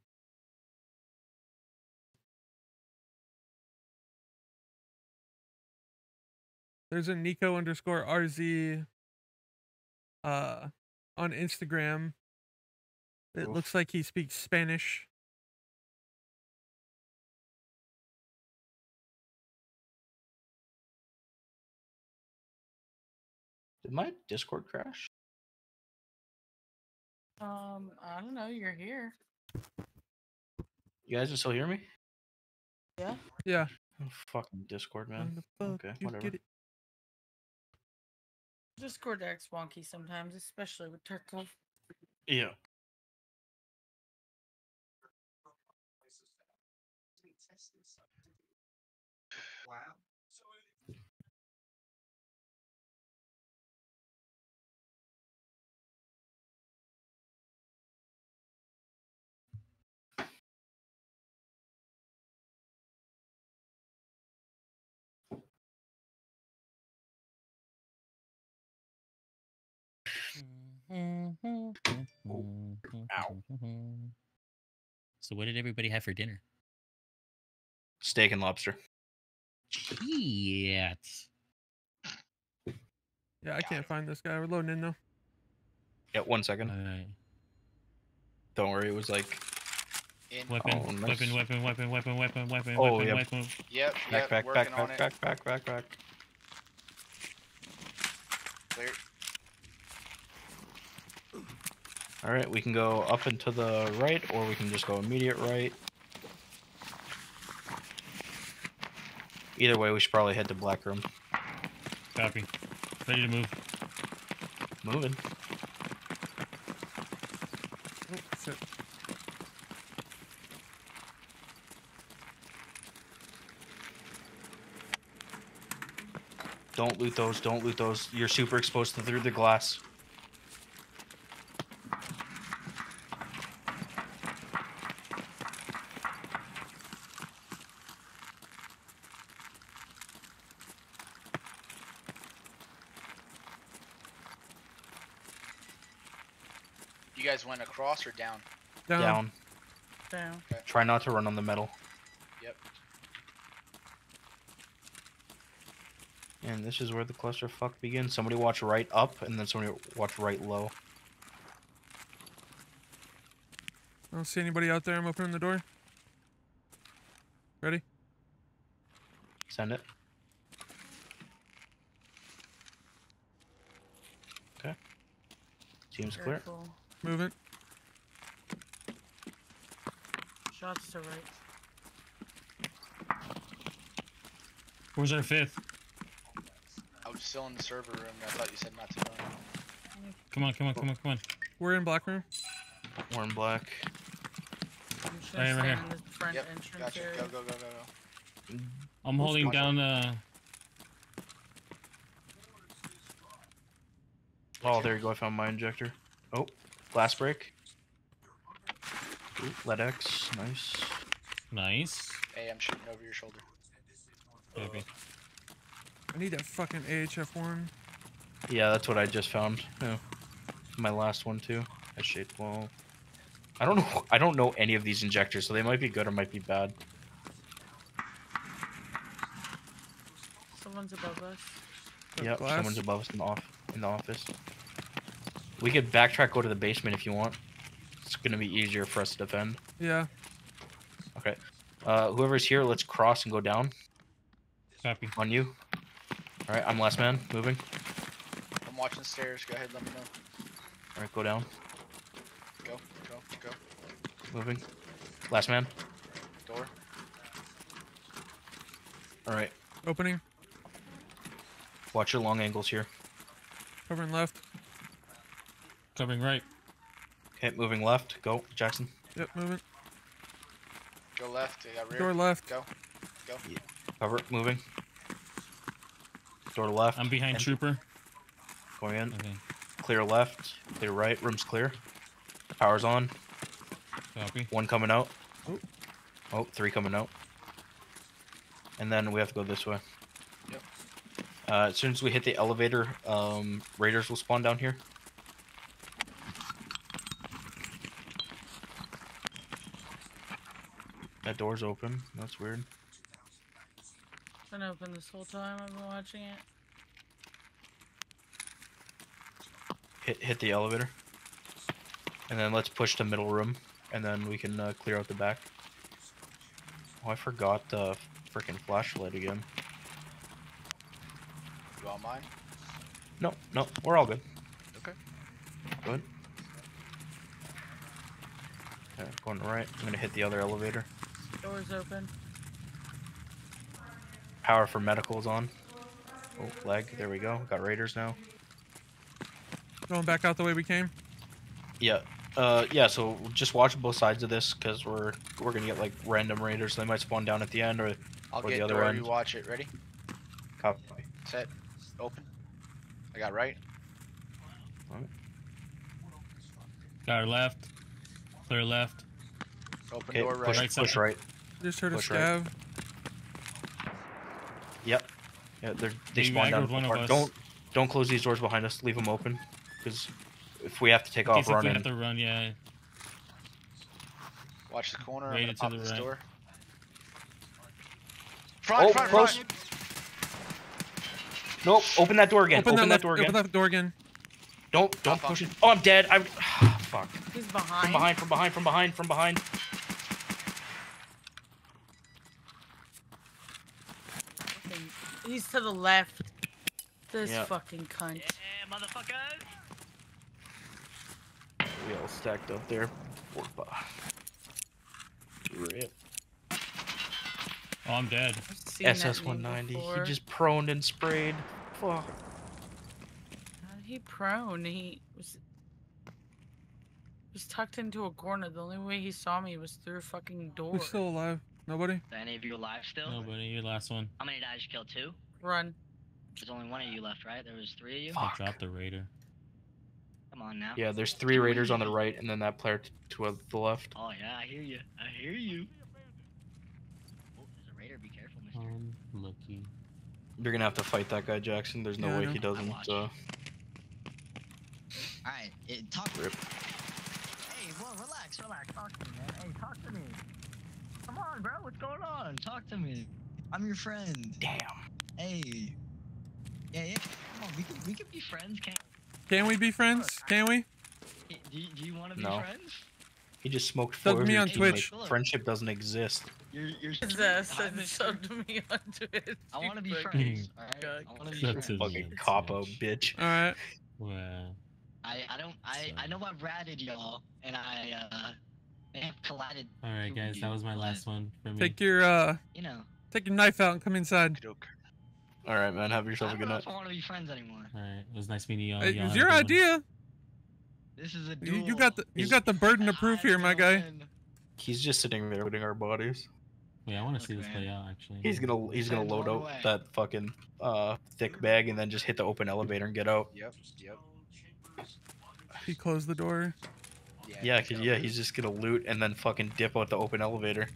There's a Nico underscore RZ uh on Instagram. It Oof. looks like he speaks Spanish. My Discord crash? Um, I don't know. You're here. You guys can still hear me? Yeah. Yeah. Oh, fucking Discord, man. fuck Okay, whatever. Discord acts wonky sometimes, especially with Tarkov. Yeah. So what did everybody have for dinner? Steak and lobster. Shit. Yeah, I can't find this guy. We're loading in though. Yeah, one second. Alright. Don't worry, it was like Weapon, Oh, nice. weapon, weapon, weapon, weapon, weapon, weapon, Oh, weapon, yeah. weapon. Yep. back, Yep. back, working back, on back, it. back, back, back, back. Clear. All right, we can go up and to the right, or we can just go immediate right. Either way, we should probably head to Black Room. Copy. Ready to move. Moving. Oh. Don't loot those. Don't loot those. You're super exposed to through the glass. Or down? Down. Down. Down. Try not to run on the metal. Yep. And this is where the clusterfuck begins. Somebody watch right up, and then somebody watch right low. I don't see anybody out there. I'm opening the door. Ready? Send it. Okay. Seems clear. Move it. Shots to right. Where's our fifth? I was still in the server room. I thought you said not to go. Come on, come on, come on, come on. We're in black room. We're in black. I'm Right here, right stay here. in the front Yep. Gotcha. area. Go go go go go. I'm holding watch down uh Oh, there you go. I found my injector. Oh, glass break. Ooh, LEDX. Nice. nice. Hey, I'm shooting over your shoulder. Baby. I need that fucking AHF one. Yeah, that's what I just found. Yeah. My last one too. I shade well. I don't know. I don't know any of these injectors, so they might be good or might be bad. Someone's above us. Got Yep, glass. someone's above us in the off in the office. We could backtrack, go to the basement if you want. It's gonna be easier for us to defend. Yeah. Okay. Uh, whoever's here, let's cross and go down Copy. on you. All right, I'm last man. Moving. I'm watching stairs. Go ahead. Let me know. All right, go down. Go go go. Moving. Last man. Door. All right. Opening. Watch your long angles here. Covering left. Covering right. Okay, moving left. Go, Jackson. Yep, moving. Go left. I got rear. Door left. Go. Go. Cover. Moving. Door left. I'm behind Enter. trooper. Going in. Okay. Clear left. Clear right. Room's clear. Power's on. Copy. One coming out. Oh. Oh, three coming out. And then we have to go this way. Yep. Uh, as soon as we hit the elevator, um, raiders will spawn down here. That door's open. That's weird. It's been open this whole time. I've been watching it. Hit hit the elevator. And then let's push the middle room, and then we can uh, clear out the back. Oh, I forgot the freaking flashlight again. You want mine? No, no, we're all good. Okay. Good. Okay, going right. I'm gonna hit the other elevator. Door's open. Power for medicals on. Oh, leg. There we go. Got raiders now. Going back out the way we came. Yeah. Uh, yeah. So just watch both sides of this, cause we're we're gonna get like random raiders. They might spawn down at the end or I'll Or the other door. end. You watch it. Ready? copy. Set. Open. I got right. Got our left. Clear left. Open Okay, door push, right. Right push right. Just heard a Push right. Yep. Yeah, they're, they You spawn down. aggroed one of apart. us. Don't don't close these doors behind us. Leave them open, because if we have to take off case if we running, have to run, yeah. Watch the corner. Right I'm gonna into pop the this right. door. Oh, front, Oh, front, close. front. nope. Open that door again. Open, Open, that, that, door again. Open that door again. Don't don't Up, up. push it. Oh, I'm dead. I'm fuck. He's behind. From behind. behind, from behind, from behind, from behind. Fucking- He's to the left. This Yeah. fucking cunt. We all stacked up there. Orpa. Rip. Oh, I'm dead. I've seen that SS meme 190. He just proned and sprayed. Fuck. How did he prone? He was was tucked into a corner. The only way he saw me was through a fucking door. Who's still alive? Nobody? Are any of you alive still? Nobody, your last one. How many died you killed? Two? Run. There's only one of you left, right? There was three of you? I Fuck. dropped the raider. Come on now. Yeah, there's three raiders on the right, and then that player t- to uh, the left. Oh yeah, I hear you. I hear you. Oh, there's a raider. Be careful, mister. Lucky. You're gonna have to fight that guy, Jackson. There's no Yeah, way he doesn't. watched. Uh, Alright, it talk Rip. relax, relax. Talk to me, man. Hey, talk to me. Come on, bro. What's going on? Talk to me. I'm your friend. Damn. Hey. Yeah, yeah. Come on, we can we can be friends. Can't? Can we be friends? Can we? Do you, do you want to be No. friends? He just smoked Sub four of me your on teammates. Twitch. Friendship doesn't exist. You're you're His sweet. ass I'm said Mr. sub to me on Twitch. I want to be friends. fucking Alright. I want to be Sub friends. Fucking me. capo, bitch. All right. Wow. I I don't I I know I've ratted y'all and I uh may have collided. All right, guys, that was my last one for me. Take your uh, You know. take your knife out and come inside. Okey-doke. All right, man. Have yourself a good know night. if I want to be friends anymore. All right, it was nice meeting y'all. Hey, it was your idea. This is a You, duel. you got the you got the burden of proof here, my guy. He's just sitting there looting our bodies. Yeah, I want to see this man. play out. Actually, He's gonna he's gonna load one out away. that fucking uh thick bag and then just hit the open elevator and get out. Yep. Yep. He closed the door. Yeah, he's cause yeah, he's just gonna loot and then fucking dip out the open elevator.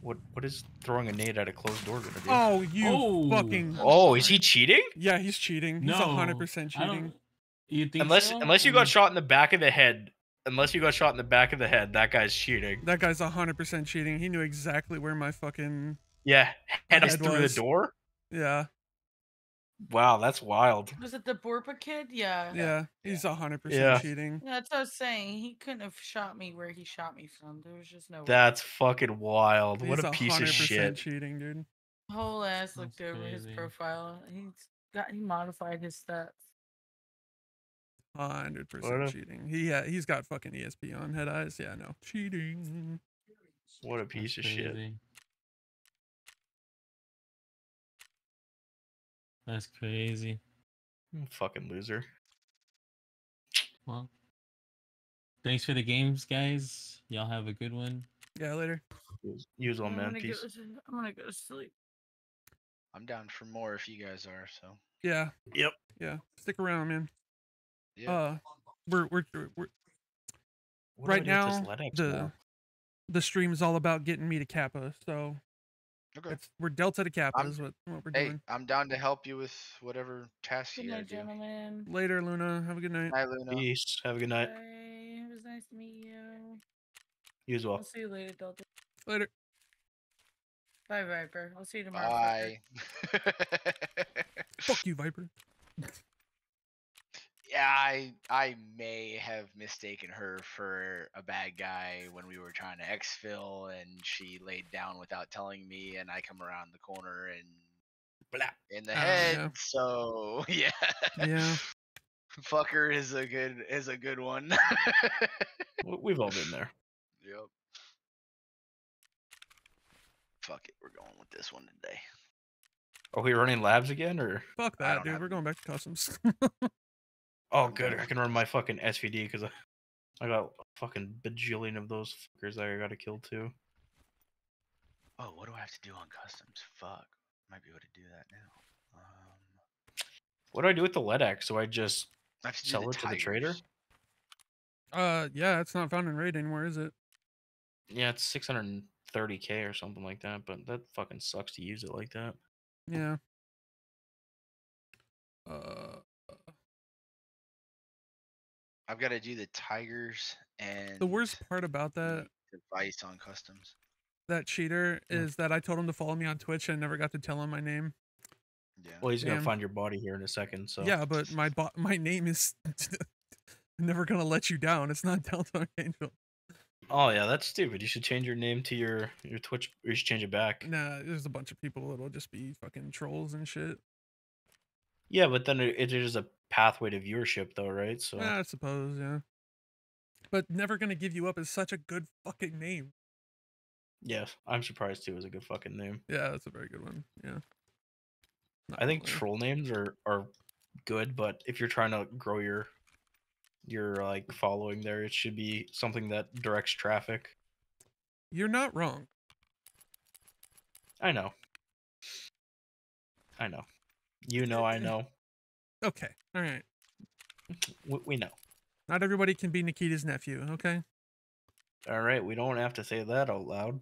What what is throwing a nade at a closed door gonna do? Oh, you Oh. fucking. Oh, is he cheating? Yeah, he's cheating. He's no, hundred percent cheating. You think Unless so? unless you got mm. shot in the back of the head. Unless you got shot in the back of the head, that guy's cheating. That guy's hundred percent cheating. He knew exactly where my fucking Yeah, head us Head through was. the door. yeah Wow, that's wild. Was it the Borpa kid? Yeah. yeah. He's hundred percent cheating. That's what I was saying. He couldn't have shot me where he shot me from. There was just no way. That's fucking wild. What He's a piece of 100% shit. cheating, dude. whole ass That's looked over his crazy. profile. He's got he modified his stats. Hundred What percent cheating. He ha- he's got fucking ESP on head eyes. Yeah, no cheating. What a that's piece of shit. That's crazy. A fucking loser. Well, thanks for the games, guys. Y'all have a good one. Yeah, later. Use all man. Peace. I'm gonna go to sleep. I'm down for more if you guys are. So. Yeah. Yep. Yeah. Stick around, man. Yeah. Uh, we're we're we're What do I right do with this now the wall? the stream is all about getting me to Kappa. So okay. it's we're Delta to Kappa I'm- is what what we're Hey, doing. I'm down to help you with whatever task Good you gotta night, do. gentlemen. Later, Luna. Have a good night. Night, Luna. Peace. Have a good night. Bye. It was nice to meet you. You as well. I'll see you later, Delta. Later. Bye, Viper. I'll see you tomorrow. Bye. Fuck you, Viper. yeah, I I may have mistaken her for a bad guy when we were trying to exfil, and she laid down without telling me, and I come around the corner and Blah. in the Oh, head. yeah. So yeah, Yeah. fucker is a good is a good one. We've all been there. Yep. Fuck it, we're going with this one today. Are we running labs again or? Fuck that, dude. have- We're going back to customs. Oh, good. I can run my fucking SVD because I, I got a fucking bajillion of those fuckers that I gotta kill too. Oh, what do I have to do on customs? Fuck, might be able to do that now. Um, What do I do with the LEDX? Do I just I have to sell it to the trader? uh, yeah, it's not found in raid anymore, is it? Yeah, it's 630k or something like that, but that fucking sucks to use it like that. Yeah. Uh, I've got to do the tigers and the worst part about that device on customs. that cheater Yeah. is that I told him to follow me on Twitch and never got to tell him my name. Yeah. Well, he's gonna find your body here in a second. So Yeah, but my bo- my name is never gonna let you down. It's not Delta Archangel. Oh yeah, that's stupid. You should change your name to your your Twitch. Or you should change it back. Nah, there's a bunch of people that'll just be fucking trolls and shit. Yeah, but then it, it is a pathway to viewership, though, right? So Yeah, I suppose, yeah. But never gonna give you up is such a good fucking name. Yes, I'm surprised too. Is a good fucking name. Yeah, that's a very good one. Yeah. Not I think gonna troll names are are good, but if you're trying to grow your your like following there, it should be something that directs traffic. you're not wrong. I know. I know. You know, I know. Okay, all right. We, we know. Not everybody can be Nikita's nephew. Okay. All right, we don't have to say that out loud.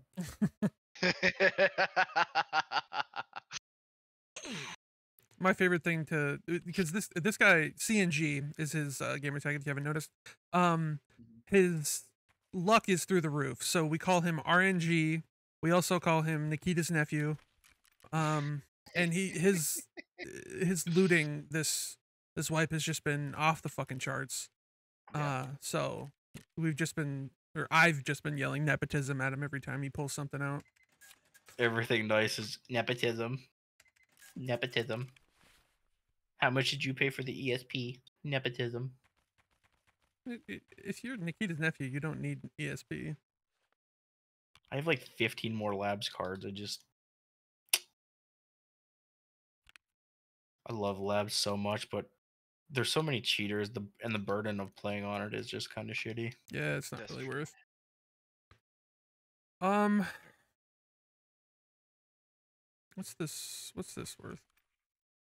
my favorite thing to because this this guy CNG is his uh, gamer tag if you haven't noticed. Um, his luck is through the roof, so we call him RNG. We also call him Nikita's nephew. Um, and he his his looting this this wipe has just been off the fucking charts. Uh, so we've just been or I've just been yelling nepotism at him every time he pulls something out. Everything nice is nepotism. Nepotism. How much did you pay for the ESP? Nepotism. If you're Nikita's nephew, you don't need ESP. I have like 15 more labs cards. I just. I love labs so much, but there's so many cheaters. The and the burden of playing on it is just kind of shitty. Yeah, it's not That's really true. worth. Um, what's this? What's this worth?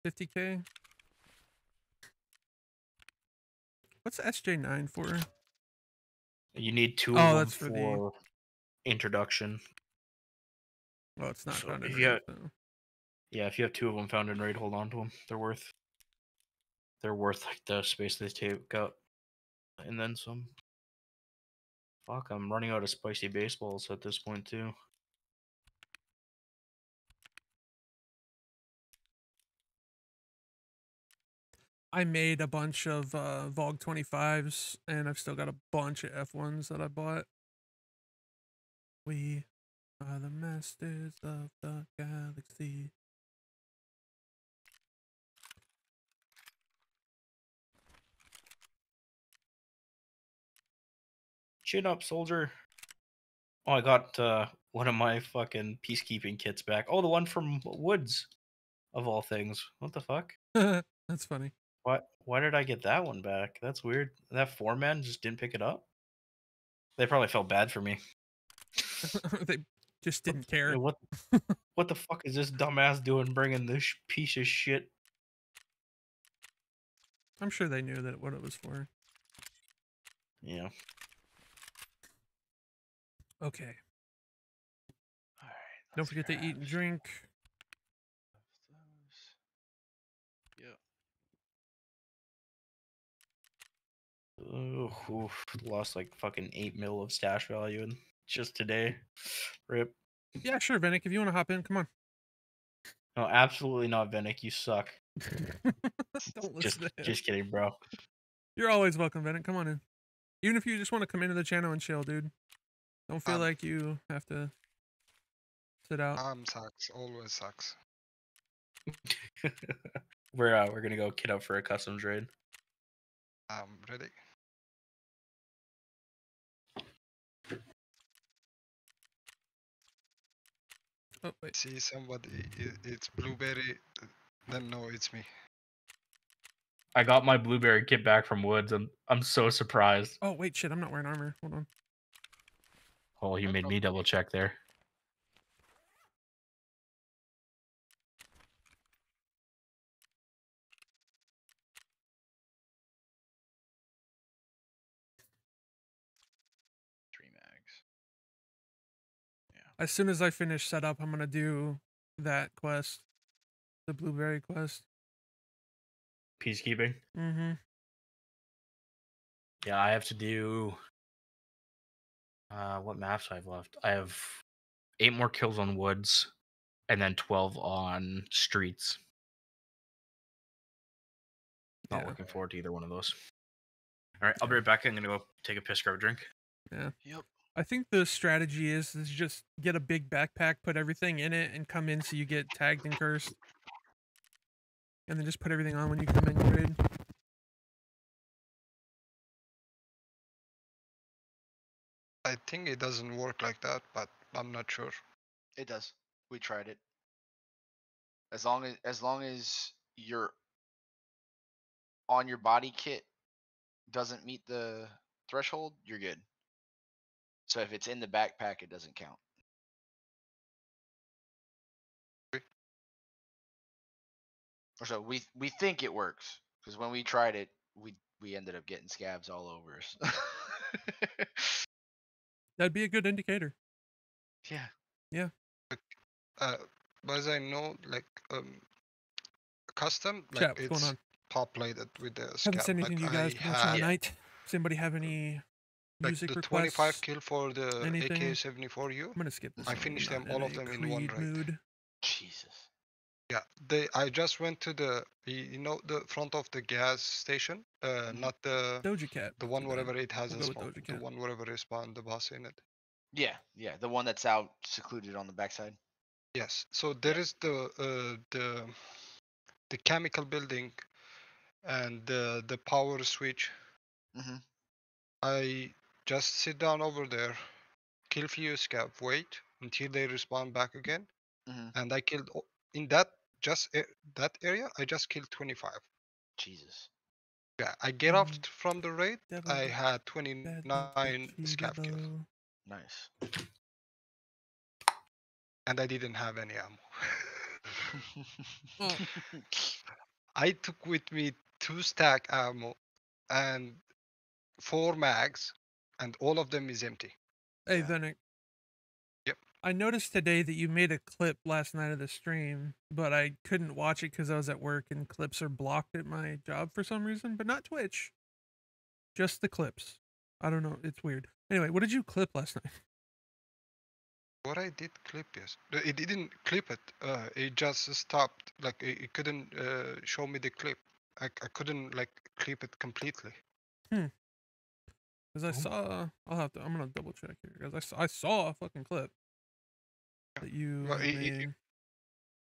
Fifty k. What's SJ nine for? You need two Oh, of them that's for for, the- introduction. Well, it's not So found in if you Raid, so- Yeah, if you have two of them found in raid, hold on to them. They're worth. They're worth like the space they take up, and then some. Fuck, I'm running out of spicy baseballs at this point too. I made a bunch of uh, VOG 25s, and I've still got a bunch of F1s that I bought. We are the masters of the galaxy. Chin up, soldier. Oh, I got uh, one of my fucking peacekeeping kits back. Oh, the one from Woods, of all things. What the fuck? That's funny. What? Why did I get that one back? That's weird. That four man just didn't pick it up. They probably felt bad for me. they just didn't care. What? what the fuck is this dumbass doing, bringing this piece of shit? I'm sure they knew that what it was for. Yeah. Okay. All right. Don't forget to eat and drink. Oh, oof, lost like fucking eight mil of stash value in just today. Rip. Yeah, sure, Venick. If you want to hop in, come on. No, absolutely not, Venick. You suck. Don't listen Just, to him. just kidding, bro. You're always welcome, Venick. Come on in. Even if you just want to come into the channel and chill, dude. Don't feel Um, like you have to sit out. Um, sucks. Always sucks. we're uh, we're gonna go kid up for a customs raid. Um, ready? oh, wait. See somebody. It's blueberry. Then no, it's me. I got my blueberry kit back from Woods. I'm I'm so surprised. Oh, wait, shit. I'm not wearing armor. Hold on. Oh, you made me double check there. Three mags. Yeah. As soon as I finish setup, I'm going to do that quest. The blueberry quest. Peacekeeping. Mm-hmm. Yeah, I have to do. Uh, what maps do I have left? I have eight more kills on Woods, and then twelve on Streets. Not Yeah. looking forward to either one of those. All right, I'll be right back. I'm gonna go take a piss, grab a drink. Yeah. Yep. I think the strategy is is just get a big backpack, put everything in it, and come in so you get tagged and cursed. And then just put everything on when you come in your raid. I think it doesn't work like that, but I'm not sure. It does. We tried it. As long as as long as your on your body kit doesn't meet the threshold, you're good. So if it's in the backpack, it doesn't count. Or so we we think it works because when we tried it, we we ended up getting scavs all over us. That'd be a good indicator. yeah. Yeah. Uh, but as I know, like um, custom, like Chat, it's plated with the Haven't said anything like you guys much had, tonight. Does anybody have any like music the requests? 25 kill for the anything? AK-74U. I'm gonna skip this. I finished them all of them in one raid. mood. Jesus. Yeah, they. I just went to the you know the front of the gas station, uh, not the Doja Cat. the one wherever it has We'll a spawn, the one wherever it spawn the boss in it. Yeah, yeah, the one that's out secluded on the backside. Yes. So there is the uh, the the chemical building and the the power switch. Mhm. I just sit down over there, kill few scav, wait until they respond back again, Mhm. and I killed in that just a- that area. I just killed 25. Jesus. Yeah, I get off Mm, t- from the raid. devil I had 29 bitchy scav kills. Nice. and I didn't have any ammo. I took with me two stack ammo and four mags, and all of them is empty. Hey, Yeah. Venik. I noticed today that you made a clip last night of the stream, but I couldn't watch it because I was at work and clips are blocked at my job for some reason, but not Twitch. Just the clips. I don't know. It's weird. Anyway, what did you clip last night? What I did clip, yes. It didn't clip it. Uh, it just stopped. Like it, it couldn't uh, show me the clip. I, I couldn't like clip it completely. Hmm. Because I saw. I'll have to. I'm gonna double check here because I saw, I saw a fucking clip that you Well, had it- it- made.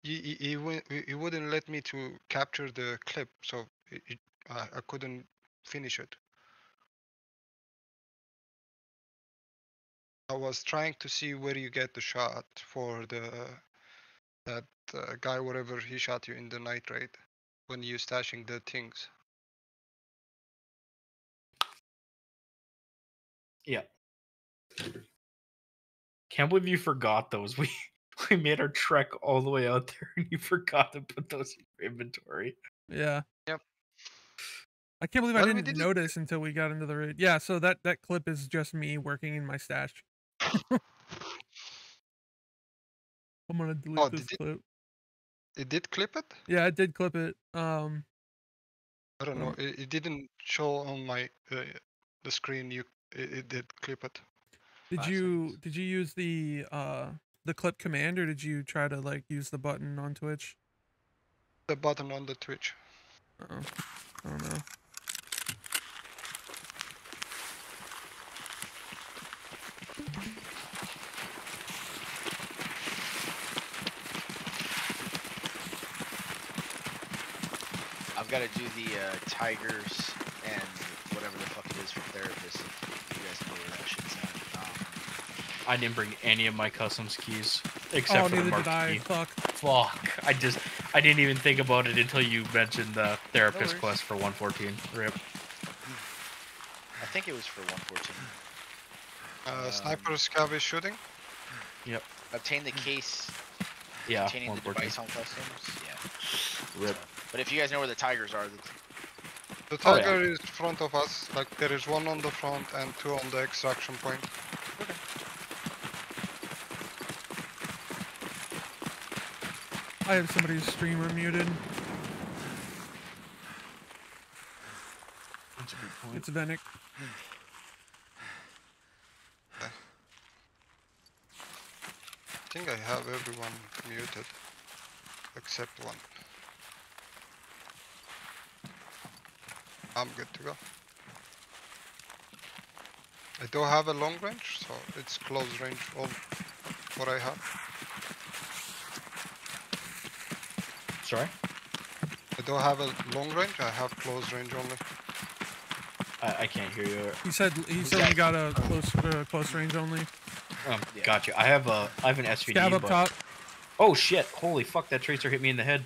He, he, he, wou- he he wouldn't let me to capture the clip, so it, it, I, I couldn't finish it. I was trying to see where you get the shot for the that uh, guy, whatever he shot you in the night raid when you stashing the things. Yeah. Can't believe you forgot those. We we made our trek all the way out there and you forgot to put those in your inventory. Yeah. Yep. I can't believe I Well, we didn't did it- notice until we got into the raid. Yeah, so that that clip is just me working in my stash. I'm gonna delete Oh, this did it- clip. It did clip it? Yeah, I did clip it. Um, I don't know. Um, It, it didn't show on my uh, the screen. You it, it did clip it. Did Five you seconds. did you use the uh the clip command or did you try to like use the button on Twitch? The button on the Twitch. Uh-oh. I don't know. I've got to do the uh, tigers and whatever the fuck it is for therapists. If you guys know where that shit's at. Um, I didn't bring any of my customs keys except oh, for the neither marked key. Fuck. Fuck. I just I didn't even think about it until you mentioned the therapist worries. quest for 114. Rip. I think it was for 114. Uh, Um, sniper scav is shooting. Yep. Obtain the case Yeah, containing the 114. device on customs. Yeah. Rip. But if you guys know where the tigers are, that's The Oh, yeah. tiger is in front of us. Like there is one on the front and two on the extraction point. I have somebody's streamer muted. That's a good point. It's Venik. I think I have everyone muted except one. I'm good to go. I don't have a long range, so it's close range all what I have. Sorry? I don't have a long range, I have close range only. I, I can't hear you. He said he said we got a close uh, close range only. Um, Yeah. Gotcha. I have a I have an SVD. Stab up but- top. Oh shit! Holy fuck! That tracer hit me in the head.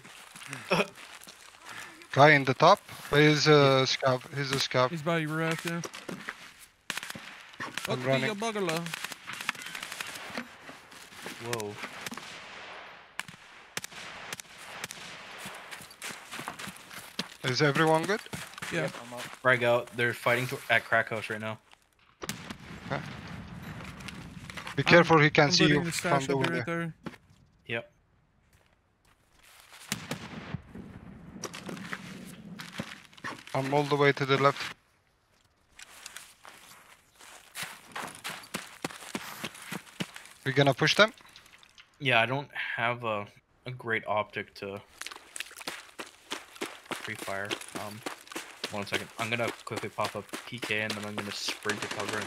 Guy in the top is uh, uh, a scav, he's a scav. He's by your ref, yeah. I'm Fuck me, running. a buggerla. Whoa. Is everyone good? Yeah. I'm up. Frag out. They're fighting at Crack House right now. Be careful, he can I'm see you from stash the window. right there. Yep. I'm all the way to the left. We're gonna push them? Yeah, I don't have a, a great optic to free fire. Um, one second. I'm gonna quickly pop up PK and then I'm gonna sprint to cover it.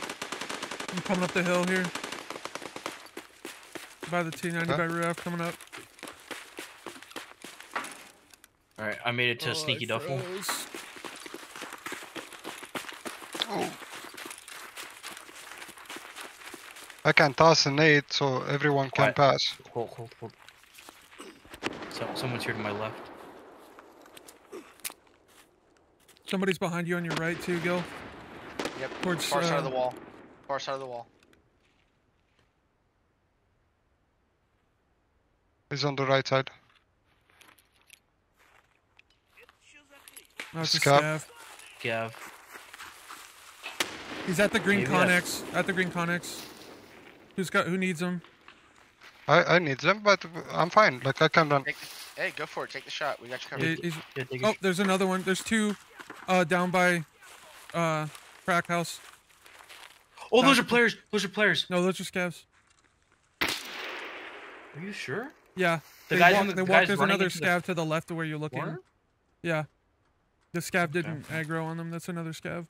I'm coming up the hill here. By the T90 Okay. by Roof coming up. All right, I made it to Oh, I Sneaky Duffel. froze. I can toss an eight so everyone can Quiet. pass. Hold, hold, hold. So, someone's here to my left. Somebody's behind you on your right too, Gil. Yep. Towards Far side of uh, the wall. Far side of the wall. He's on the right side. Oh, it's a Scav. scav. Gav. He's at the green Maybe I- connex. At the green connex. Who's got? Who needs them? I, I need them, but I'm fine. Like I can run. Take hey, go for it. Take the shot. We got you covered. He- Yeah, oh, there's another one. There's two, uh, down by, uh, crack house. oh, those uh, are players. Those are players. No, those are scavs. Are you sure? Yeah. The they guys walk, in the- they the walk. guys There's another into the scav to the left of where you're looking. Corner? Yeah. The scav didn't aggro on them. That's another scav.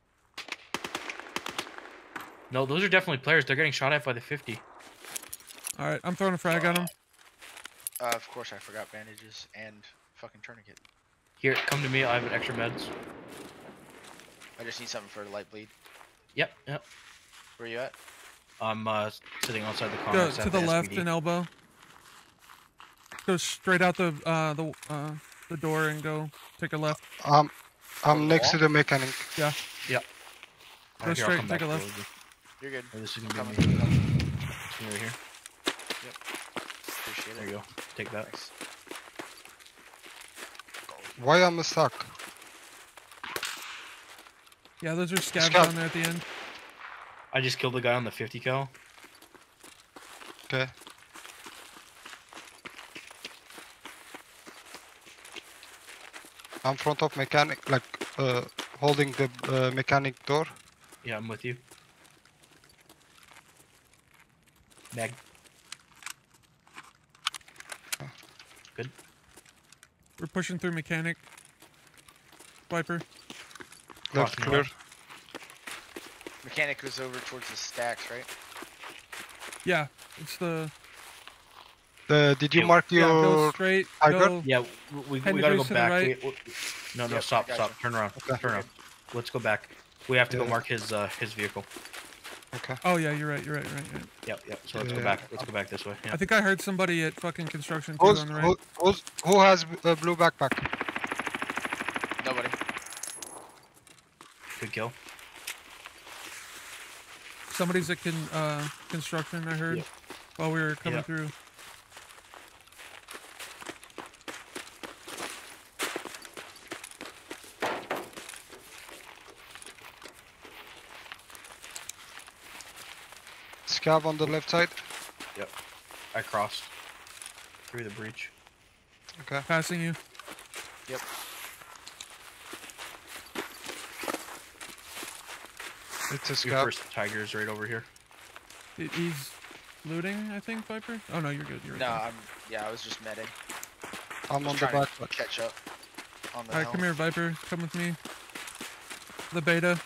No, those are definitely players. They're getting shot at by the 50. All right, I'm throwing a frag on them. Uh, of course, I forgot bandages and fucking tourniquet. Here, come to me. I have an extra meds. I just need something for the light bleed. Yep, yep. Where are you at? I'm uh, sitting outside the car. Go to at the left SPD. and elbow. Go straight out the uh the uh the door and go take a left. Um, I'm the next to the mechanic. Yeah. Yep. Go Alright, straight, come take a left. Forward. You're good. Oh, this is gonna coming. be me. coming. This one right here. Appreciate There it. you go. Take that. Thanks. Why am I stuck? Yeah, those are scavs Scav. down there at the end. I just killed the guy on the 50 cal. Okay. I'm front of mechanic, like uh, holding the uh, mechanic door. Yeah, I'm with you. Mag. Good. We're pushing through mechanic. Viper. Left Crossing clear. Mechanic goes over towards the stacks, right? Yeah, it's the Uh, did you Yeah, mark yeah, go straight. Tiger? Go, Yeah, w- we, we gotta go degrees to the back. right. We- we- no, no, Yep, I stop, gotcha. stop. Turn around. Okay. Turn around. Let's go back. We have to go mark his uh, his vehicle. Okay. Oh yeah, you're right. You're right. You're right. You're right. Yep, yep. So let's Yeah. go back. Let's go back this way. Yeah. I think I heard somebody at fucking construction too Who's, on the right. who, who's, who has a blue backpack? Nobody. Good kill. Somebody's at con, uh, construction. I heard Yep. while we were coming Yep. through. Scav on the left side. Yep. I crossed through the breach. Okay. Passing you. Yep. It's a Your first tiger is right over here. He- He's looting, I think, Viper. Oh no, you're good. You're right No, there. I'm. Yeah, I was just medding. I'm on the back. to catch up. All right, come here, Viper. Come with me. The beta.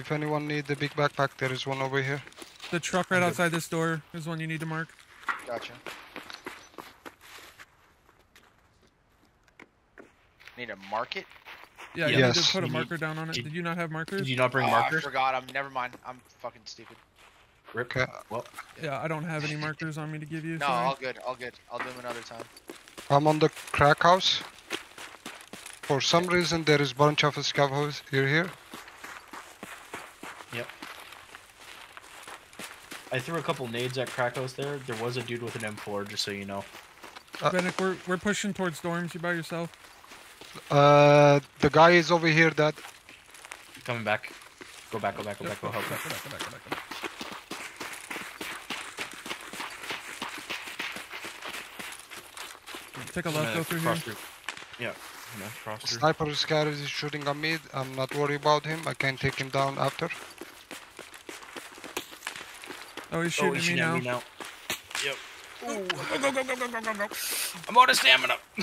If anyone need the big backpack, there is one over here. The truck right outside this door is one you need to mark. Gotcha. Need to mark it? Yeah, you need Yes. to put a You need- marker down on it. did- Did you not have markers? Did you not bring oh, markers? I forgot. I'm. Never mind. I'm fucking stupid. Rip. Okay. Well, Yeah, I don't have any markers on me to give you. No, sorry. all good. All good. I'll do them another time. I'm on the crack house. For some reason, there is bunch of scav house here. Here. I threw a couple nades at Crack House there. There was a dude with an M4, just so you know. Uh, Venick, we're we're pushing towards storms. You by yourself? Uh, the guy is over here. That Coming back. Go back, go back, go back, go help back, go back, go back, go back, go back. Take a I'm left, go through here. through. Yeah. I'm gonna cross. Sniper scav is shooting on me. I'm not worried about him. I can take him down after. Oh, he's oh, shooting, oh, he's shooting me, now. me, now. Yep. Ooh. Go, go, go, go, go, go, go. I'm out of stamina.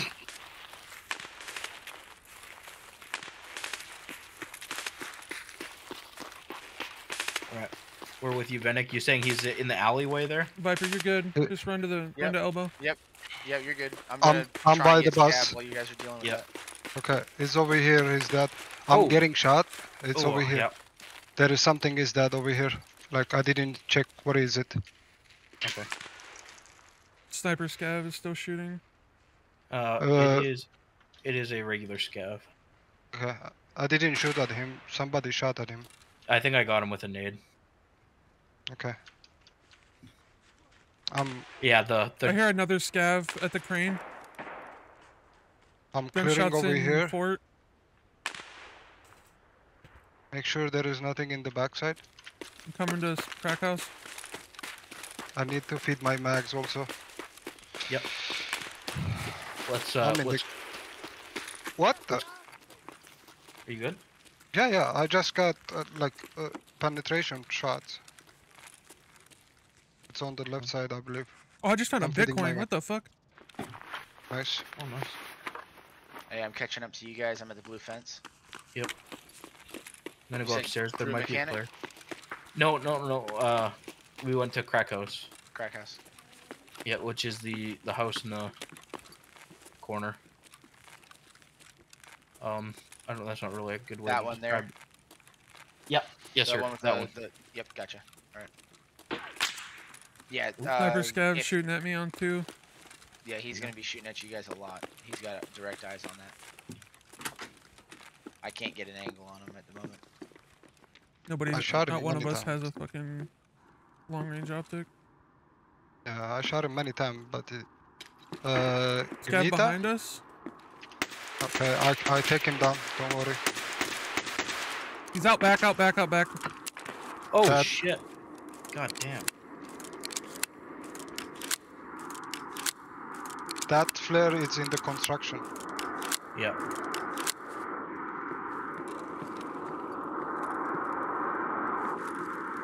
Alright. We're with you, Venick. You're saying he's in the alleyway there? Viper, you're good. Uh, Just run to the yep. run to elbow. Yep. Yep, you're good. I'm gonna I'm, try I'm by and get the bus. while you guys are dealing with that. Okay, he's over here, he's dead. I'm oh. getting shot. It's Ooh, over here. Yep. There is something is dead over here. Like I didn't check. What is it? Okay. Sniper scav is still shooting. Uh, Uh, it is. It is a regular scav. Okay, I didn't shoot at him. Somebody shot at him. I think I got him with a nade. Okay. I'm Yeah, the I hear another scav at the crane. I'm clearing Gunshots over in here. fort. Make sure there is nothing in the backside. I'm coming to s- crack house. I need to feed my mags also. Yep. let's uh. I'm in the- Let's, What? The? Are you good? Yeah, yeah. I just got uh, like uh, penetration shots. It's on the left side, I believe. Oh, I just found a I'm feeding my Bitcoin. What the fuck? Nice. Oh, nice. Hey, I'm catching up to you guys. I'm at the blue fence. Yep. I'm gonna go upstairs. There might mechanic? be a flare. No, no, no. Uh, we went to Crack House. Crack house. Yeah, which is the the house in the corner. Um, I don't. That's not really a good way. That to one there? Yep. Yes, that sir. One with that the, one. the- yep, gotcha. Alright. Yeah, Sniper uh, scav if- shooting at me on two. Yeah, he's gonna be shooting at you guys a lot. He's got direct eyes on that. I can't get an angle on him at the moment. Nobody. I shot him Not one of many us has a fucking long range optic. Yeah, I shot him many times, but it, uh, Scav Nita? behind us. Okay, I I take him down. Don't worry. He's out back, out back, out back. Oh That- shit! God damn. That flare is in the construction. Yeah.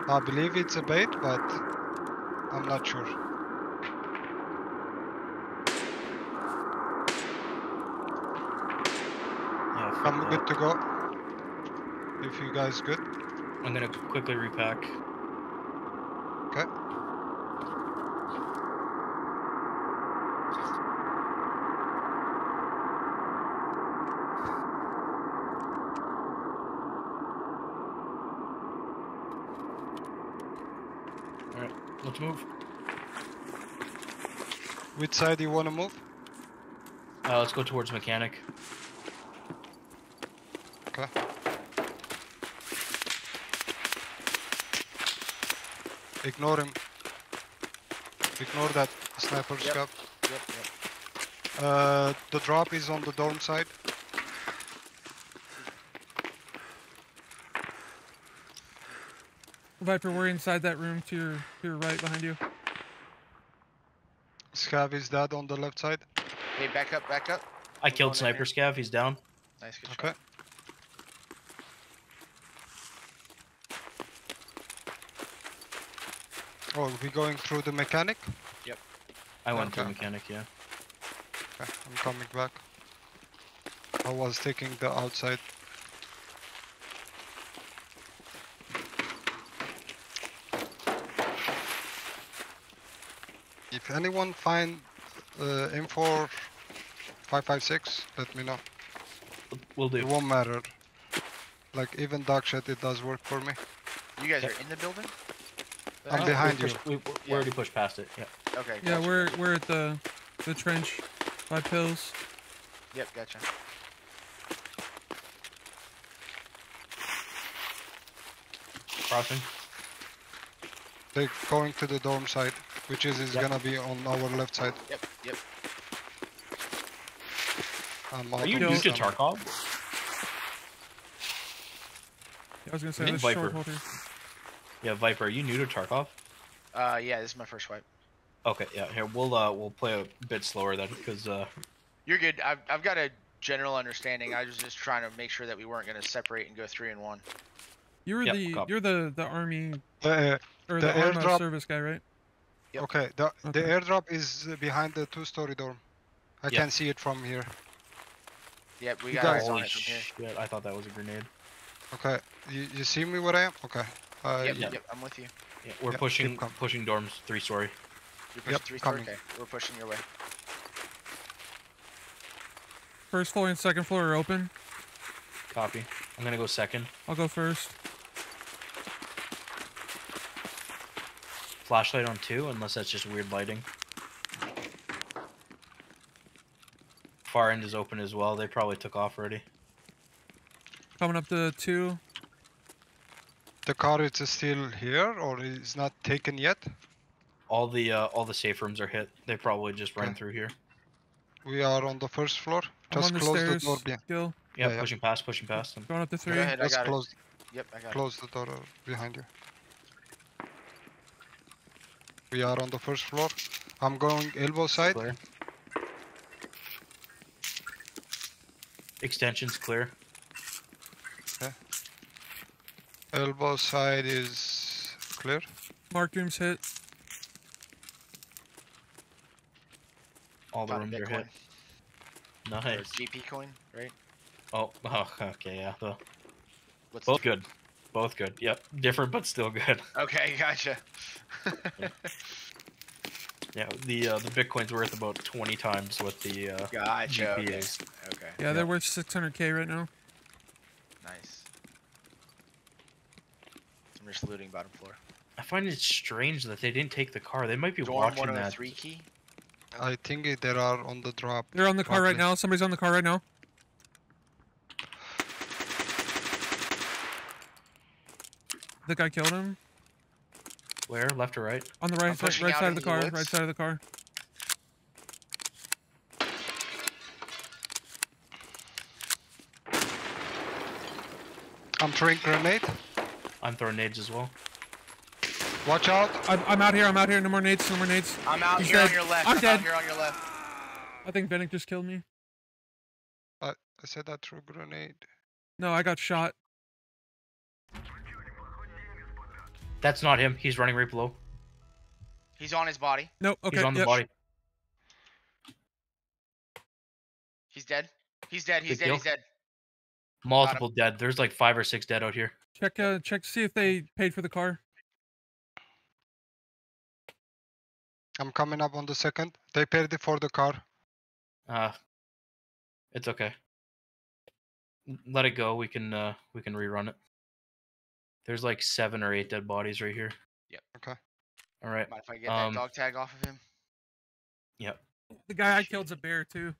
I believe it's a bait, but I'm not sure. Yeah. I'm that. good to go. If you guys good. I'm gonna quickly repack. Okay. All right. Let's move. Which side do you wanna move? Uh, let's go towards mechanic. Okay. Ignore him. Ignore that sniper Yep. scout. Yep, yep. Uh, the drop is on the dorm side. Viper, we're inside that room to your to your right behind you. Scav is dead on the left side. Hey, back up, back up. I We're killed Sniper Scav. He's down. Nice, good Okay. shot. Oh, we going through the mechanic? Yep. I went through Okay. mechanic. Yeah. Okay, I'm coming back. I was taking the outside. Anyone find uh, M4 556, let me know. We'll do. It won't matter. Like even dark shit, it does work for me. You guys are in the building? I'm Oh, behind we you. pushed- We, we Yeah. already pushed past it. Yeah. Okay. Yeah, we're we're at the the trench by pills. Yep, gotcha. Crossing. They're going to the dorm side, which is, is Yep. gonna be on our left side. Yep, yep. I'm Are you new to ammo. Tarkov? I was gonna say this Viper. Yeah, Viper. Are you new to Tarkov? Uh, yeah, this is my first wipe. Okay, yeah. Here we'll uh we'll play a bit slower then, because uh You're good. I've I've got a general understanding. I was just trying to make sure that we weren't gonna separate and go three and one. You were Yep, the copy. you're the the army The, or The the, Arma airdrop- service guy, right? Yep. Okay, the the airdrop is uh, behind the two-story dorm. I Yeah. can see it from here. Yep, we You got guys- eyes on holy it from here. shit! I thought that was a grenade. Okay, you, you see me where I am? Okay. Uh, Yep, yeah. yep, I'm with you. Yeah, we're Yep, pushing pushing dorms three story. You're pushing Yep, three story. Okay, we're pushing your way. First floor and second floor are open. Copy. I'm gonna go second. I'll go first. Flashlight on two, unless that's just weird lighting. Far end is open as well. They probably took off already. Coming up to two. The car is still here or is not taken yet? All the uh, all the safe rooms are hit. They probably just ran Okay. through here. We are on the first floor. Just the close stairs. the door. Yeah, Still Yeah, yeah. pushing past, pushing past them. going up to three. Go ahead, I just got close it. Yep, I got it. close the door uh, behind you. We are on the first floor. I'm going elbow side. Clear. Extensions clear. Elbow side is clear. Mark rooms hit. All it. the Found rooms are hit. Bitcoin. Or Nice. GP coin, right? Oh, oh, okay, yeah. The, What's both good. Both good. Yep. Different, but still good. Okay, gotcha. Yeah. The uh, the Bitcoin's worth about twenty times what the uh, gotcha. GP Okay. is. okay. Yeah, they're worth 600k right now. Nice. I'm just looting bottom floor. I find it strange that they didn't take the car. They might be Dorm watching 103 that. key. I think it- they are on the drop. They're on the car right now. Somebody's on the car right now. The guy killed him Where? Left or right? on the right I'm side, right side of the into the car. woods. Right side of the car. I'm throwing grenade. I'm throwing nades as well. Watch out. I'm, I'm out here. I'm out here. No more nades. No more nades. I'm out He's here on dead. your left. I'm I'm, dead. out here on your left. I think Bennett just killed me. I said that through grenade. No, I got shot. That's not him. He's running right below. He's on his body. No, okay. He's on the yep. body. He's dead. He's dead. He's Good dead. He's dead. Multiple dead. There's like five or six dead out here. Check, uh, check, see if they paid for the car. I'm coming up on the second. They paid for the car. Uh, it's okay. Let it go. We can uh we can rerun it. There's like seven or eight dead bodies right here. Yep. Okay. All right. Mind if I get Um, that dog tag off of him? Yep. The guy I killed's a bear too.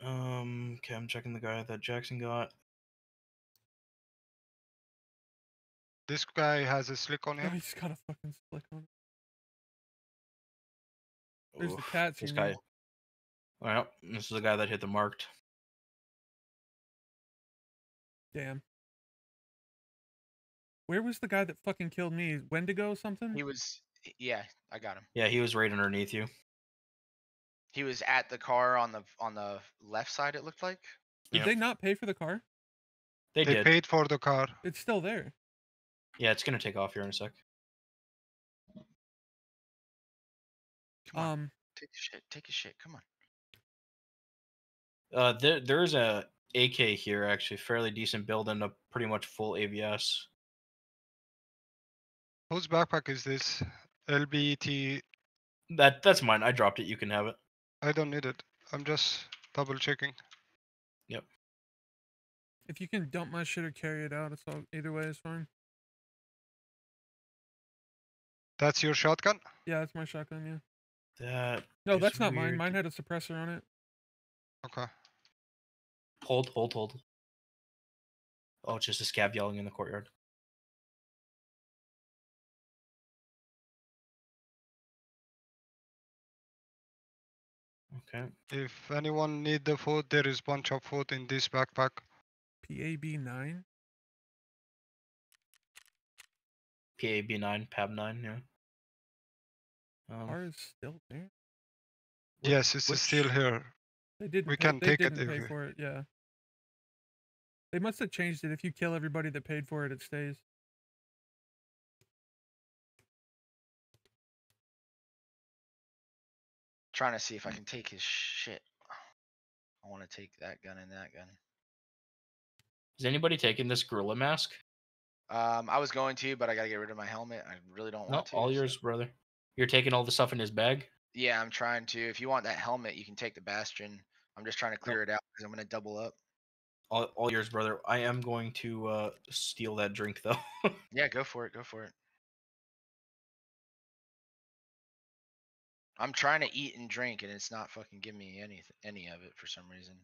Um. Okay. I'm checking the guy that Jackson got. This guy has a slick on Oh, him. he's got a fucking slick on. it. There's the Oof, cat This female. guy. Well, this is the guy that hit the marked. Damn. Where was the guy that fucking killed me? Wendigo something? He was. Yeah, I got him. Yeah, he was right underneath you. He was at the car on the on the left side. It looked like. Did Yep. they not pay for the car? They, They did. paid for the car. It's still there. Yeah, it's gonna take off here in a sec. Come on, Um, take a shit. Take a shit. Come on. Uh, there there's a AK here actually, fairly decent build and a pretty much full ABS. Whose backpack is this? LBT. That that's mine. I dropped it. You can have it. I don't need it. I'm just double checking. Yep. If you can dump my shit or carry it out, it's all either way is fine. That's your shotgun? Yeah, that's my shotgun. Yeah. That No, is that's not mine. Mine had a suppressor on it. Okay. hold hold hold. Oh, it's just a scav yelling in the courtyard. Okay. If anyone need the food, there is bunch of food in this backpack. PAB nine. PAB nine, PAB nine, yeah. Um, Car is still there. yes, it's which- still here. They didn't. We pay- can they take it didn't if pay we- for it. Yeah. They must have changed it. If you kill everybody that paid for it, it stays. Trying to see if I can take his shit. I want to take that gun and that gun. is anybody taking this gorilla mask? Um, I was going to, but I gotta get rid of my helmet. I really don't want to. all so- yours, brother. You're taking all the stuff in his bag. Yeah, I'm trying to. If you want that helmet, you can take the bastion. I'm just trying to clear it out because I'm gonna double up. All, all yours, brother. I am going to uh, steal that drink though. Yeah, go for it. Go for it. I'm trying to eat and drink, and it's not fucking giving me any any of it for some reason.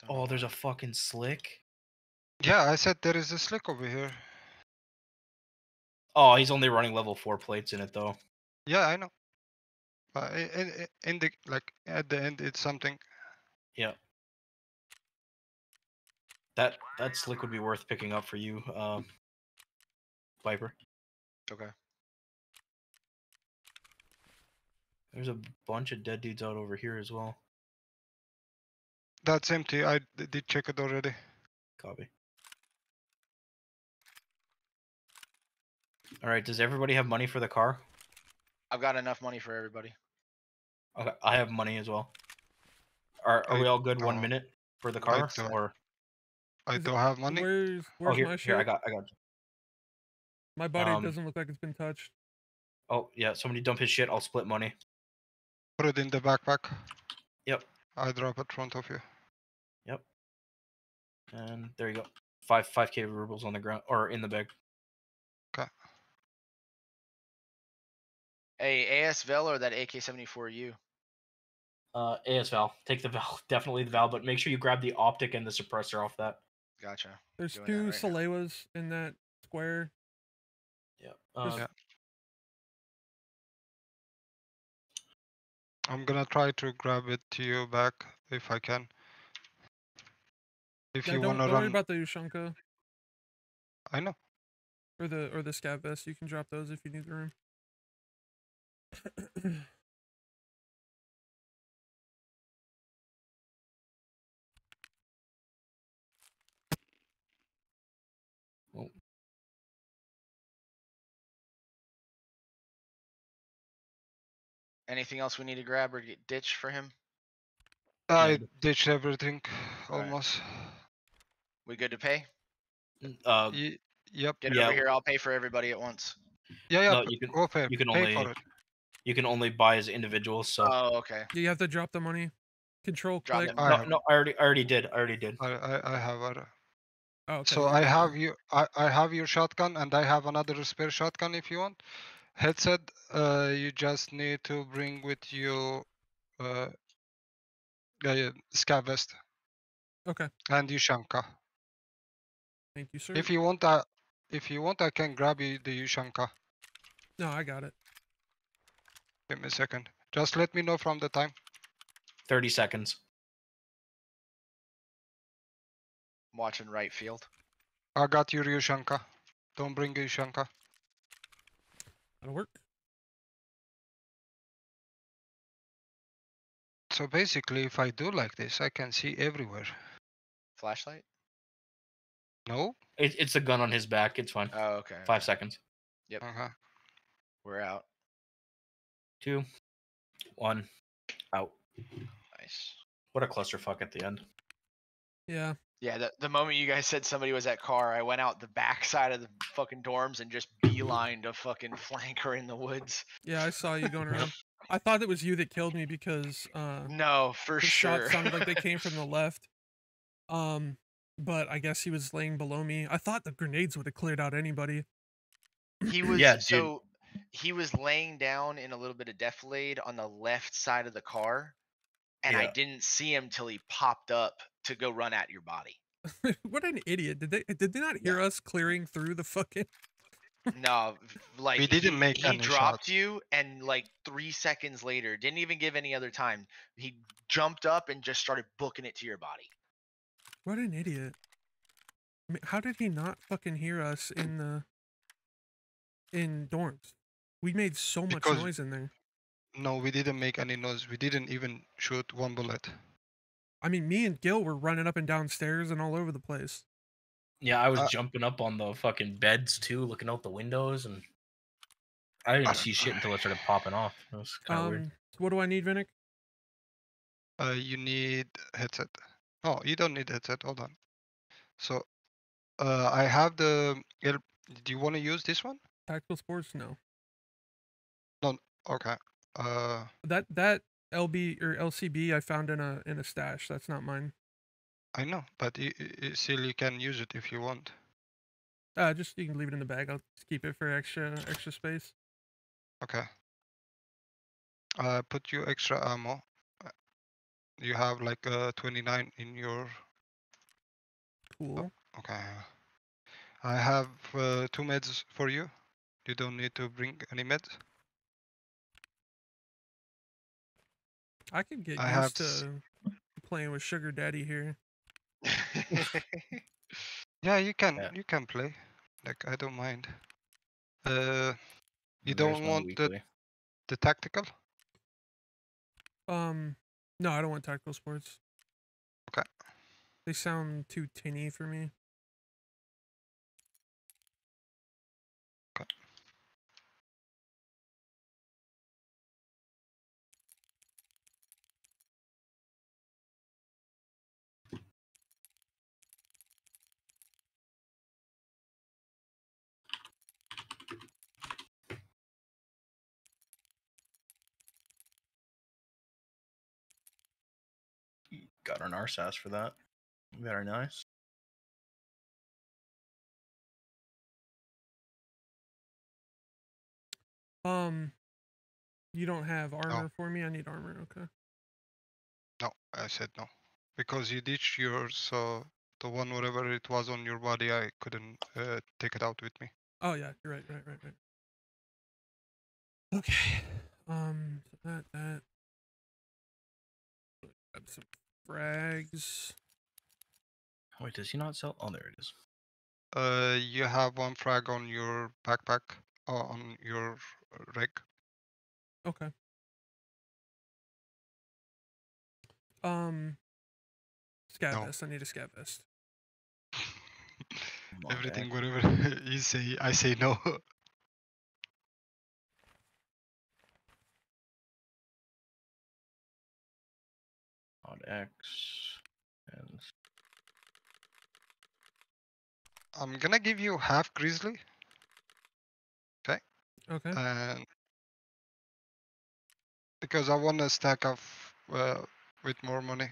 Don't oh, there's a fucking slick. Yeah, I said there is a slick over here. Oh, he's only running level four plates in it though. Yeah, I know. But i- in, in the like at the end, it's something. Yeah. That that slick would be worth picking up for you, um, Viper. Okay. There's a bunch of dead dudes out over here as well. That's empty. I did check it already. Copy. All right. Does everybody have money for the car? I've got enough money for everybody. Okay, I have money as well. Are are I we all good? One minute for the I car, don't- or I Is don't have money. Where's oh Where's here, my here? I got I got. my body um, doesn't look like it's been touched. Oh yeah, somebody dump his shit. I'll split money. Put it in the backpack. Yep. I drop it front of you. Yep. And there you go. Five five k rubles on the ground or in the bag. Hey, AS Val or that AK-74U? Uh, AS Val. Take the Val. Definitely the Val, but make sure you grab the optic and the suppressor off that. Gotcha. There's doing two that right now. Salewas in that square. Yeah. Just- Um, Yeah. I'm gonna try to grab it to you back if I can. If Yeah, you don't, wanna don't worry about the Ushanka I know. or the or the scav vest. You can drop those if you need the room. Anything else we need to grab or get ditch for him? I ditched everything Alright. almost. We good to pay? uh, Ye- yep. Get Yeah. over here. I'll pay for everybody at once. Yeah, yeah. no, you can- go pay. you can pay for it. You can only buy as individuals. So Oh, okay. you have to drop the money. Control Drop click. I no, no, I already I already did. I already did. I, I, I have it. Oh, okay. So I have you. I, I have your shotgun, and I have another spare shotgun if you want. Headset. Uh, you just need to bring with you. Uh, yeah, yeah, scav vest Okay. and Ushanka. Thank you, sir. If you want, uh, if you want, I can grab you the Ushanka. no, I got it. Give me a second. Just let me know from the time. Thirty seconds. I'm watching right field. I got your Ushanka. Don't bring Ushanka. That'll work. So basically, if I do like this, I can see everywhere. Flashlight? No? It, it's a gun on his back. It's fine. Oh, okay. Five okay. seconds. Yep. Uh huh. We're out. Two, one, out. Nice. What a clusterfuck at the end. Yeah. Yeah, the, the moment you guys said somebody was at car, I went out the back side of the fucking dorms and just beelined a fucking flanker in the woods. Yeah, I saw you going around. I thought it was you that killed me because uh No, for the sure. shots sounded like they came from the left. Um, but I guess he was laying below me. I thought the grenades would have cleared out anybody. he was Yeah, dude. so he was laying down in a little bit of defilade on the left side of the car, and I didn't see him till he popped up to go run at your body. what an idiot! Did they did they not hear us clearing through the fucking? No, like We didn't he, make he any dropped shots. you, and like three seconds later, didn't even give any other time. He jumped up and just started booking it to your body. What an idiot. I mean, how did he not fucking hear us in the in dorms? We made so much Because- noise in there. No, we didn't make any noise. We didn't even shoot one bullet. I mean, me and Gil were running up and down stairs and all over the place. Yeah, I was Uh, jumping up on the fucking beds too, looking out the windows, and I didn't I- see shit until it started popping off. It was kind of Um, weird. what do I need, Vinnick? Uh, you need headset. Oh, you don't need headset. Hold on. So, uh, I have the. Air- Do you want to use this one? Tactical sports? No. Okay. Uh, That that LB or LCB I found in a in a stash. That's not mine. I know, but you, you still you can use it if you want. Uh, just you can leave it in the bag. I'll just keep it for extra extra space. Okay. Uh, put you extra ammo. Uh, You have like uh 29 in your. Cool. Okay. I have uh, two meds for you. You don't need to bring any meds. I could get I have used to playing with Sugar Daddy here. Yeah, you can Yeah. you can play. Like I don't mind. Uh, you There's don't want the the tactical? Um, no, I don't want tactical sports. Okay. They sound too tinny for me. Got an RSASS for that. Very nice. Um, you don't have armor for me. I need armor. Okay. No, I said no. Because you ditched yours, so the one whatever it was on your body, I couldn't uh, take it out with me. Oh yeah, you're right, right, right, right. Okay. Um, so that that. Grab some frags. Wait, does he not sell? Oh, there it is. Uh, you have one frag on your backpack, or on your uh, rig. Okay. Um, scav No. vest. I need a scav vest. Everything, deck. whatever you say, I say no. X. And I'm gonna give you half grizzly, Okay. Okay. And because I want to stack up uh, with more money.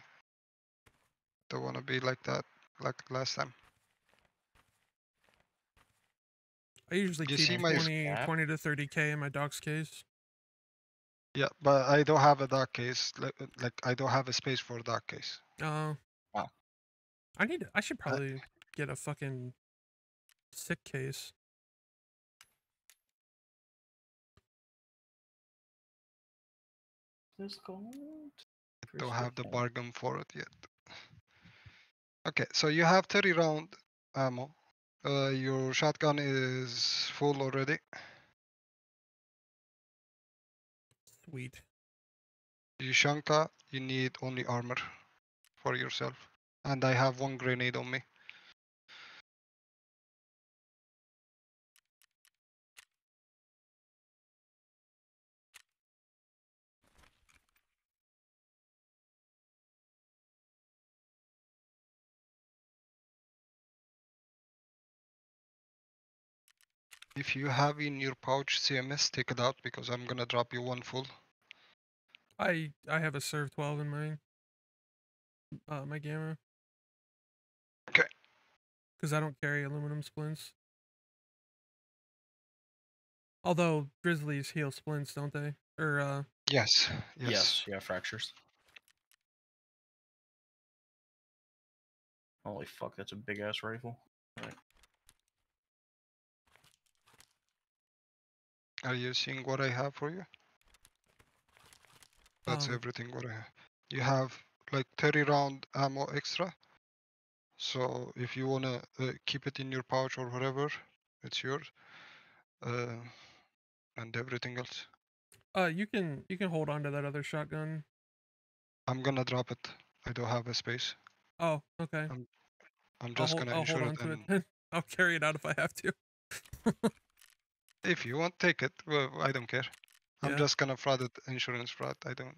Don't want to be like that, like last time. I usually you keep see 20, scav? 20 to 30k in my docs case. Yeah, but I don't have a docs case. Like, like I don't have a space for a docs case. Oh. Wow. I need. I should probably get a fucking SICC case. this gold. don't have the bargain for it yet. Okay, so you have 30 round ammo. Uh, your shotgun is full already. Sweet. Yushanka, you need only armor for yourself. And I have one grenade on me. If you have in your pouch CMS, take it out because I'm gonna drop you one full. I I have a Surv12 in my uh my gamma. Okay. Because I don't carry aluminum splints. Although grizzlies heal splints, don't they? Or uh Yes, yes. Yes. yeah, fractures. Holy fuck, that's a big ass rifle. Alright. Are you seeing what I have for you? That's Um, everything what I have. You have like 30 round ammo extra. So if you wanna uh, keep it in your pouch or whatever, it's yours. Uh, and everything else. Uh, you can you can hold on to that other shotgun. I'm gonna drop it. I don't have a space. Oh, okay. I'm I'll just hold, gonna I'll hold insure on it to and it. I'll carry it out if I have to. if you want, take it. Well, I don't care. I'm Yeah. just gonna fraud it, insurance fraud. I don't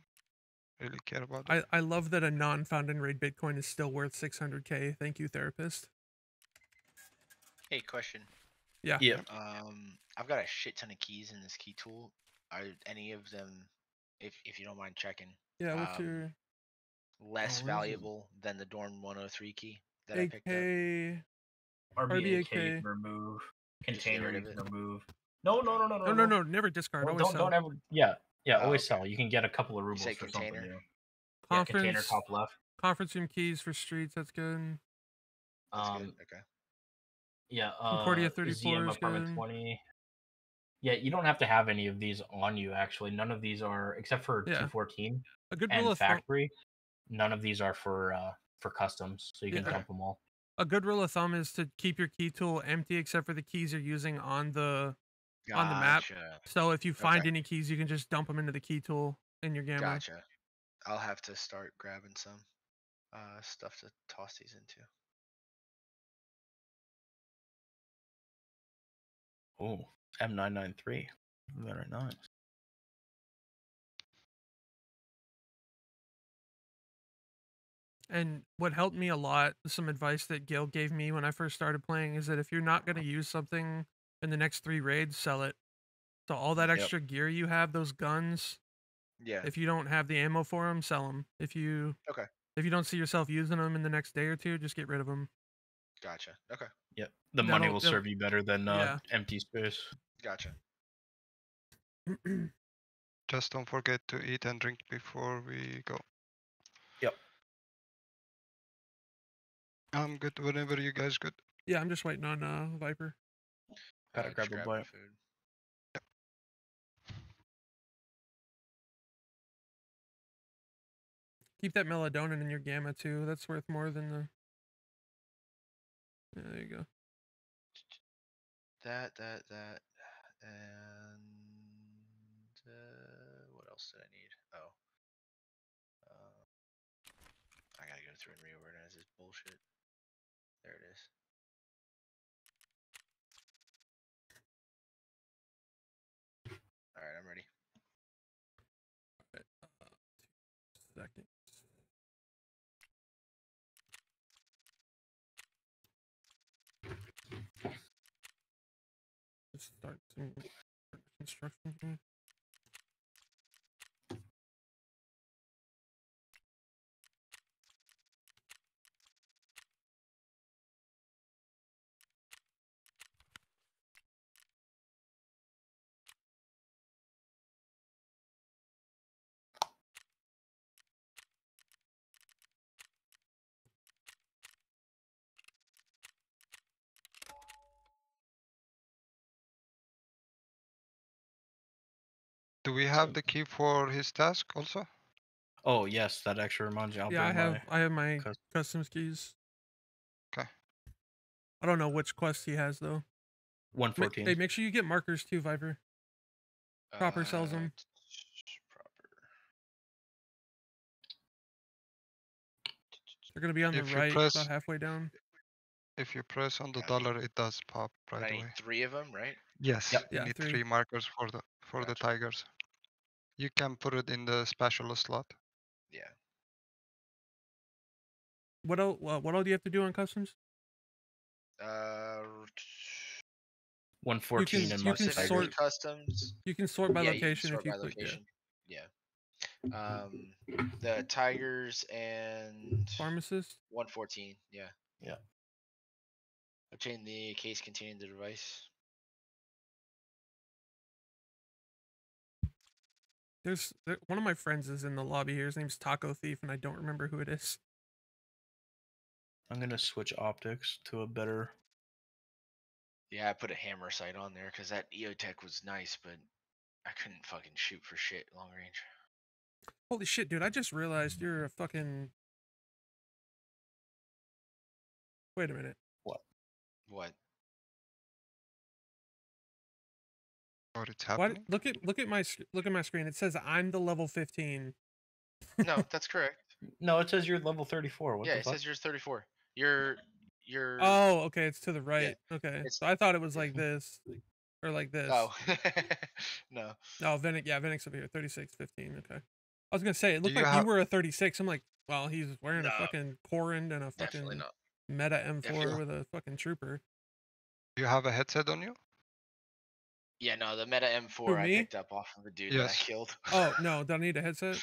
really care about it. I, I love that a non-found and raid Bitcoin is still worth 600k. Thank you, therapist. Hey, question. Yeah. Yeah. Um, I've got a shit ton of keys in this key tool. Are any of them, if if you don't mind checking, Yeah. What's um, your less where is it? valuable than the Dorm 103 key that I picked up? AK? RBAK RBAK. remove. Container rid you of can it. remove. No, no, no, no, no. No, no, no. Never discard. Well, always don't sell. don't ever. Yeah, yeah. Oh, Always okay. sell. You can get a couple of rubles say for something container? new. Yeah, container Conference. top left. Conference room keys for streets. That's good. That's Um, good. Okay. Yeah, uh, Concordia 34 ZM is good. 20. Yeah, you don't have to have any of these on you actually. None of these are except for Yeah. 214 A good rule and of thumb. factory. None of these are for uh for customs, so you can Yeah. dump them all. A good rule of thumb is to keep your key tool empty except for the keys you're using on the on the map. So if you find Okay. any keys, you can just dump them into the key tool in your gamma. Gotcha. I'll have to start grabbing some uh stuff to toss these into. Oh, M993. Very nice. And what helped me a lot, some advice that Gil gave me when I first started playing, is that if you're not going to use something in the next three raids, sell it. So all that Yep. extra gear you have, those guns, Yeah. if you don't have the ammo for them, sell them. If you Okay. if you don't see yourself using them in the next day or two, just get rid of them. Gotcha. Okay. Yep. The money That'll- will that'll- serve you better than uh, yeah. empty space. Gotcha. Just don't forget to eat and drink before we go. Yep. I'm good whenever you guys good. yeah, I'm just waiting on uh, Viper. Gotta grab a bite. Food. Keep that melatonin in your gamma too. That's worth more than the. Yeah, there you go. That, that, that, and uh, what else did I need? Oh, uh, I gotta go through and reorganize this bullshit. There it is. All right, I'm ready. Second. Just start some construction here. Do we have the key for his task also? Oh yes, that actually reminds me. I'll yeah, I have my I have my cus- customs keys. 'Kay. I don't know which quest he has though. Ma- 114. Hey, make sure you get markers too, Viper. Prapor sells Uh, 'em. t- t- Prapor. They're gonna be on the If you right, press- about halfway down. If you press on the Gotcha. dollar, it does pop I right need away. three of them, right? Yes, Yep. you Yeah, need three. three. markers for the for the tigers. You can put it in the special slot. Yeah. What all? What all do you have to do on customs? Uh, 114 can- in you my can sort- customs. You can sort by yeah, you can location sort if you by click. Yeah. Yeah. Um, the tigers and Pharmacist. 114. Yeah. Yeah. Obtain the case containing the device. There's there, one of my friends is in the lobby here. His name's Taco Thief, and I don't remember who it is. I'm gonna switch optics to a better. Yeah, I put a HAMR sight on there because that EOTech was nice, but I couldn't fucking shoot for shit long range. Holy shit, dude! I just realized you're a fucking. Wait a minute. What? What Oh, it's What? Look at look at my look at my screen. It says I'm the level 15. No, that's correct. No, it says you're level 34. What yeah, the it fuck? says you're 34. You're you're Oh, okay. It's to the right. Okay. So I thought it was like this, or like this. oh no. Oh, Venick. Yeah, Venick's over here. 36, 15. Okay. I was gonna say it looked you like have- you were a 36. I'm like, well, he's wearing a fucking Korund and a fucking Meta M4 Definitely. with a fucking trooper. Do you have a headset on you? Yeah, no, the Meta M4 Who, I me? picked up off of a dude that I Yes. killed. Oh no, do I need a headset?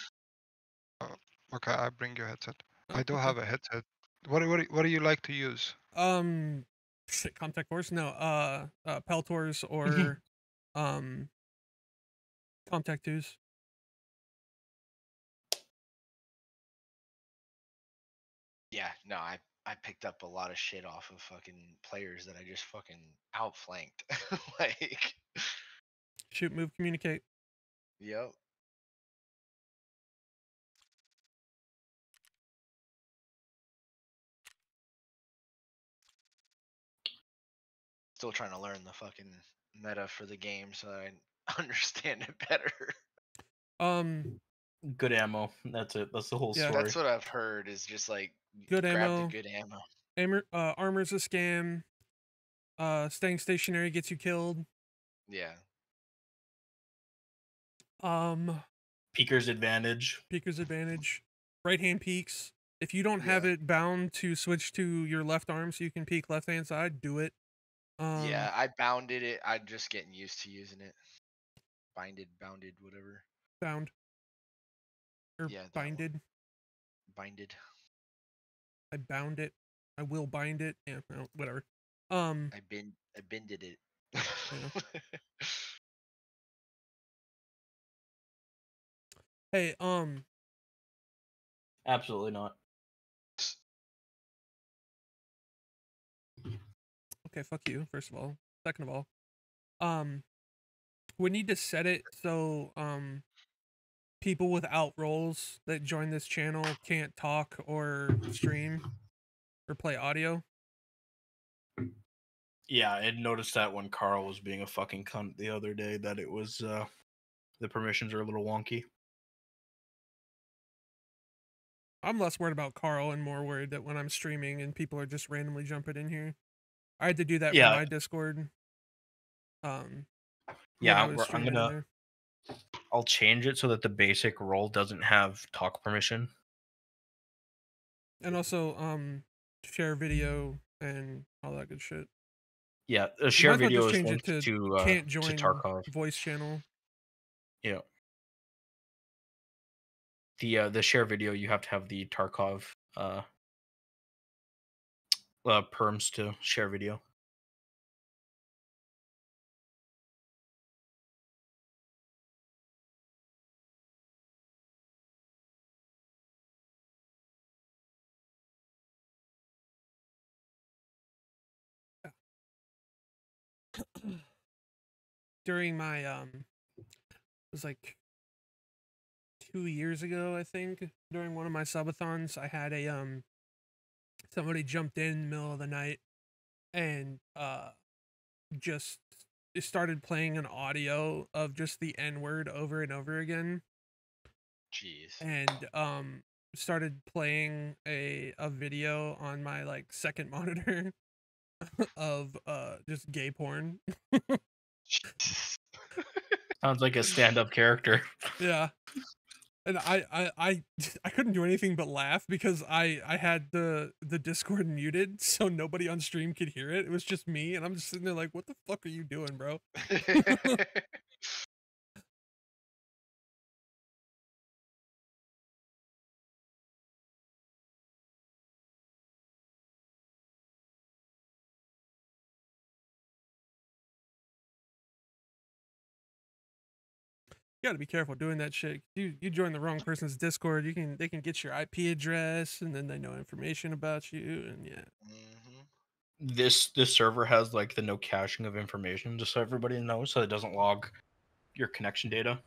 Okay, I bring your headset. Oh, I do have a headset. What do- what do- what do you like to use? Um, shit, contact horse? No, uh, uh, Peltors or, um, ComTac twos. Yeah, no, I I picked up a lot of shit off of fucking players that I just fucking outflanked. like, Shoot, move, communicate. yep. Still trying to learn the fucking meta for the game so that I understand it better. Um, Good ammo. That's it. That's the whole Yeah. story. That's what I've heard is just like Good grab ammo. the good ammo. armor, uh, armor's a scam. Uh, staying stationary gets you killed. Yeah. Um, Peeker's advantage. peeker's advantage. Right hand peaks. If you don't have Yeah. it bound to switch to your left arm so you can peek left hand side, do it. Um, yeah, I bounded it. I'm just getting used to using it. Binded, bounded, whatever. bound. Or Yeah, that one. binded. Binded. I bound it. I will bind it. Yeah, whatever. Um, I bend I bended it. hey, um, Absolutely not. okay, fuck you, first of all. Second of all, um, we need to set it so, um, people without roles that join this channel can't talk or stream or play audio. Yeah, I had noticed that when Carl was being a fucking cunt the other day that it was uh the permissions are a little wonky. I'm less worried about Carl and more worried that when I'm streaming and people are just randomly jumping in here. I had to do that Yeah. for my Discord. Um, Yeah, I'm, was I'm streaming in gonna there. I'll change it so that the basic role doesn't have talk permission. and also um share video and all that good shit. Yeah, share well video is linked to, to, uh, can't to join Tarkov. voice channel. Yeah. The uh, the share video you have to have the Tarkov uh, uh perms to share video. During my um it was like two years ago, I think, during one of my subathons, I had a um somebody jumped in, in the middle of the night and uh just started playing an audio of just the N word over and over again. Jeez. and um started playing a a video on my like second monitor of uh just gay porn. Sounds like a stand-up character. yeah. And I, I I I couldn't do anything but laugh because I I had the the Discord muted so nobody on stream could hear it. It was just me and I'm just sitting there like what the fuck are you doing, bro? You got to be careful doing that shit. You you join the wrong person's Discord, you can they can get your IP address and then they know information about you and yeah. Mm-hmm. This this server has like the no caching of information, just so everybody knows, so it doesn't log your connection data.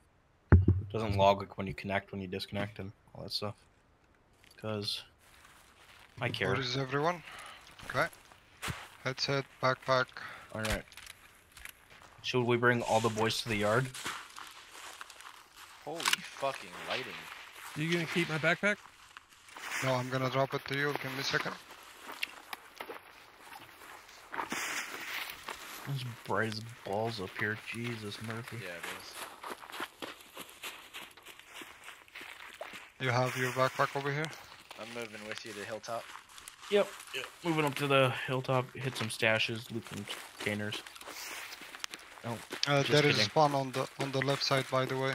It doesn't log like when you connect, when you disconnect, and all that stuff. Because I care. What is everyone? Okay. Headset, backpack. All right. Should we bring all the boys to the yard? Holy fucking lighting. Are You gonna keep my backpack? No, I'm gonna drop it to you. Give me a second. It's bright as balls up here. Jesus, Murphy. Yeah, it is. You have your backpack over here? I'm moving with you to Hilltop. Yep. yep. Moving up to the hilltop, hit some stashes, loot some containers. Oh, Uh, Just there is a kidding. spawn on the on the left side, by the way.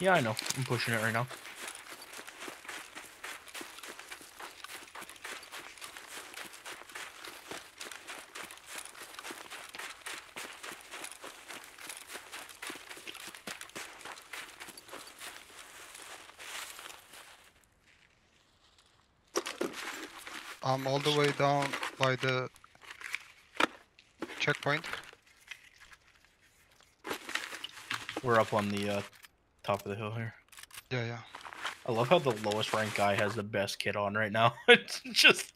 Yeah, I know. I'm pushing it right now. I'm all the way down by the checkpoint. We're up on the uh, top of the hill here. Yeah, yeah. I love how the lowest ranked guy has the best kit on right now. it's just,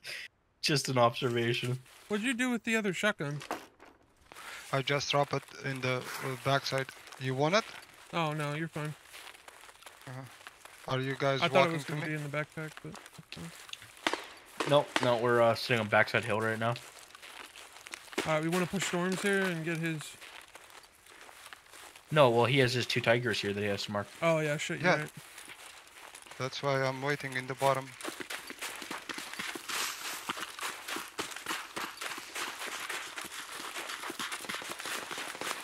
just an observation. What'd you do with the other shotgun? I just drop it in the uh, backside. You want it? Oh no, you're fine. Are you guys I thought it was gonna me? be in the backpack, but that's. No, no, we're uh, sitting on backside hill right now. Alright, we wanna push storms here and get his No, well, he has his two tigers here that he has to mark. Oh yeah, shit, you're Yeah. right. That's why I'm waiting in the bottom.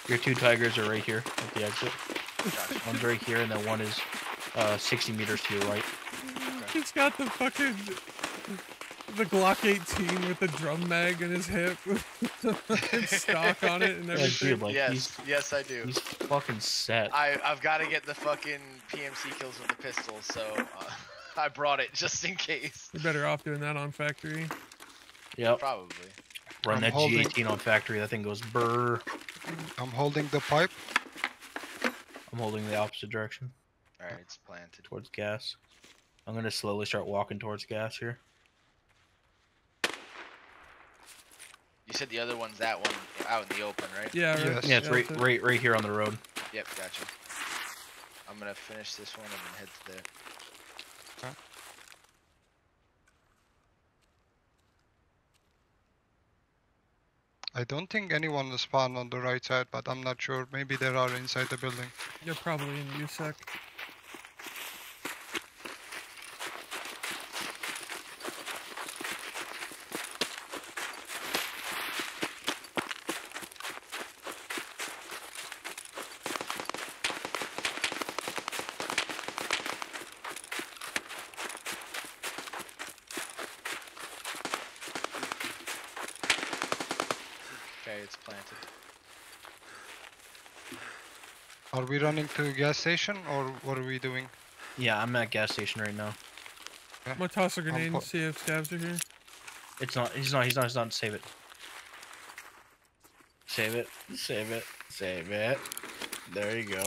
Your two tigers are right here at the exit. One's right here, and then one is uh, 60 meters to your right. He's got the fucking the Glock 18 with the drum mag in his hip with the fucking stock on it and Yeah, everything. dude, like yes, yes, I do. he's fucking set. I I've got to get the fucking PMC kills with the pistol, so uh, I brought it just in case. You're better off doing that on factory. Yep. Probably. Run I'm that holding- G18 on factory. That thing goes burr. I'm holding the pipe. I'm holding the opposite direction All right, it's planted. towards gas. I'm gonna slowly start walking towards gas here. You said the other one's that one out in the open, right? Yeah, right. Yes. Yeah, it's right, it. right, right here on the road. Yep, gotcha. I'm gonna finish this one and then head to there. I don't think anyone will spawn on the right side, but I'm not sure. Maybe there are inside the building. You're probably in USEC. Okay, it's planted. Are running to a gas station or what are we doing? Yeah, I'm at gas station right now. I'm gonna toss a grenade and see if scavs are here. It's not. He's not. He's not. He's not. Save it. Save it. Save it. Save it. There you go.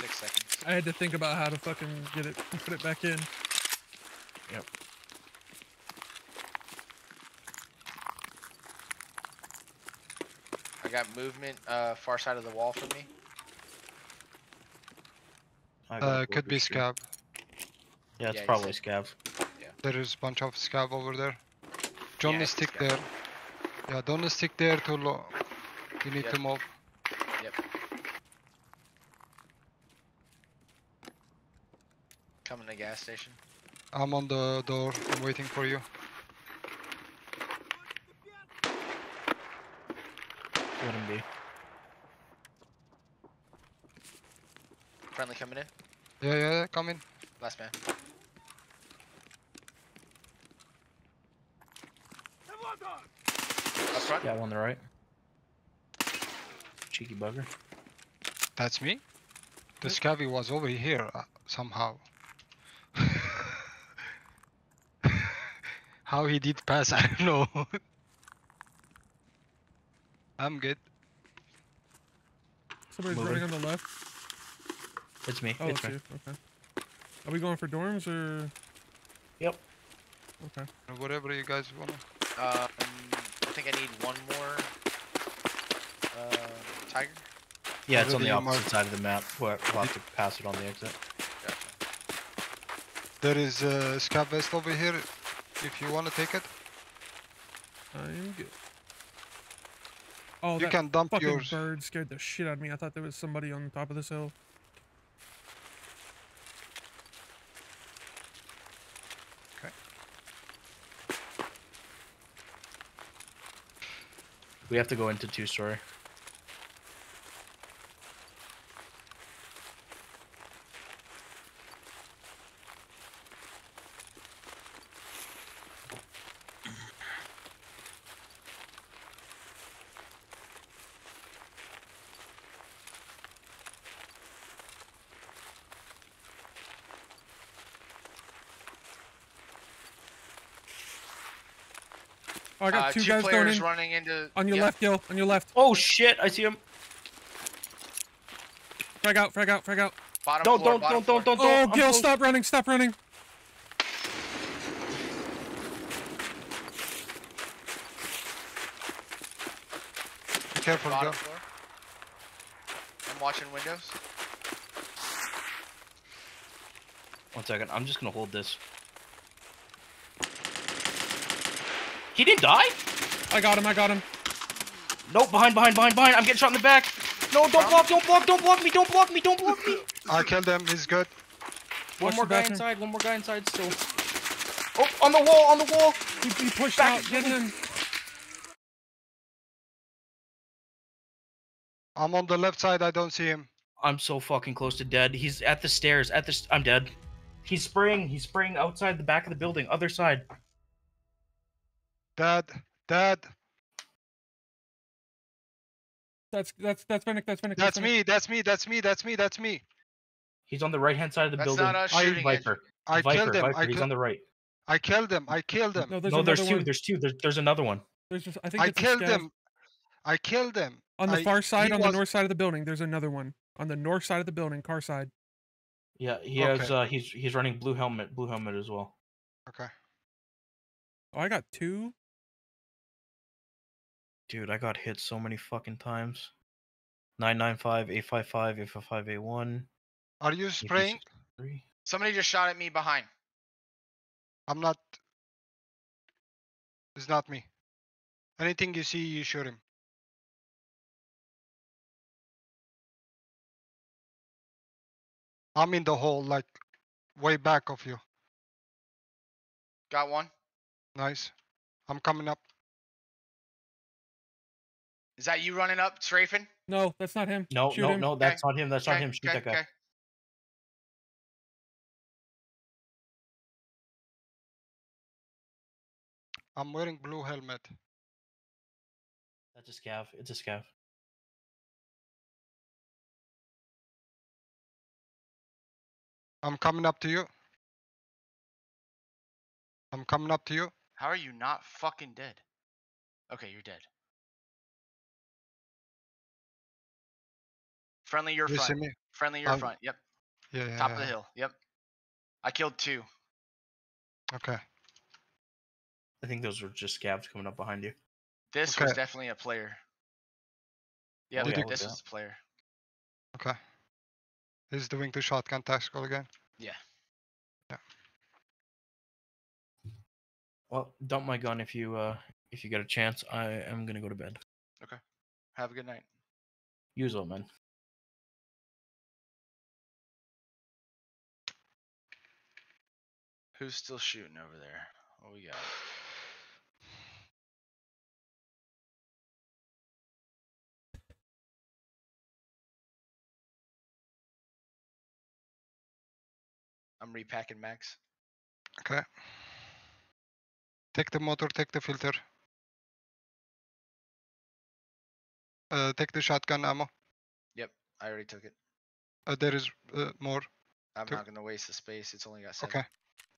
Six seconds. I had to think about how to fucking get it put it back in. Yep. I got movement uh far side of the wall from me. I got Uh, could be scab. Yeah, it's Yeah, you probably said- scav. There is a bunch of scab over there. Johnny, it's stick scab. there. Yeah, don't stick there too long. You need Yep. to move. Yep. Coming to gas station. I'm on the door. I'm waiting for you. Let him be. Friendly coming in. Yeah, yeah, yeah, come in. Last man. Up front. Got one on the right. Cheeky bugger. That's me? The scabby was over here uh, somehow. How he did pass, I don't know. I'm good. Somebody's Moving. running on the left. It's me. Oh, it's it's me. you. Okay. Are we going for dorms or? Yep. Okay. Whatever you guys wanna. Um, I think I need one more. Uh, tiger. Yeah, it's on the opposite marked. side of the map. We'll we'll have to pass it on the exit. Gotcha. There is a scav vest over here. If you wanna take it, I'm good. Oh, you that can dump fucking yours. bird scared the shit out of me. I thought there was somebody on top of this hill. We have to go into two story. I got uh, two two guys going in running into. on your yep, left, Gil. On your left. Oh shit! I see him. Frag out, frag out, frag out. Bottom Don't floor, don't bottom don't don't floor. don't Oh, don't. I'm Gil, close. stop running, stop running. Be careful, Bottom go. floor. I'm watching windows. One second. I'm just gonna hold this. He didn't die? I got him, I got him. Nope. Behind, behind, behind, behind. I'm getting shot in the back. No, don't block, don't block, don't block me, don't block me, don't block me. I killed him. He's good. One Watch more guy bathroom. inside. One more guy inside still. Oh, on the wall, on the wall. He, he pushed Back- out. Get him. I'm on the left side. I don't see him. I'm so fucking close to dead. He's at the stairs. At the. St- I'm dead. He's spraying. He's spraying outside the back of the building, other side. Dad. Dad. That's that's that's Fennec. That's Fennec. That's Fennec. me. That's me. That's me. That's me. That's me. He's on the right hand side of the That's building. not us shooting it. Viper. I Viper. killed him. Viper. I, He's on the right. I killed him. I killed him. No, there's no, there's two. one. There's two. There's, there's another one. There's just. I think I it's a killed scav. him. I killed him. On the I- far side, he on the north side of the building, there's another one. On the north side of the building, car side. Yeah, he has. Uh, he's he's running blue helmet. Blue helmet as well. Okay. Oh, I got two. Dude, I got hit so many fucking times. 995, 855, 855, A1. Are you spraying? Somebody just shot at me behind. I'm not. It's not me. Anything you see, you shoot him. I'm in the hole, like way back of you. Got one. Nice. I'm coming up. Is that you running up, strafing? No, that's not him. No, Shoot no, him. no, that's not him. That's not him. Shoot okay, that guy. okay. I'm wearing blue helmet. That's a scav. It's a scav. I'm coming up to you. I'm coming up to you. How are you not fucking dead? Okay, you're dead. Friendly, your You front. Friendly, your Um, front. Yep. Yeah, yeah. Top of yeah. the hill. Yep. I killed two. Okay. I think those were just scabs coming up behind you. This was definitely a player. Yep, yeah, this yeah. was a player. Okay. He's doing the wing too shotgun tactical again. Yeah. Yeah. Well, dump my gun if you uh if you get a chance. I am gonna go to bed. Okay. Have a good night. Use it, man. Who's still shooting over there? What we got? I'm repacking Max. Okay. Take the motor, take the filter. Uh, take the shotgun ammo. Yep, I already took it. Uh, there is uh, more. I'm Took- not gonna waste the space. It's only got seven. Okay.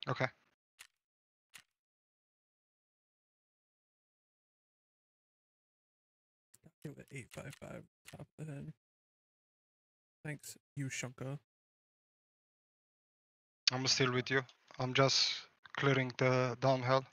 Okay. Give it eight five five top of the head. Thanks, you Shunka. I'm still with you. I'm just clearing the downhill.